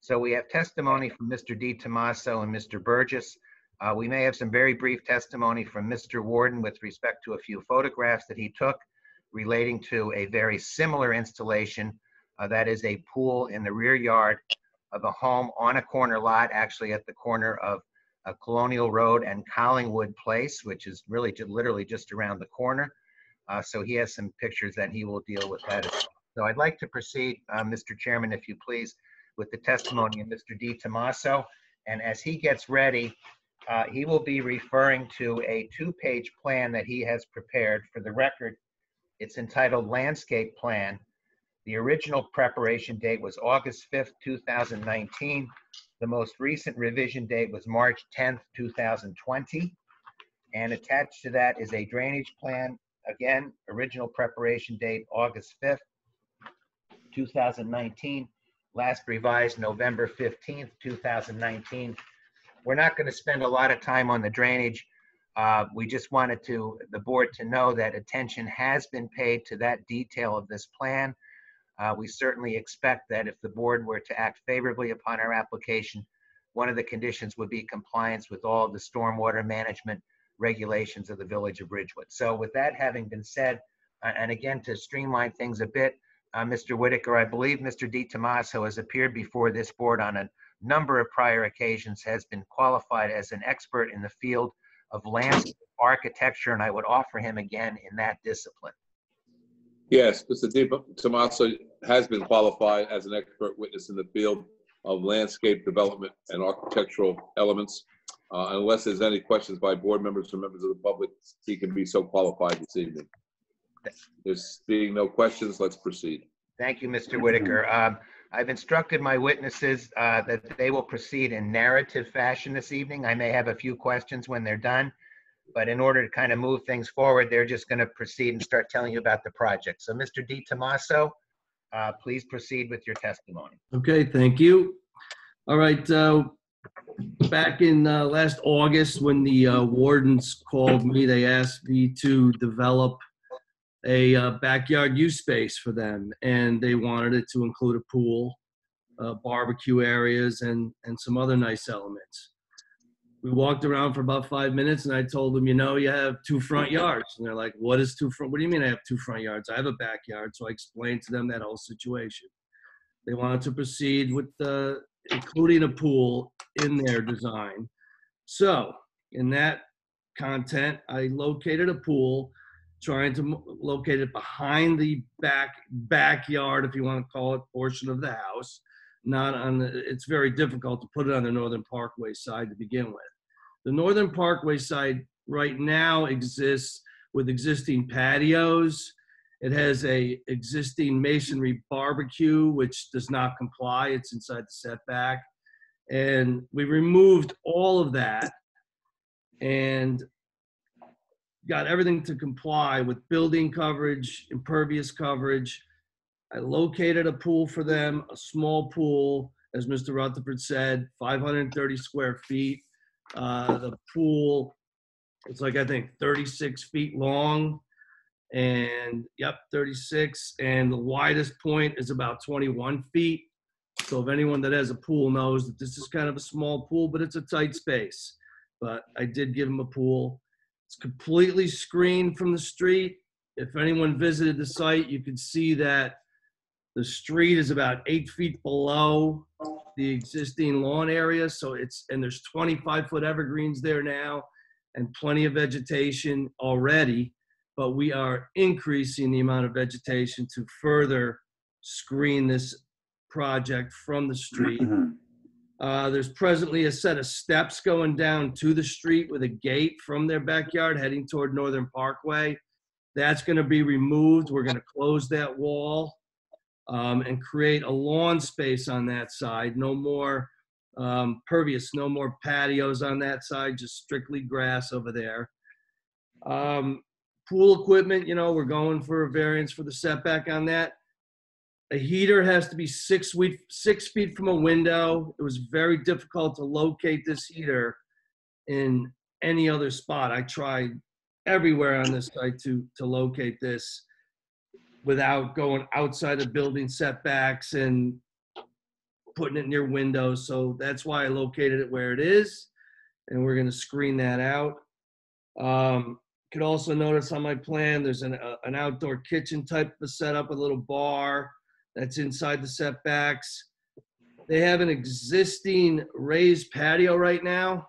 So we have testimony from Mr. Di Tomaso and Mr. Burgess. Uh, we may have some very brief testimony from Mr. Warden with respect to a few photographs that he took relating to a very similar installation. Uh, that is a pool in the rear yard of a home on a corner lot, actually at the corner of uh, Colonial Road and Collingwood Place, which is really ju- literally just around the corner. Uh, so he has some pictures that he will deal with that. well. So I'd like to proceed, uh, Mr. Chairman, if you please, with the testimony of Mr. Di Tomaso. And as he gets ready, uh, he will be referring to a two-page plan that he has prepared. For the record, it's entitled Landscape Plan. The original preparation date was August 5th, 2019. The most recent revision date was March 10th, 2020. And attached to that is a drainage plan. Again, original preparation date, August 5th, 2019. Last revised November 15th, 2019. We're not going to spend a lot of time on the drainage. Uh, We just wanted to, the board to know that attention has been paid to that detail of this plan. Uh, We certainly expect that if the board were to act favorably upon our application, one of the conditions would be compliance with all of the stormwater management regulations of the Village of Ridgewood. So with that having been said, uh, and again, to streamline things a bit, uh, Mr. Whitaker, I believe Mr. Di Tomaso has appeared before this board on a number of prior occasions, has been qualified as an expert in the field of landscape architecture, and I would offer him again in that discipline. Yes, Mr. Di Tomaso has been qualified as an expert witness in the field of landscape development and architectural elements. Uh, Unless there's any questions by board members or members of the public, he can be so qualified this evening. There's being no questions, let's proceed. Thank you, Mr. Whitaker. Um, I've instructed my witnesses uh, that they will proceed in narrative fashion this evening. I may have a few questions when they're done, but in order to kind of move things forward, they're just going to proceed and start telling you about the project. So, Mr. Di Tomaso, uh, please proceed with your testimony. Okay, thank you. All right, uh, back in uh, last August, when the uh, wardens called me, they asked me to develop a uh, backyard use space for them, and they wanted it to include a pool, uh, barbecue areas, and and some other nice elements. We walked around for about five minutes, and I told them, you know, you have two front yards, and they're like, "What is two front? What do you mean I have two front yards? I have a backyard." So I explained to them that whole situation. They wanted to proceed with the, including a pool in their design. So in that content, I located a pool, trying to locate it behind the back backyard, if you want to call it, portion of the house. Not on the, it's very difficult to put it on the Northern Parkway side to begin with. The Northern Parkway side right now exists with existing patios. It has a existing masonry barbecue, which does not comply. It's inside the setback. And we removed all of that and got everything to comply with building coverage, impervious coverage. I located a pool for them, a small pool, as Mr. Rutherford said, 530 square feet. Uh, the pool, it's like, I think 36 feet long and yep, 36. And the widest point is about 21 feet. So if anyone that has a pool knows that this is kind of a small pool, but it's a tight space. But I did give him a pool. It's completely screened from the street. If anyone visited the site, you could see that the street is about eight feet below the existing lawn area. So it's, and there's 25 foot evergreens there now and plenty of vegetation already. But we are increasing the amount of vegetation to further screen this project from the street. Uh, there's presently a set of steps going down to the street with a gate from their backyard heading toward Northern Parkway. That's going to be removed. We're going to close that wall um, and create a lawn space on that side. No more um, pervious, no more patios on that side, just strictly grass over there. Um, pool equipment, you know, we're going for a variance for the setback on that. A heater has to be six feet, six feet from a window. It was very difficult to locate this heater in any other spot. I tried everywhere on this site to, to locate this without going outside of building setbacks and putting it near windows. So that's why I located it where it is. And we're gonna screen that out. Um, could also notice on my plan, there's an, uh, an outdoor kitchen type of setup, a little bar that's inside the setbacks. They have an existing raised patio right now.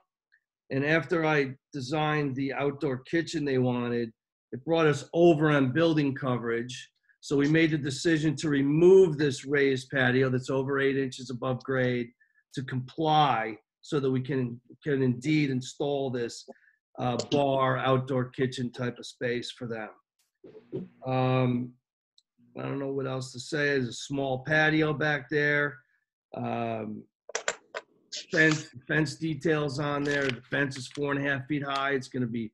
And after I designed the outdoor kitchen they wanted, it brought us over on building coverage. So we made the decision to remove this raised patio that's over eight inches above grade to comply so that we can, can indeed install this uh, bar, outdoor kitchen type of space for them. Um, I don't know what else to say. There's a small patio back there. Um, fence, fence details on there. The fence is four and a half feet high. It's gonna be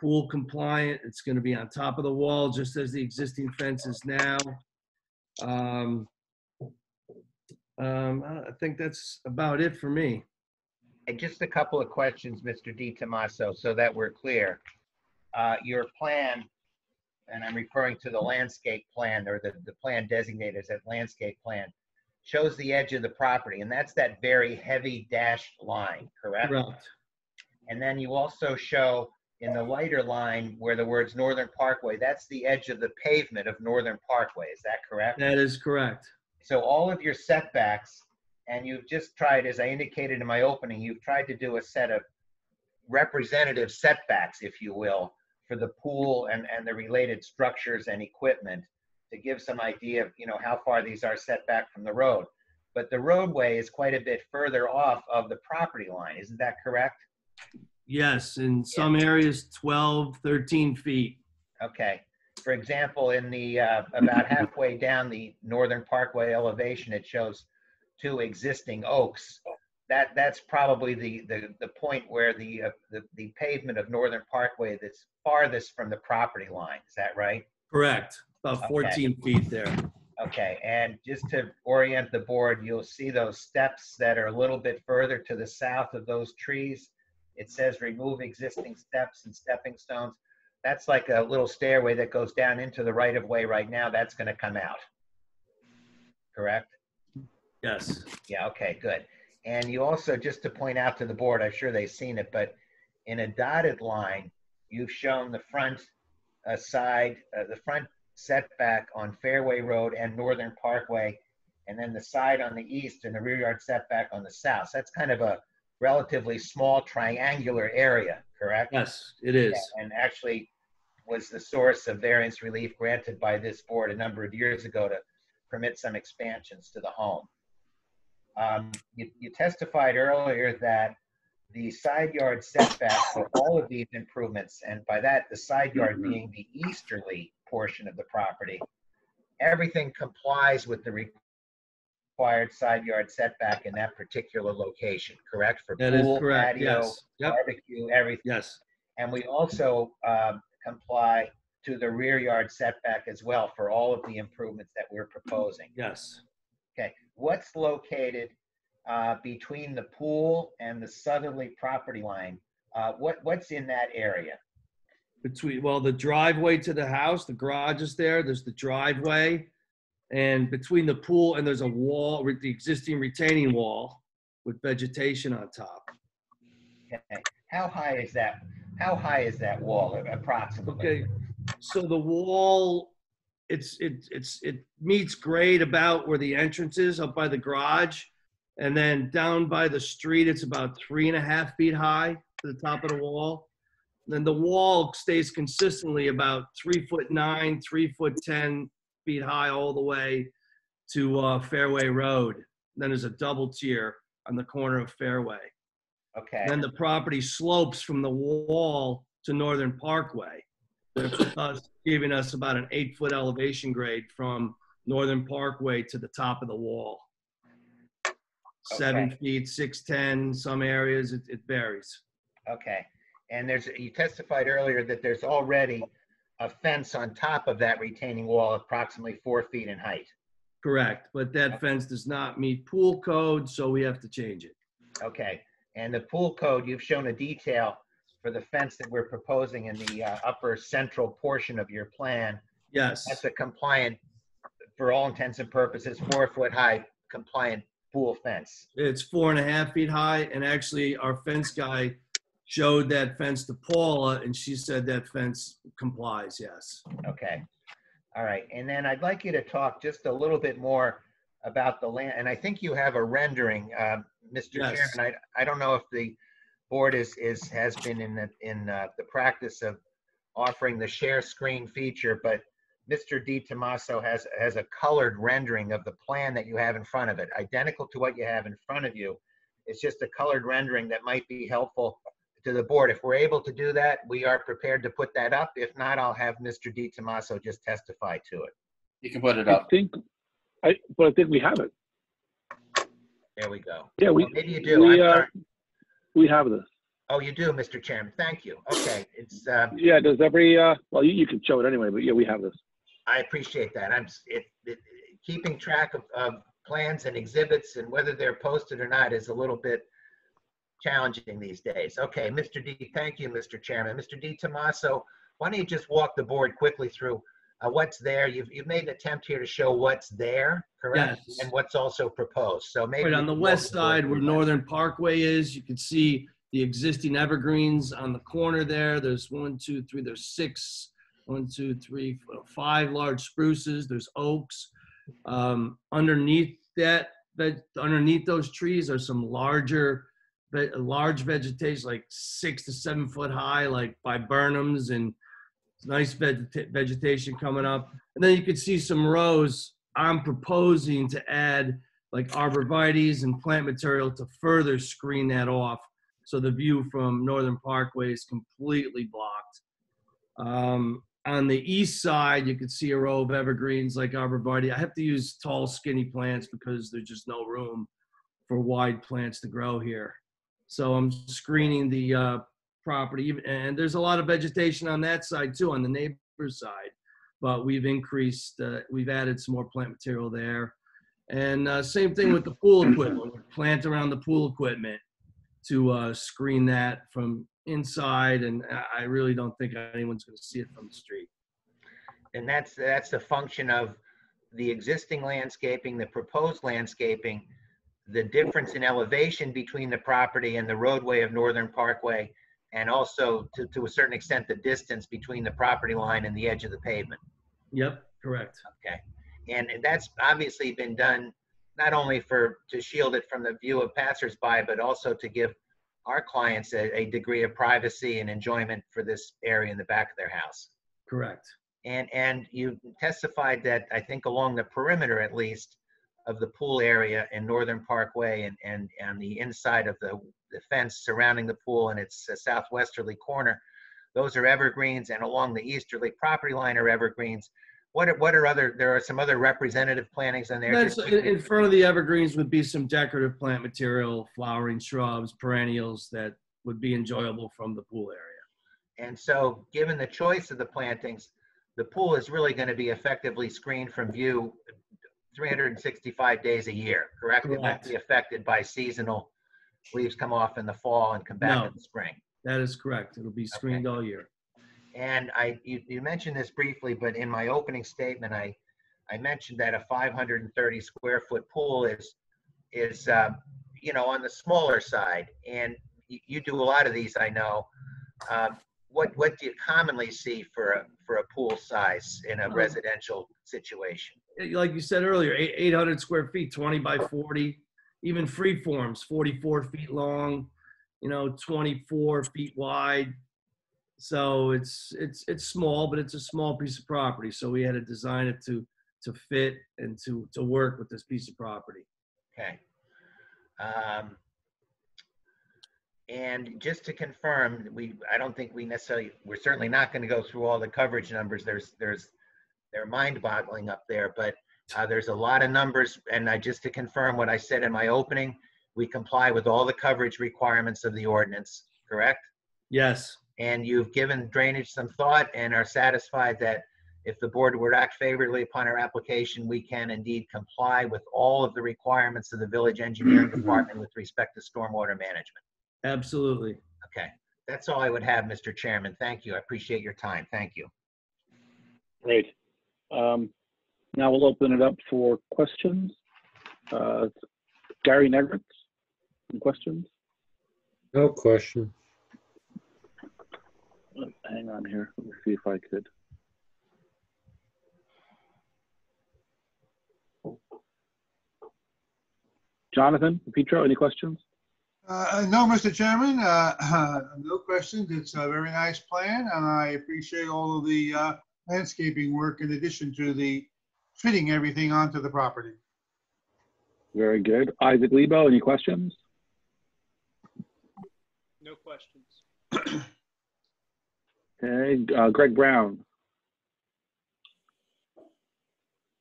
pool compliant. It's gonna be on top of the wall, just as the existing fence is now. Um, um, I I think that's about it for me. And just a couple of questions, Mr. Di Tomaso, so that we're clear. Uh, Your plan, and I'm referring to the landscape plan or the, the plan designated as that landscape plan, shows the edge of the property, and that's that very heavy dashed line, correct? Correct. And then you also show in the lighter line where the words Northern Parkway, that's the edge of the pavement of Northern Parkway, is that correct? That is correct. So all of your setbacks, and you've just tried, as I indicated in my opening, you've tried to do a set of representative setbacks, if you will, for the pool and, and the related structures and equipment to give some idea of, you know, how far these are set back from the road. But the roadway is quite a bit further off of the property line, isn't that correct? Yes, in some areas, 12, 13 feet. Okay. For example, in the, uh, about halfway down the Northern Parkway elevation, it shows two existing oaks. That, that's probably the, the, the point where the, uh, the, the pavement of Northern Parkway that's farthest from the property line. Is that right? Correct. About Okay. 14 feet there. Okay, and just to orient the board, you'll see those steps that are a little bit further to the south of those trees. It says remove existing steps and stepping stones. That's like a little stairway that goes down into the right of way right now. That's gonna come out. Correct? Yes. Yeah, okay, good. And you also, just to point out to the board, I'm sure they've seen it, but in a dotted line, you've shown the front uh, side, uh, the front setback on Fairway Road and Northern Parkway, and then the side on the east and the rear yard setback on the south. So that's kind of a relatively small triangular area, correct? Yes, it is. Yeah, And actually was the source of variance relief granted by this board a number of years ago to permit some expansions to the home. Um, You you testified earlier that the side yard setback for all of these improvements, and by that, the side yard being the easterly portion of the property, everything complies with the required side yard setback in that particular location, correct? For That is pool, correct, patio, yes. Yep. barbecue, everything. Yes. And we also um, comply to the rear yard setback as well for all of the improvements that we're proposing. Yes. Okay, what's located uh, between the pool and the southerly property line? Uh, What, what's in that area? Between, well, the driveway to the house, the garage is there, there's the driveway. And between the pool and there's a wall, with the existing retaining wall with vegetation on top. Okay, How high is that, how high is that wall approximately? Okay, so the wall, it's, it, it's, it meets grade about where the entrance is, up by the garage. And then down by the street, it's about three and a half feet high to the top of the wall. Then the wall stays consistently about three foot nine, three foot 10 feet high all the way to uh, Fairway Road. Then there's a double tier on the corner of Fairway. Okay. Then the property slopes from the wall to Northern Parkway. Us, giving us about an eight-foot elevation grade from Northern Parkway to the top of the wall. Seven feet, six ten, some areas, it, it varies. Okay. And there's, you testified earlier that there's already a fence on top of that retaining wall approximately four feet in height. Correct, but that fence does not meet pool code, so we have to change it. Okay. And the pool code, you've shown a detail for the fence that we're proposing in the uh, upper central portion of your plan. Yes. That's a compliant, for all intents and purposes, four foot high compliant pool fence. It's four and a half feet high, and actually, our fence guy showed that fence to Paula, and she said that fence complies, yes. Okay. All right. And then I'd like you to talk just a little bit more about the land. And I think you have a rendering, uh, Mr. Yes. Chairman. I, I don't know if the board is, is, has been in the, in uh, the practice of offering the share screen feature, but Mr. Di Tomaso has, has a colored rendering of the plan that you have in front of it, identical to what you have in front of you. It's just a colored rendering that might be helpful to the board. If we're able to do that, we are prepared to put that up. If not, I'll have Mr. Di Tomaso just testify to it. You can put it I up. think, I, but I think we have it. There we go. Yeah, we, Well, Maybe you do. we, I'm uh, sorry. we have this. Oh, you do, Mr. Chairman. Thank you. Okay, it's, uh, Yeah, does every, uh, well, you, you can show it anyway, but yeah, we have this. I appreciate that. I'm, s- it, it, keeping track of, of plans and exhibits and whether they're posted or not is a little bit challenging these days. Okay, Mr. D, thank you, Mr. Chairman. Mr. Di Tomaso, why don't you just walk the board quickly through uh, what's there? You've, you've made an attempt here to show what's there, correct? Yes. And what's also proposed. So maybe. Right on the west side where that. Northern Parkway is, you can see the existing evergreens on the corner there. There's one, two, three, there's six, one, two, three, four, five large spruces, there's oaks. Um, underneath that, but underneath those trees are some larger, large vegetation, like six to seven foot high, like viburnums and nice vegeta- vegetation coming up. And then you can see some rows. I'm proposing to add like arborvitae's and plant material to further screen that off. So the view from Northern Parkway is completely blocked. Um, on the east side, you can see a row of evergreens like arborvitae. I have to use tall, skinny plants because there's just no room for wide plants to grow here. So I'm screening the uh, property, and there's a lot of vegetation on that side too, on the neighbor's side. But we've increased, uh, we've added some more plant material there. And uh, same thing with the pool equipment. We Plant around the pool equipment to uh, screen that from inside, and I- I really don't think anyone's going to see it from the street. And that's, that's the function of the existing landscaping, the proposed landscaping, the difference in elevation between the property and the roadway of Northern Parkway, and also to, to a certain extent, the distance between the property line and the edge of the pavement. Yep, correct. Okay. And that's obviously been done not only for, to shield it from the view of passersby, but also to give our clients a, a degree of privacy and enjoyment for this area in the back of their house. Correct. And, and you testified that, I think along the perimeter at least, of the pool area in Northern Parkway and, and, and the inside of the, the fence surrounding the pool and its uh, southwesterly corner, those are evergreens, and along the easterly property line are evergreens. What are, what are other, there are some other representative plantings in there? That's, in, in front of the evergreens would be some decorative plant material, flowering shrubs, perennials that would be enjoyable from the pool area. And so, given the choice of the plantings, the pool is really going to be effectively screened from view 365 days a year, correct? It won't be affected by seasonal, leaves come off in the fall and come back No. in the spring. That is correct. It'll be screened all year. And I, you, you mentioned this briefly, but in my opening statement, I, I mentioned that a 530 square foot pool is, is, uh, you know, on the smaller side. And you, you do a lot of these, I know. Um, what, what do you commonly see for a, for a pool size in a Um, residential situation? Like you said earlier, eight- 800 square feet, 20 by 40, even free forms, 44 feet long, you know, 24 feet wide. So it's it's it's small, but it's a small piece of property. So we had to design it to to fit and to to work with this piece of property. Okay. Um, And just to confirm, we, I don't think we necessarily, we're certainly not going to go through all the coverage numbers. There's, there's, they're mind boggling up there, but uh, there's a lot of numbers. And I, just to confirm what I said in my opening, we comply with all the coverage requirements of the ordinance, correct? Yes. And you've given drainage some thought and are satisfied that if the board were to act favorably upon our application, we can indeed comply with all of the requirements of the village engineering department with respect to stormwater management. Absolutely. Okay, that's all I would have, Mr. Chairman. Thank you. I appreciate your time. Thank you. Great. Um, Now we'll open it up for questions. Uh, Gary Negritz, any questions? No question. Hang on here, let me see if I could. Jonathan, Petro, any questions? Uh, No, Mr. Chairman, uh, no questions. It's a very nice plan, and I appreciate all of the uh, landscaping work in addition to the fitting everything onto the property. Very good. Isaac Lebo, any questions? No questions. Okay, uh, Greg Brown.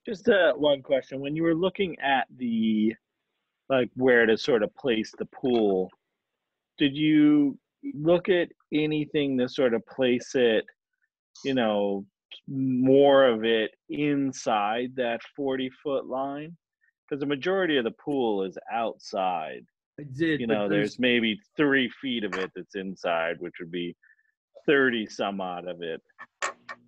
Just uh, one question. When you were looking at the, like, where to sort of place the pool, did you look at anything to sort of place it, you know, more of it inside that 40 foot line? Because the majority of the pool is outside. I did. You know, there's maybe three feet of it that's inside, which would be 30 some odd of it.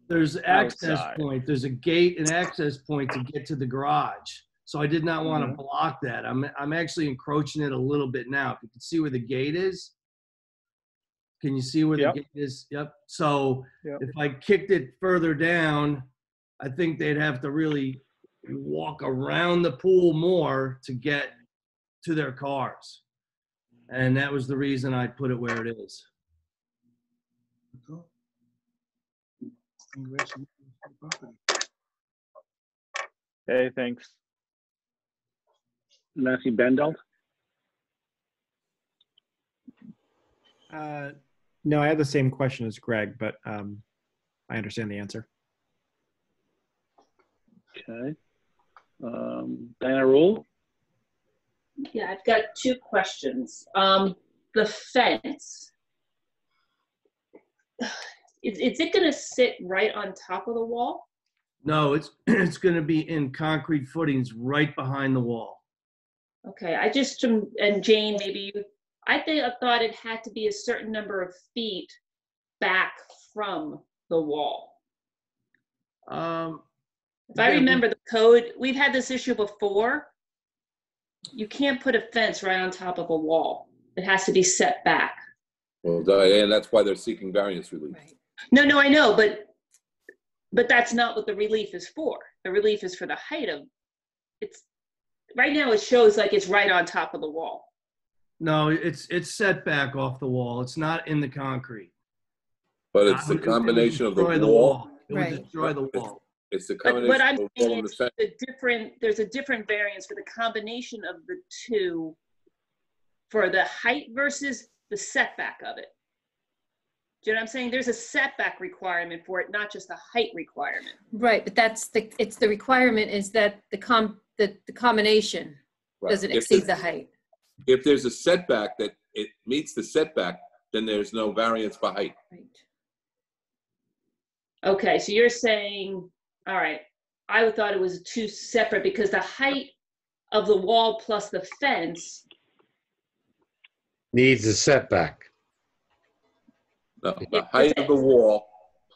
There's access point, there's a gate and access point to get to the garage. So I did not want to Mhm. block that. I'm, I'm actually encroaching it a little bit now. If you can see where the gate is. Can you see where the Yep. gate is? Yep. So Yep. if I kicked it further down, I think they'd have to really walk around the pool more to get to their cars. And that was the reason I put it where it is. Hey, thanks. Nancy Bandel? Uh, No, I had the same question as Greg, but um, I understand the answer. Okay. Um, Diana Rule? Yeah, I've got two questions. Um, the fence. Is, is it gonna sit right on top of the wall? No, it's it's going to be in concrete footings right behind the wall. Okay, I just, um, and Jane, maybe you, I think, I thought it had to be a certain number of feet back from the wall. Um, If I Yeah, we- remember the code, we've had this issue before. You can't put a fence right on top of a wall. It has to be set back. Well, Diane, that's why they're seeking variance relief. No, no, I know, but, but that's not what the relief is for. The relief is for the height of, it's, right now it shows like it's right on top of the wall. No, it's it's set back off the wall. It's not in the concrete. But it's the it would- it would combination of the destroy wall. It would Right. destroy the wall. It's the But what combination I'm of the wall saying and the is fence. the different, there's a different variance for the combination of the two for the height versus the setback of it. Do you know what I'm saying? There's a setback requirement for it, not just a height requirement. Right, but that's the, it's the requirement is that the com, the, the combination Right. doesn't If exceed the- the height. If there's a setback that it meets the setback, then there's no variance for height. Right. Okay, so you're saying, all right, I thought it was two separate because the height of the wall plus the fence, Needs a setback. No, the height of the wall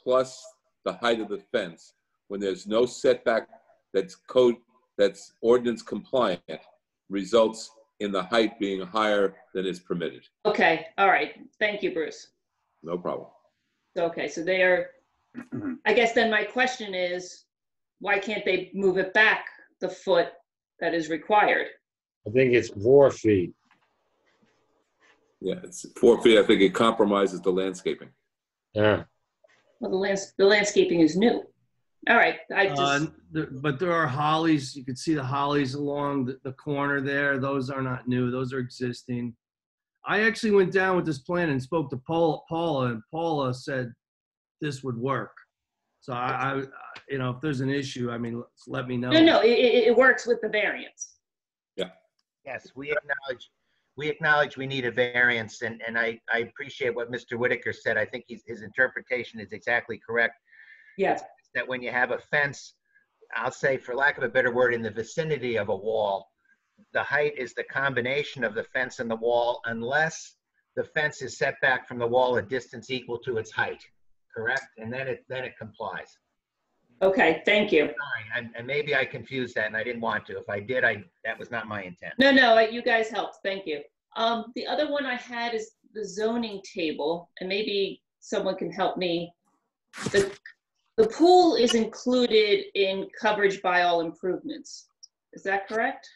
plus the height of the fence, when there's no setback that's code, that's ordinance compliant, results in the height being higher than is permitted. okay, all right, thank you, Bruce. No problem. Okay, so they are, I guess then my question is, why can't they move it back the foot that is required? I think it's four feet. Yeah, it's four feet. I think it compromises the landscaping. Yeah. Well, the lands, the landscaping is new. All right, I Uh, just, there- but there are hollies. You can see the hollies along the, the corner there. Those are not new. Those are existing. I actually went down with this plan and spoke to Paula, Paula, and Paula said this would work. So I, I, you know, if there's an issue, I mean, let me know. No, no, it, it, it works with the variance. Yeah. Yes, we acknowledge, we acknowledge we need a variance, and, and I, I appreciate what Mr. Whitaker said. I think he's, his interpretation is exactly correct. Yes. That when you have a fence, I'll say, for lack of a better word, in the vicinity of a wall, the height is the combination of the fence and the wall unless the fence is set back from the wall a distance equal to its height, correct? And then it, then it complies. Okay, thank you. Sorry, and, and maybe I confused that and I didn't want to. If I did, I, that was not my intent. No, no, you guys helped. Thank you. Um, the other one I had is the zoning table, and maybe someone can help me. The, the pool is included in coverage by all improvements. Is that correct?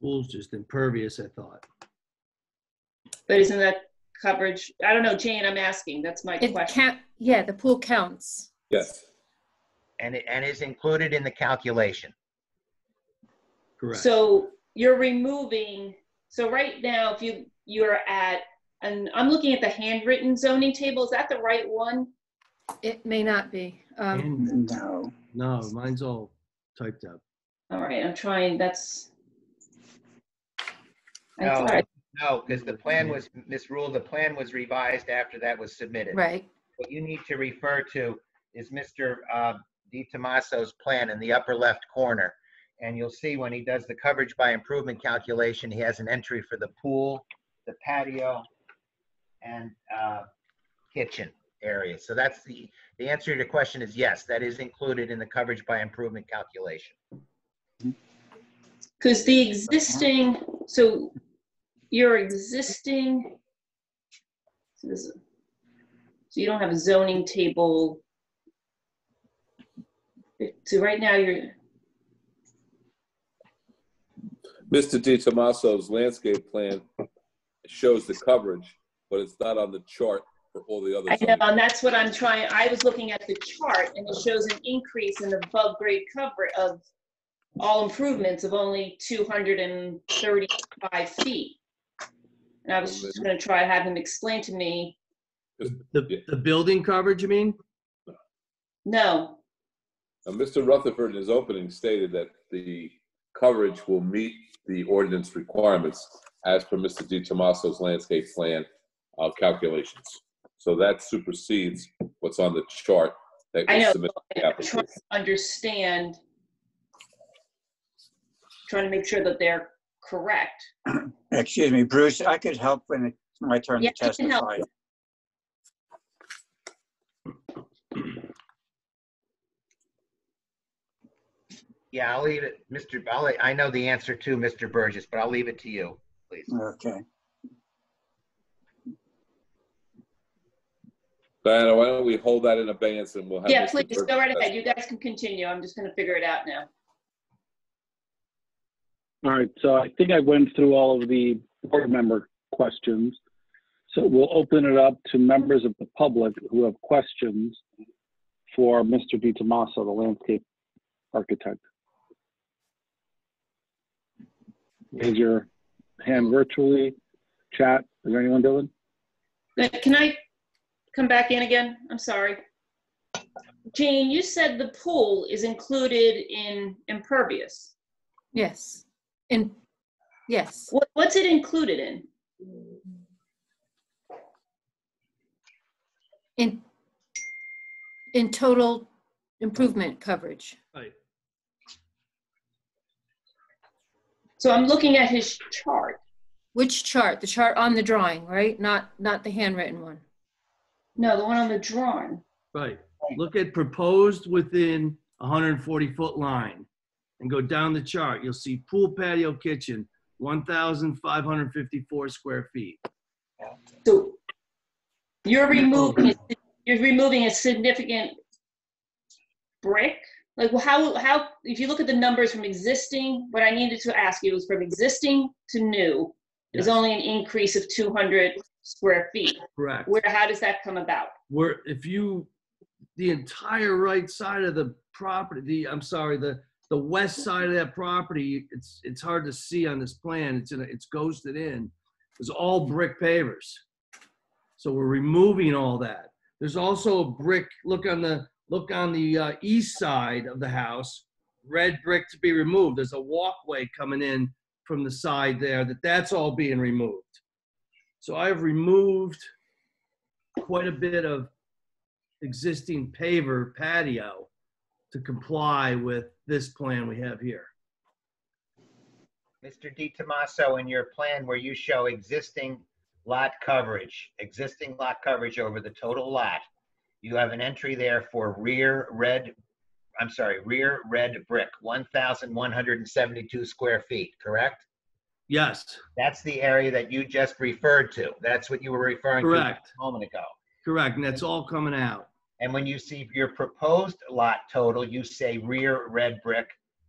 Pool's just impervious, I thought. But isn't that coverage? I don't know, Jane, I'm asking. That's my It question. count, yeah, the pool counts. Yes. And it, and is included in the calculation. Correct. So you're removing, so right now, if you, you're at, and I'm looking at the handwritten zoning table, is that the right one? It may not be. Um, No. No, mine's all typed up. All right, I'm trying, that's. I No, thought- no, because the plan was misruled. The plan was revised after that was submitted. Right. What you need to refer to is Mr. uh, Di Tomaso's plan in the upper left corner. And you'll see when he does the coverage by improvement calculation, he has an entry for the pool, the patio, and uh, kitchen area. So that's the, the answer to your question is yes, that is included in the coverage by improvement calculation. Because the existing, so your existing, so this- so you don't have a zoning table. So right now you're, Mr. Di Tomaso's landscape plan shows the coverage, but it's not on the chart for all the other. I know, and that's what I'm trying, I was looking at the chart and it shows an increase in above grade cover of all improvements of only 235 feet. And I was just gonna try to have him explain to me, The, the building coverage, you mean? no, Now, Mr. Rutherford in his opening stated that the coverage will meet the ordinance requirements as per Mr. Di Tomaso's landscape plan uh, calculations. So that supersedes what's on the chart that I was know, submitted to the I'm trying application. to understand, trying to make sure that they're correct. Excuse me, Bruce, I could help when it's my turn to Yeah, you can help. testify. Yeah, I'll leave it, Mr. I'll, I know the answer to Mr. Burgess, but I'll leave it to you, please. Okay. Diana, why don't we hold that in abeyance and we'll have. Yeah, Mr. please, Burgess go right ahead, you guys can continue, I'm just gonna figure it out now. All right, so I think I went through all of the board member questions. So we'll open it up to members of the public who have questions for Mr. Di Tomaso, the landscape architect. Raise your hand virtually, chat. Is there anyone Dylan? Uh, can I come back in again? I'm sorry. Jane, you said the pool is included in impervious. Yes. In, yes. What, what's it included in? In, in total improvement coverage. Right. So I'm looking at his chart. Which chart? The chart on the drawing, right? Not, not the handwritten one. No, the one on the drawing. Right. Look at proposed within 140 foot line and go down the chart. You'll see pool patio kitchen, 1,554 square feet. So you're removing, you're removing a significant brick? Like, well, how, how, if you look at the numbers from existing, what I needed to ask you was from existing to new, is Yes. only an increase of 200 square feet. Correct. Where, how does that come about? Where if you, the entire right side of the property, the, I'm sorry, the, the west side of that property, it's, it's hard to see on this plan. It's in, a- it's ghosted in. It's all brick pavers. So we're removing all that. There's also a brick, look on the, look on the uh, east side of the house, red brick to be removed. There's a walkway coming in from the side there, that that's all being removed. So I've removed quite a bit of existing paver patio to comply with this plan we have here. Mr. Di Tomaso, in your plan where you show existing lot coverage, existing lot coverage over the total lot, you have an entry there for rear red, I'm sorry, rear red brick, 1,172 square feet, correct? Yes, That's the area that you just referred to. That's what you were referring to Correct. a moment ago. correct, and that's all coming out. And when you see your proposed lot total, you say rear red brick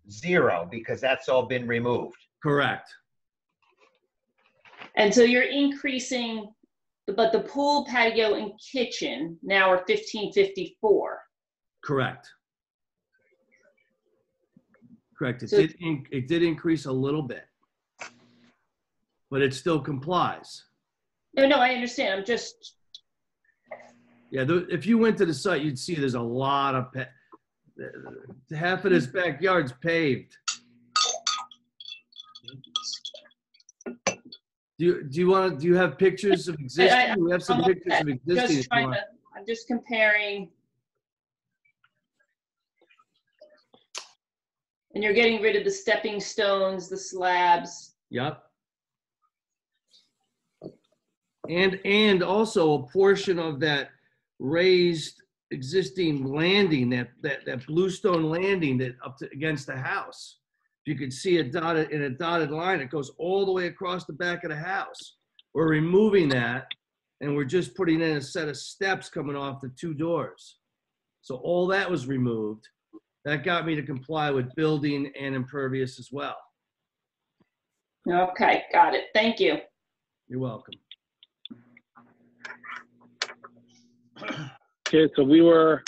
zero because that's all been removed. Correct. And so you're increasing, but the pool, patio, and kitchen now are fifteen fifty-four. Correct. Correct. It So- did, in- it did increase a little bit. But it still complies. No, no, I understand. I'm just, Yeah, if you went to the site, you'd see there's a lot of, pa- half of this backyard's paved. Do you, do you want, to? do you have pictures of I- existing? We have some I'm pictures of existing. just trying to, I'm just comparing. And you're getting rid of the stepping stones, the slabs. Yep. And, and also a portion of that raised existing landing, that, that, that bluestone landing that up to, against the house. You could see it dotted, in a dotted line, it goes all the way across the back of the house. We're removing that and we're just putting in a set of steps coming off the two doors. So all that was removed. That got me to comply with building and impervious as well. Okay, got it. Thank you. You're welcome. Okay, so we were,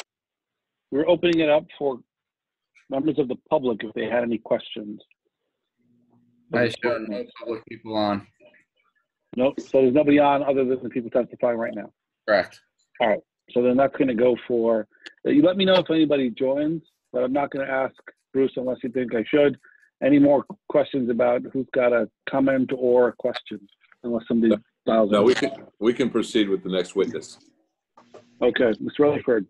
we're opening it up for members of the public if they had any questions. I show no public people on. Nope, so there's nobody on other than the people testifying right now. Correct. All right, so then that's gonna go for, you let me know if anybody joins, but I'm not gonna ask Bruce unless you think I should. Any more questions about who's got a comment or a question, unless somebody dials in. No, we can, we can proceed with the next witness. Okay, Mr. Rutherford.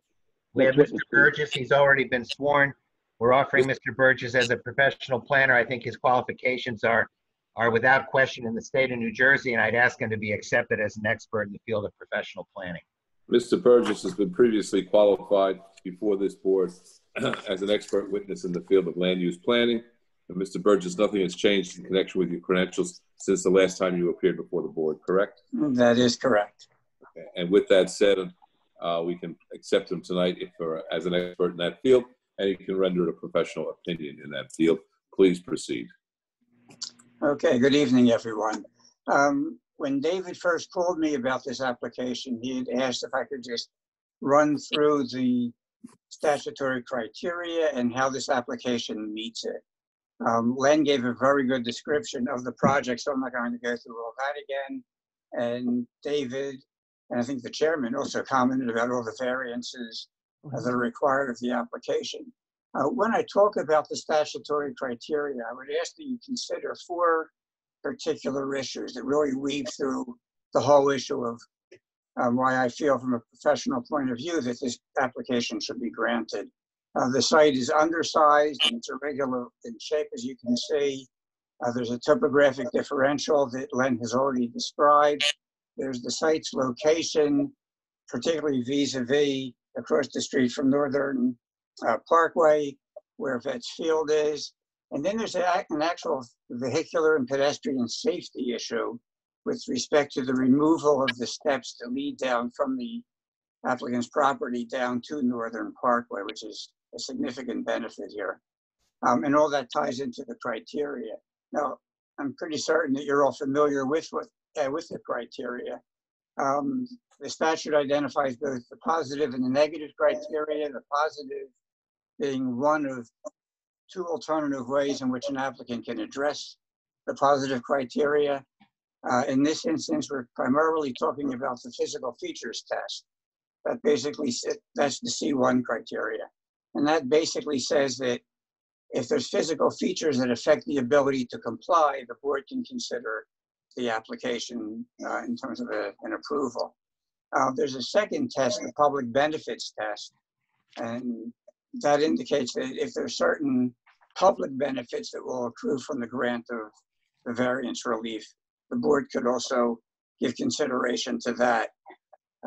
We have Mr. witness, please. Burgess, he's already been sworn. We're offering Mr. Burgess as a professional planner. I think his qualifications are, are without question in the state of New Jersey, and I'd ask him to be accepted as an expert in the field of professional planning. Mr. Burgess has been previously qualified before this board as an expert witness in the field of land use planning. And Mr. Burgess, nothing has changed in connection with your credentials since the last time you appeared before the board, correct? That is correct. Okay. And with that said, uh, we can accept him tonight if, uh, as an expert in that field, and he can render a professional opinion in that field. Please proceed. Okay, good evening, everyone. Um, When David first called me about this application, he had asked if I could just run through the statutory criteria and how this application meets it. Um, Len gave a very good description of the project, so I'm not going to go through all that again. And David, and I think the chairman also commented about all the variances that are required of the application. Uh, When I talk about the statutory criteria, I would ask that you consider four particular issues that really weave through the whole issue of um, why I feel from a professional point of view that this application should be granted. Uh, The site is undersized and it's irregular in shape, as you can see. Uh, There's a topographic differential that Len has already described. There's the site's location, particularly vis-à-vis across the street from Northern uh, Parkway, where Vets Field is. And then there's an actual vehicular and pedestrian safety issue with respect to the removal of the steps that lead down from the applicant's property down to Northern Parkway, which is a significant benefit here. Um, and all that ties into the criteria. Now, I'm pretty certain that you're all familiar with what, uh, with the criteria. Um, the statute identifies both the positive and the negative criteria, the positive being one of two alternative ways in which an applicant can address the positive criteria. Uh, in this instance, we're primarily talking about the physical features test. That basically, that's the C1 criteria. And that basically says that if there's physical features that affect the ability to comply, the board can consider the application uh, in terms of a- an approval. Uh, There's a second test, the public benefits test. And that indicates that if there's certain public benefits that will accrue from the grant of the variance relief, the board could also give consideration to that.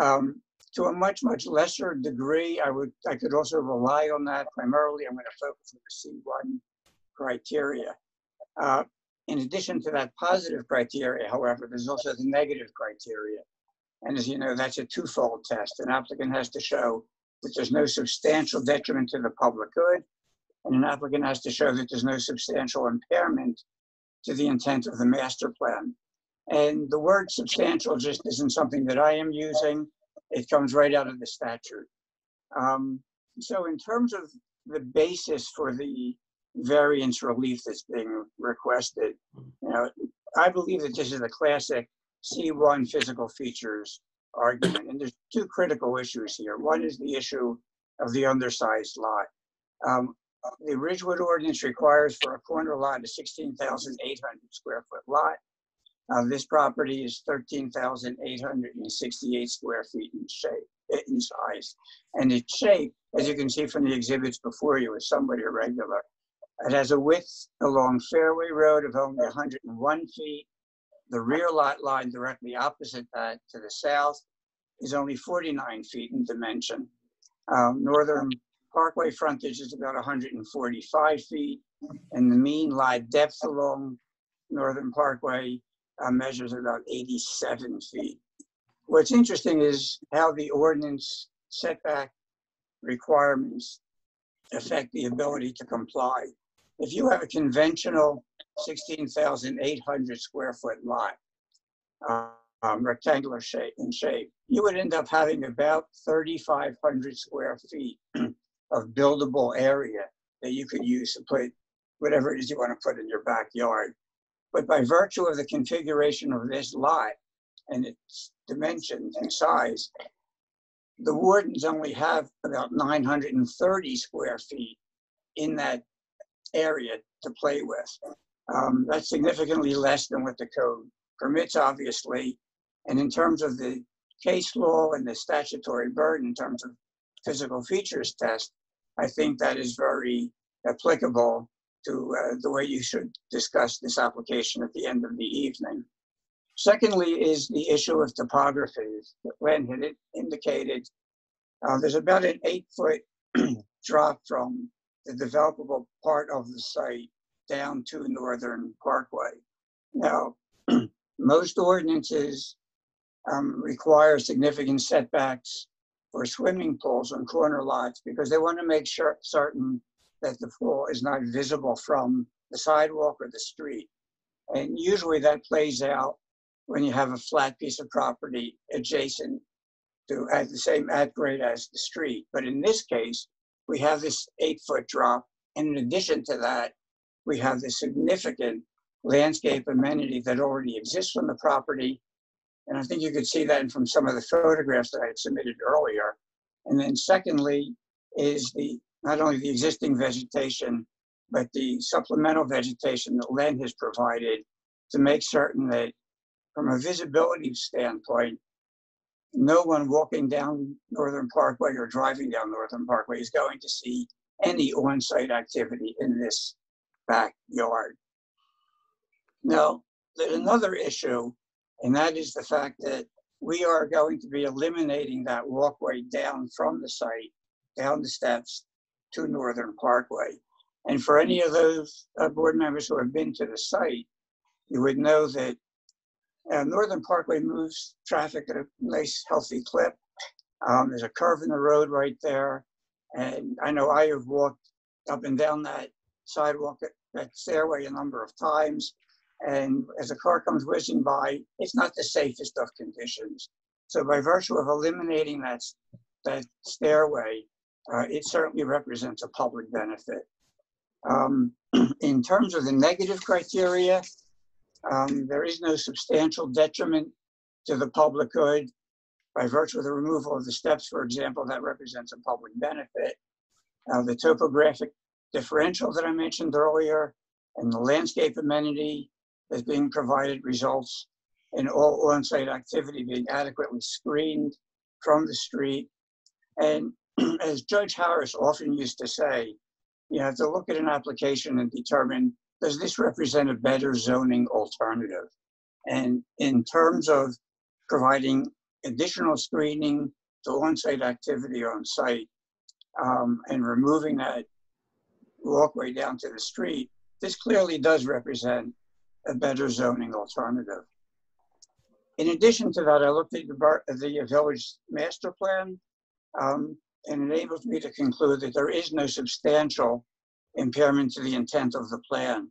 Um, To a much, much lesser degree, I would, I could also rely on that. Primarily, I'm going to focus on the C1 criteria. Uh, In addition to that positive criteria, however, there's also the negative criteria. And as you know, that's a twofold test. An applicant has to show that there's no substantial detriment to the public good, and an applicant has to show that there's no substantial impairment to the intent of the master plan. And the word substantial just isn't something that I am using. It comes right out of the statute. Um, So in terms of the basis for the variance relief that's being requested, you know, I believe that this is a classic C1 physical features argument. And there's two critical issues here. One is the issue of the undersized lot. Um, The Ridgewood ordinance requires for a corner lot a 16,800 square foot lot. Uh, This property is 13,868 square feet in shape, in size. And its shape, as you can see from the exhibits before you, is somewhat irregular. It has a width along Fairway Road of only 101 feet. The rear lot line directly opposite that to the south is only 49 feet in dimension. Um, Northern Parkway frontage is about 145 feet, and the mean lot depth along Northern Parkway uh, measures about 87 feet. What's interesting is how the ordinance setback requirements affect the ability to comply. If you have a conventional 16,800 square foot lot, um, rectangular shape in shape, you would end up having about 3,500 square feet of buildable area that you could use to put whatever it is you want to put in your backyard. But by virtue of the configuration of this lot and its dimensions and size, the wardens only have about 930 square feet in that area to play with. Um, that's significantly less than what the code permits, obviously. And in terms of the case law and the statutory burden in terms of physical features test, I think that is very applicable to uh, the way you should discuss this application at the end of the evening. Secondly is the issue of topography. Len had indicated. Uh, there's about an eight foot drop from the developable part of the site down to Northern Parkway. Now, most ordinances um, require significant setbacks for swimming pools on corner lots because they want to make sure certain that the pool is not visible from the sidewalk or the street. And usually that plays out when you have a flat piece of property adjacent to at the same at grade as the street. But in this case, we have this eight foot drop. And in addition to that, we have the significant landscape amenity that already exists on the property. And I think you could see that from some of the photographs that I had submitted earlier. And then secondly is the, not only the existing vegetation, but the supplemental vegetation that Len has provided to make certain that from a visibility standpoint, no one walking down Northern Parkway or driving down Northern Parkway is going to see any on-site activity in this backyard. Now, there's another issue, and that is the fact that we are going to be eliminating that walkway down from the site, down the steps to Northern Parkway. And for any of those uh, board members who have been to the site, you would know that uh, Northern Parkway moves traffic at a nice, healthy clip. Um, there's a curve in the road right there. And I know I have walked up and down that sidewalk, that stairway a number of times. And as a car comes whizzing by, it's not the safest of conditions. So by virtue of eliminating that, that stairway, uh, it certainly represents a public benefit. Um, in terms of the negative criteria, um, there is no substantial detriment to the public good by virtue of the removal of the steps, for example, that represents a public benefit. The topographic differential that I mentioned earlier and the landscape amenity that's being provided results in all on-site activity being adequately screened from the street. And as Judge Harris often used to say, you have to look at an application and determine, does this represent a better zoning alternative? And in terms of providing additional screening to on-site activity on site um, and removing that walkway down to the street, this clearly does represent a better zoning alternative. In addition to that, I looked at the, the village master plan um, and enables me to conclude that there is no substantial impairment to the intent of the plan.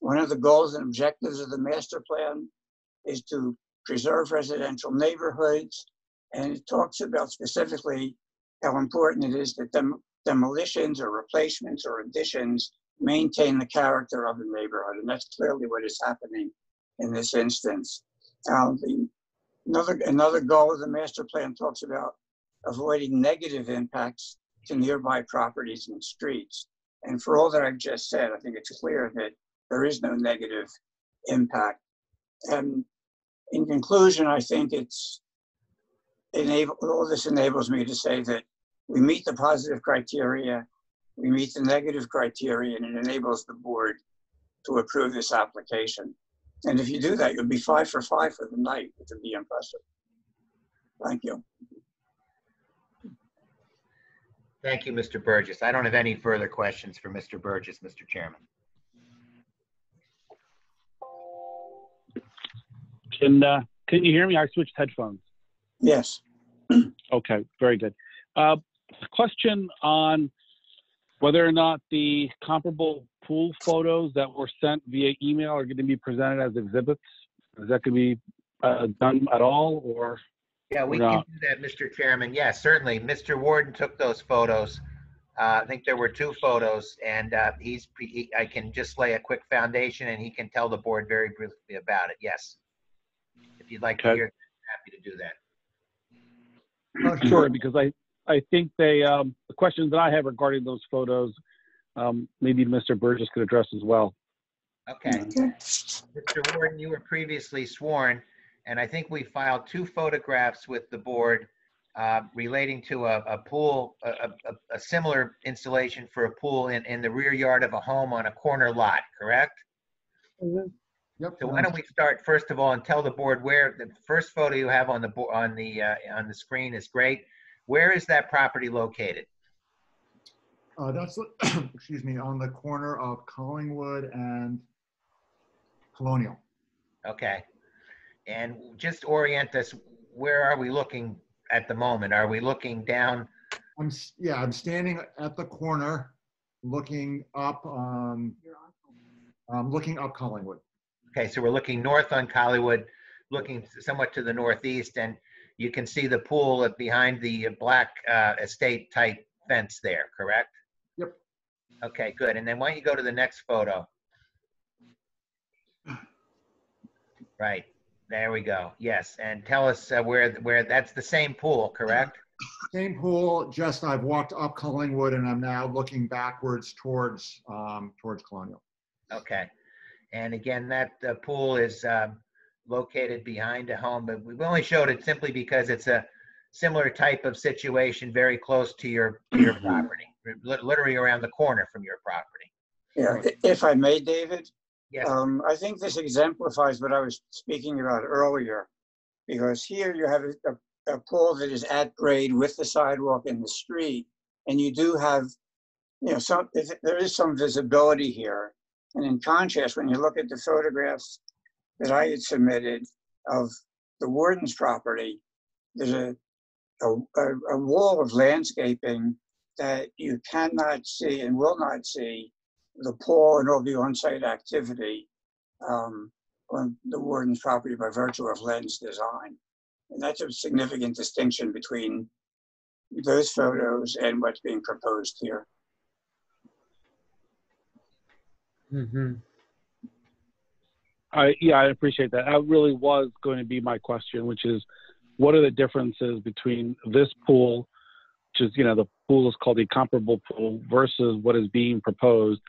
One of the goals and objectives of the master plan is to preserve residential neighborhoods, and it talks about specifically how important it is that dem demolitions or replacements or additions maintain the character of the neighborhood, and that's clearly what is happening in this instance. Um, the, another, another goal of the master plan talks about avoiding negative impacts to nearby properties and streets. And for all that I've just said, I think it's clear that there is no negative impact. And in conclusion, I think it's enable all this enables me to say that we meet the positive criteria, we meet the negative criteria, and it enables the board to approve this application. And if you do that, you'll be five for five for the night, which would be impressive. Thank you. Thank you, Mr. Burgess. I don't have any further questions for Mr. Burgess, Mr. Chairman. Can, uh, can you hear me? I switched headphones. Yes. Okay, very good. Uh, question on whether or not the comparable pool photos that were sent via email are going to be presented as exhibits. Is that going to be uh, done at all, or? Yeah, we can do that, Mr. Chairman. Yes, certainly. Mr. Warden took those photos. Uh, I think there were two photos, and uh, he's, he, I can just lay a quick foundation, and he can tell the board very briefly about it. Yes. If you'd like to Okay. hear, happy to do that. Uh, Sure, because I, I think they, um, the questions that I have regarding those photos, um, maybe Mr. Burgess could address as well. Okay. Mr. Warden, you were previously sworn, and I think we filed two photographs with the board uh, relating to a, a pool, a, a, a similar installation for a pool in, in the rear yard of a home on a corner lot, correct? Yep. So why don't we start first of all and tell the board where, the first photo you have on the, bo- on the, uh, on the screen is great. Where is that property located? Uh, that's, excuse me, on the corner of Collingwood and Colonial. Okay. And just orient us, where are we looking at the moment? Are we looking down? I'm, s- yeah, I'm standing at the corner, looking up, um, um, looking up Collingwood. Okay, so we're looking north on Collingwood, looking somewhat to the northeast, and you can see the pool behind the black uh, estate type fence there, correct? Yep. Okay, good. And then why don't you go to the next photo? Right, there we go. Yes, and tell us uh, where, where, that's the same pool, correct? Same pool, just I've walked up Collingwood and I'm now looking backwards towards, um, towards Colonial. Okay. And again, that uh, pool is um, located behind a home, but we've only showed it simply because it's a similar type of situation very close to your, to your property, literally around the corner from your property. Yeah, if I may, David? Um, I think this exemplifies what I was speaking about earlier. Because here you have a, a, pool that is at grade with the sidewalk in the street. And you do have, you know, some, there is some visibility here. And in contrast, when you look at the photographs that I had submitted of the warden's property, there's a, a, a wall of landscaping that you cannot see and will not see the pool and all the on-site activity um, on the warden's property by virtue of lens design. And that's a significant distinction between those photos and what's being proposed here. Mm-hmm. I, yeah, I appreciate that. That really was going to be my question, which is, what are the differences between this pool, which is, you know, the pool is called the comparable pool versus what is being proposed?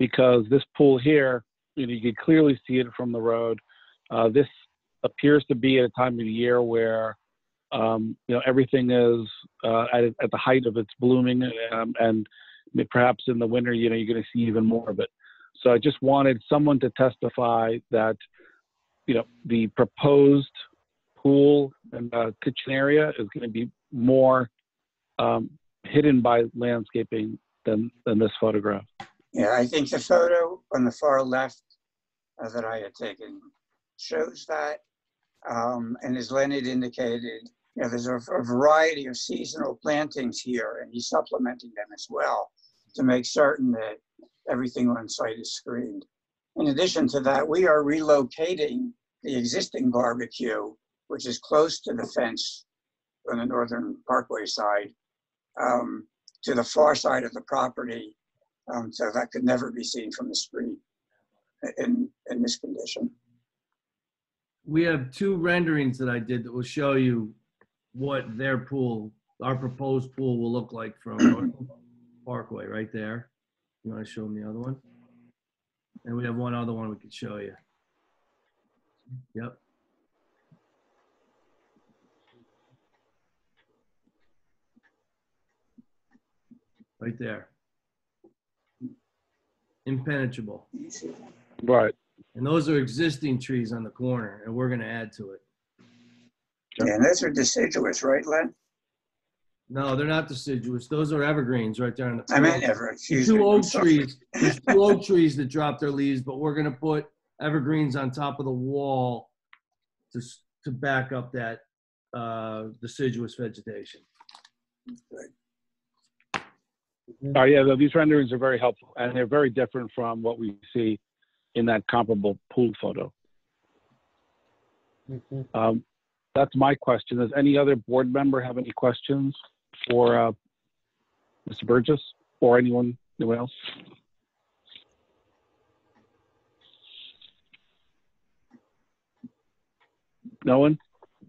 Because this pool here, you know, you can clearly see it from the road. Uh, this appears to be at a time of the year where, um, you know, everything is uh, at, at the height of its blooming, um, and perhaps in the winter, you know, you're going to see even more of it. So I just wanted someone to testify that, you know, the proposed pool and uh, kitchen area is going to be more um, hidden by landscaping than than this photograph. Yeah, I think the photo on the far left uh, that I had taken shows that. Um, and as Leonard indicated, you know, there's a, a variety of seasonal plantings here, and he's supplementing them as well to make certain that everything on site is screened. In addition to that, we are relocating the existing barbecue, which is close to the fence on the northern parkway side, um, to the far side of the property. Um, so that could never be seen from the street in, in this condition. We have two renderings that I did that will show you what their pool, our proposed pool will look like from North Parkway right there. You want to show them the other one? And we have one other one we could show you. Yep. Right there. Impenetrable. Right. And those are existing trees on the corner, and we're gonna add to it. Yeah, and those are deciduous, right, Len? No, they're not deciduous. Those are evergreens right there on the. I meant ever, excuse Two me, oak trees, there's two oak trees that drop their leaves, but we're gonna put evergreens on top of the wall to, to back up that, uh, deciduous vegetation. Oh yeah, though, these renderings are very helpful, and they're very different from what we see in that comparable pool photo. Um, that's my question. Does any other board member have any questions for uh, Mr. Burgess or anyone, anyone else? No one?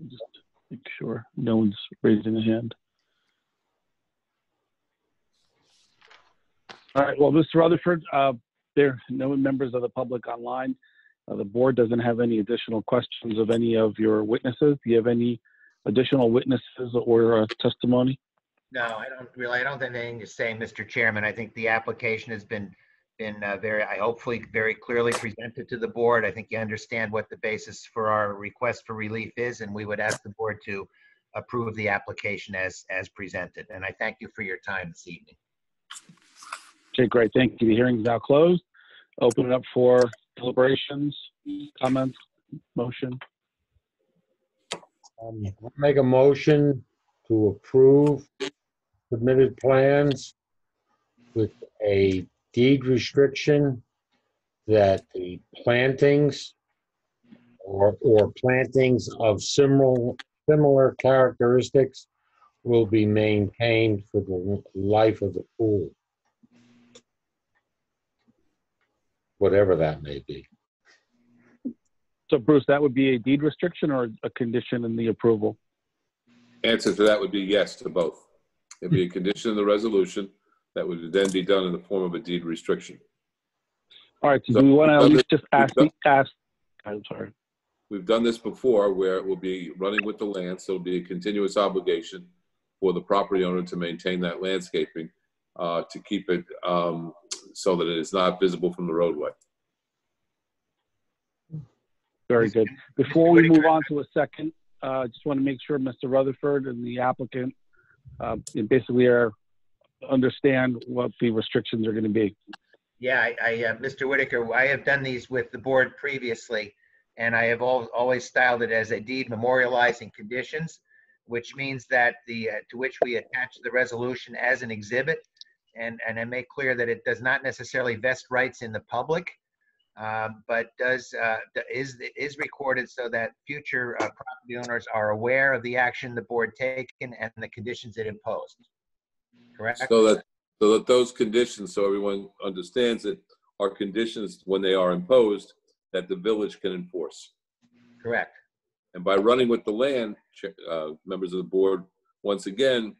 Just make sure no one's raising a hand. All right, well, Mr. Rutherford, uh, there are no members of the public online. Uh, The board doesn't have any additional questions of any of your witnesses. Do you have any additional witnesses or uh, testimony? No, I don't really, I don't have anything to say, Mr. Chairman. I think the application has been, been uh, very, I hopefully very clearly presented to the board. I think you understand what the basis for our request for relief is, and we would ask the board to approve the application as, as presented. And I thank you for your time this evening. Okay, great, thank you. The hearing is now closed. Open it up for deliberations, comments, motion. Um, I'll Make a motion to approve submitted plans with a deed restriction that the plantings or, or plantings of similar, similar characteristics will be maintained for the life of the pool. Whatever that may be. So Bruce, that would be a deed restriction or a condition in the approval? Answer to that would be yes to both. It'd be a condition of the resolution that would then be done in the form of a deed restriction. All right, so do we want to at least just ask, the- ask, I'm sorry. We've done this before where it will be running with the land, so it'll be a continuous obligation for the property owner to maintain that landscaping, uh, to keep it, um, so that it is not visible from the roadway. Very good. Before we move on to a second, uh, just want to make sure Mr. Rutherford and the applicant, uh, basically are, understand what the restrictions are going to be. Yeah, I, I, uh, Mr. Whitaker, I have done these with the board previously, and I have al- always styled it as a deed memorializing conditions, which means that the, uh, to which we attach the resolution as an exhibit, and, and I make clear that it does not necessarily vest rights in the public, um, but does, uh, is, is recorded so that future uh, property owners are aware of the action the board taken and the conditions it imposed. Correct? So that, so that those conditions, so everyone understands it, are conditions when they are imposed that the village can enforce. Correct. And by running with the land, uh, members of the board, once again,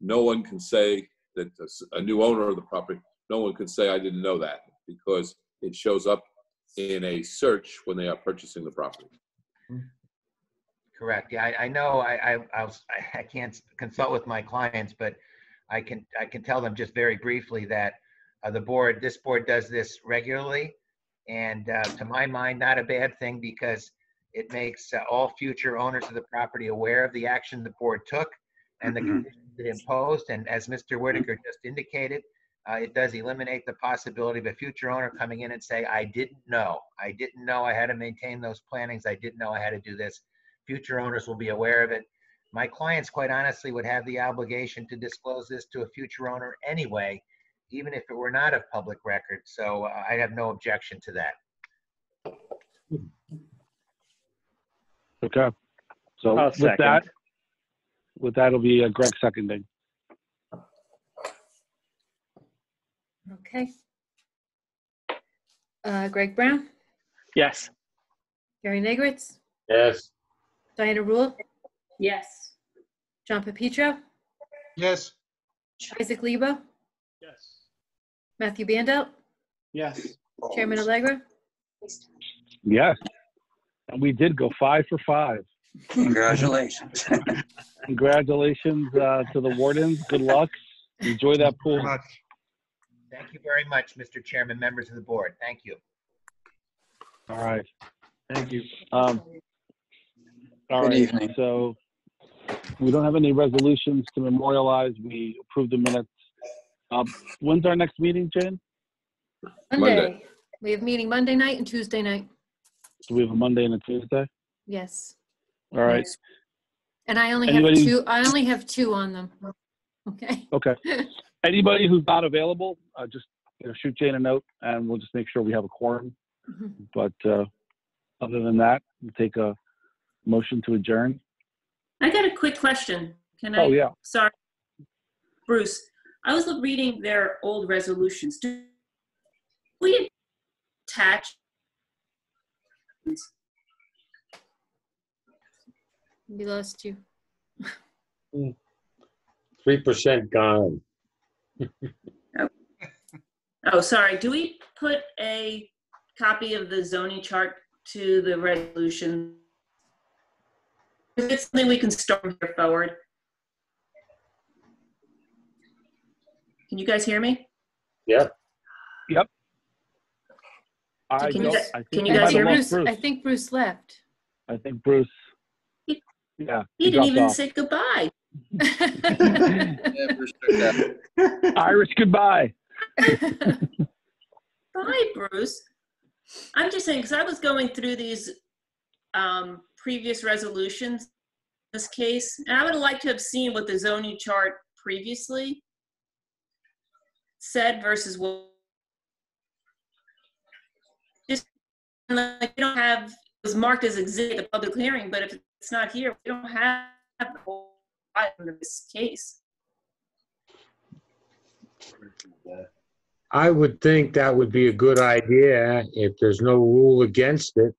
no one can say that a new owner of the property, no one can say, I didn't know that, because it shows up in a search when they are purchasing the property. Correct. Yeah, I, I know, I, I, I was, I can't consult with my clients, but I can, I can tell them just very briefly that uh, the board, this board does this regularly. And uh, to my mind, not a bad thing because it makes uh, all future owners of the property aware of the action the board took and the conditions it imposed. And as Mr. Whitaker just indicated, uh, it does eliminate the possibility of a future owner coming in and say, I didn't know. I didn't know I had to maintain those plantings. I didn't know I had to do this. Future owners will be aware of it. My clients, quite honestly, would have the obligation to disclose this to a future owner anyway, even if it were not of public record. So uh, I have no objection to that. Okay. So I'll with that, second. With that, it'll be uh, Greg seconding. Okay. Uh, Greg Brown, Yes. Gary Negritz, Yes. Diana Rule, Yes. John Pepitro, Yes. Isaac Lebo, Yes. Matthew Bandel, Yes. Chairman Allegra. Yes. And we did go five for five. Congratulations. Congratulations uh, to the wardens. Good luck. Enjoy that pool. Thank you very much, Mr. Chairman, members of the board. Thank you. All right. Thank you. Um, all Good right, evening. So we don't have any resolutions to memorialize. We approved the minutes. Um, when's our next meeting, Jane? Monday. We have meeting Monday night and Tuesday night. So we have a Monday and a Tuesday. Yes. All right. And I only have two, I only have two on them. Okay. Okay. Anybody who's not available, uh, just you know, shoot Jane a note, and we'll just make sure we have a quorum. Mhm. But uh, other than that, we'll take a motion to adjourn. I got a quick question. Can I? Oh, yeah. Sorry. Bruce, I was reading their old resolutions. Do we attach? We lost you. Hmm. Three percent gone. Oh, sorry. Do we put a copy of the zoning chart to the resolution? Is it something we can start here forward? Can you guys hear me? Yeah. Yep. I Can you don't, guys- I think can we you guys might hear me? lost Bruce, Bruce. I think Bruce left. I think Bruce. Yeah. He didn't even off. say goodbye. Irish goodbye. Bye, Bruce. I'm just saying, because I was going through these um, previous resolutions, in this case, and I would have liked to have seen what the zoning chart previously said versus what. Just like we don't have, it was marked as exhibit at the public hearing, but if it's not here, we don't have the whole item in this case. I would think that would be a good idea. If there's no rule against it,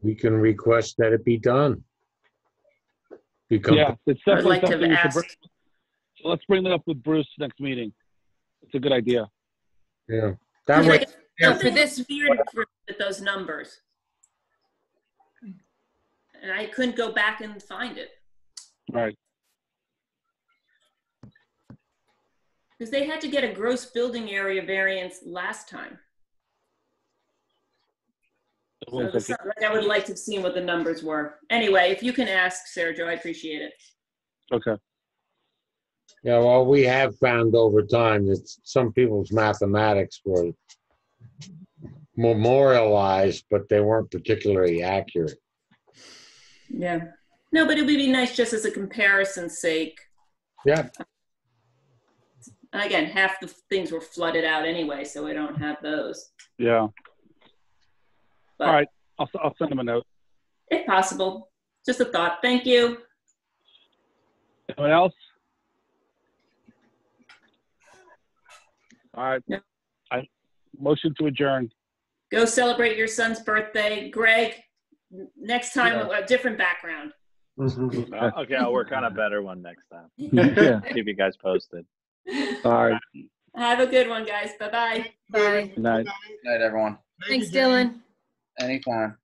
we can request that it be done. Become, Yeah, it's I would definitely like to something we should asked. bring. So let's bring that up with Bruce next meeting. It's a good idea. yeah. That Yeah, way, it's Yeah, for this- weird for- with those numbers. And I couldn't go back and find it, Right. because they had to get a gross building area variance last time. So One it was something I would like to have seen what the numbers were. Anyway, if you can ask Sarah Jo, I appreciate it. Okay. yeah, well, we have found over time that some people's mathematics were memorialized, but they weren't particularly accurate. Yeah. No, but it would be nice just as a comparison's sake. Yeah, And again, half the things were flooded out anyway, so we don't have those. Yeah. But All right. I'll, I'll send him a note. if possible, just a thought. Thank you. Anyone else? All right. Yeah. I, motion to adjourn. Go celebrate your son's birthday. Greg, next time, Yeah. a different background. Mm-hmm. Okay, I'll work on a better one next time. Yeah. Keep you guys posted. All right. Have a good one, guys. Bye-bye. Bye. Good night. Night, everyone. Thanks, Dylan. Anytime.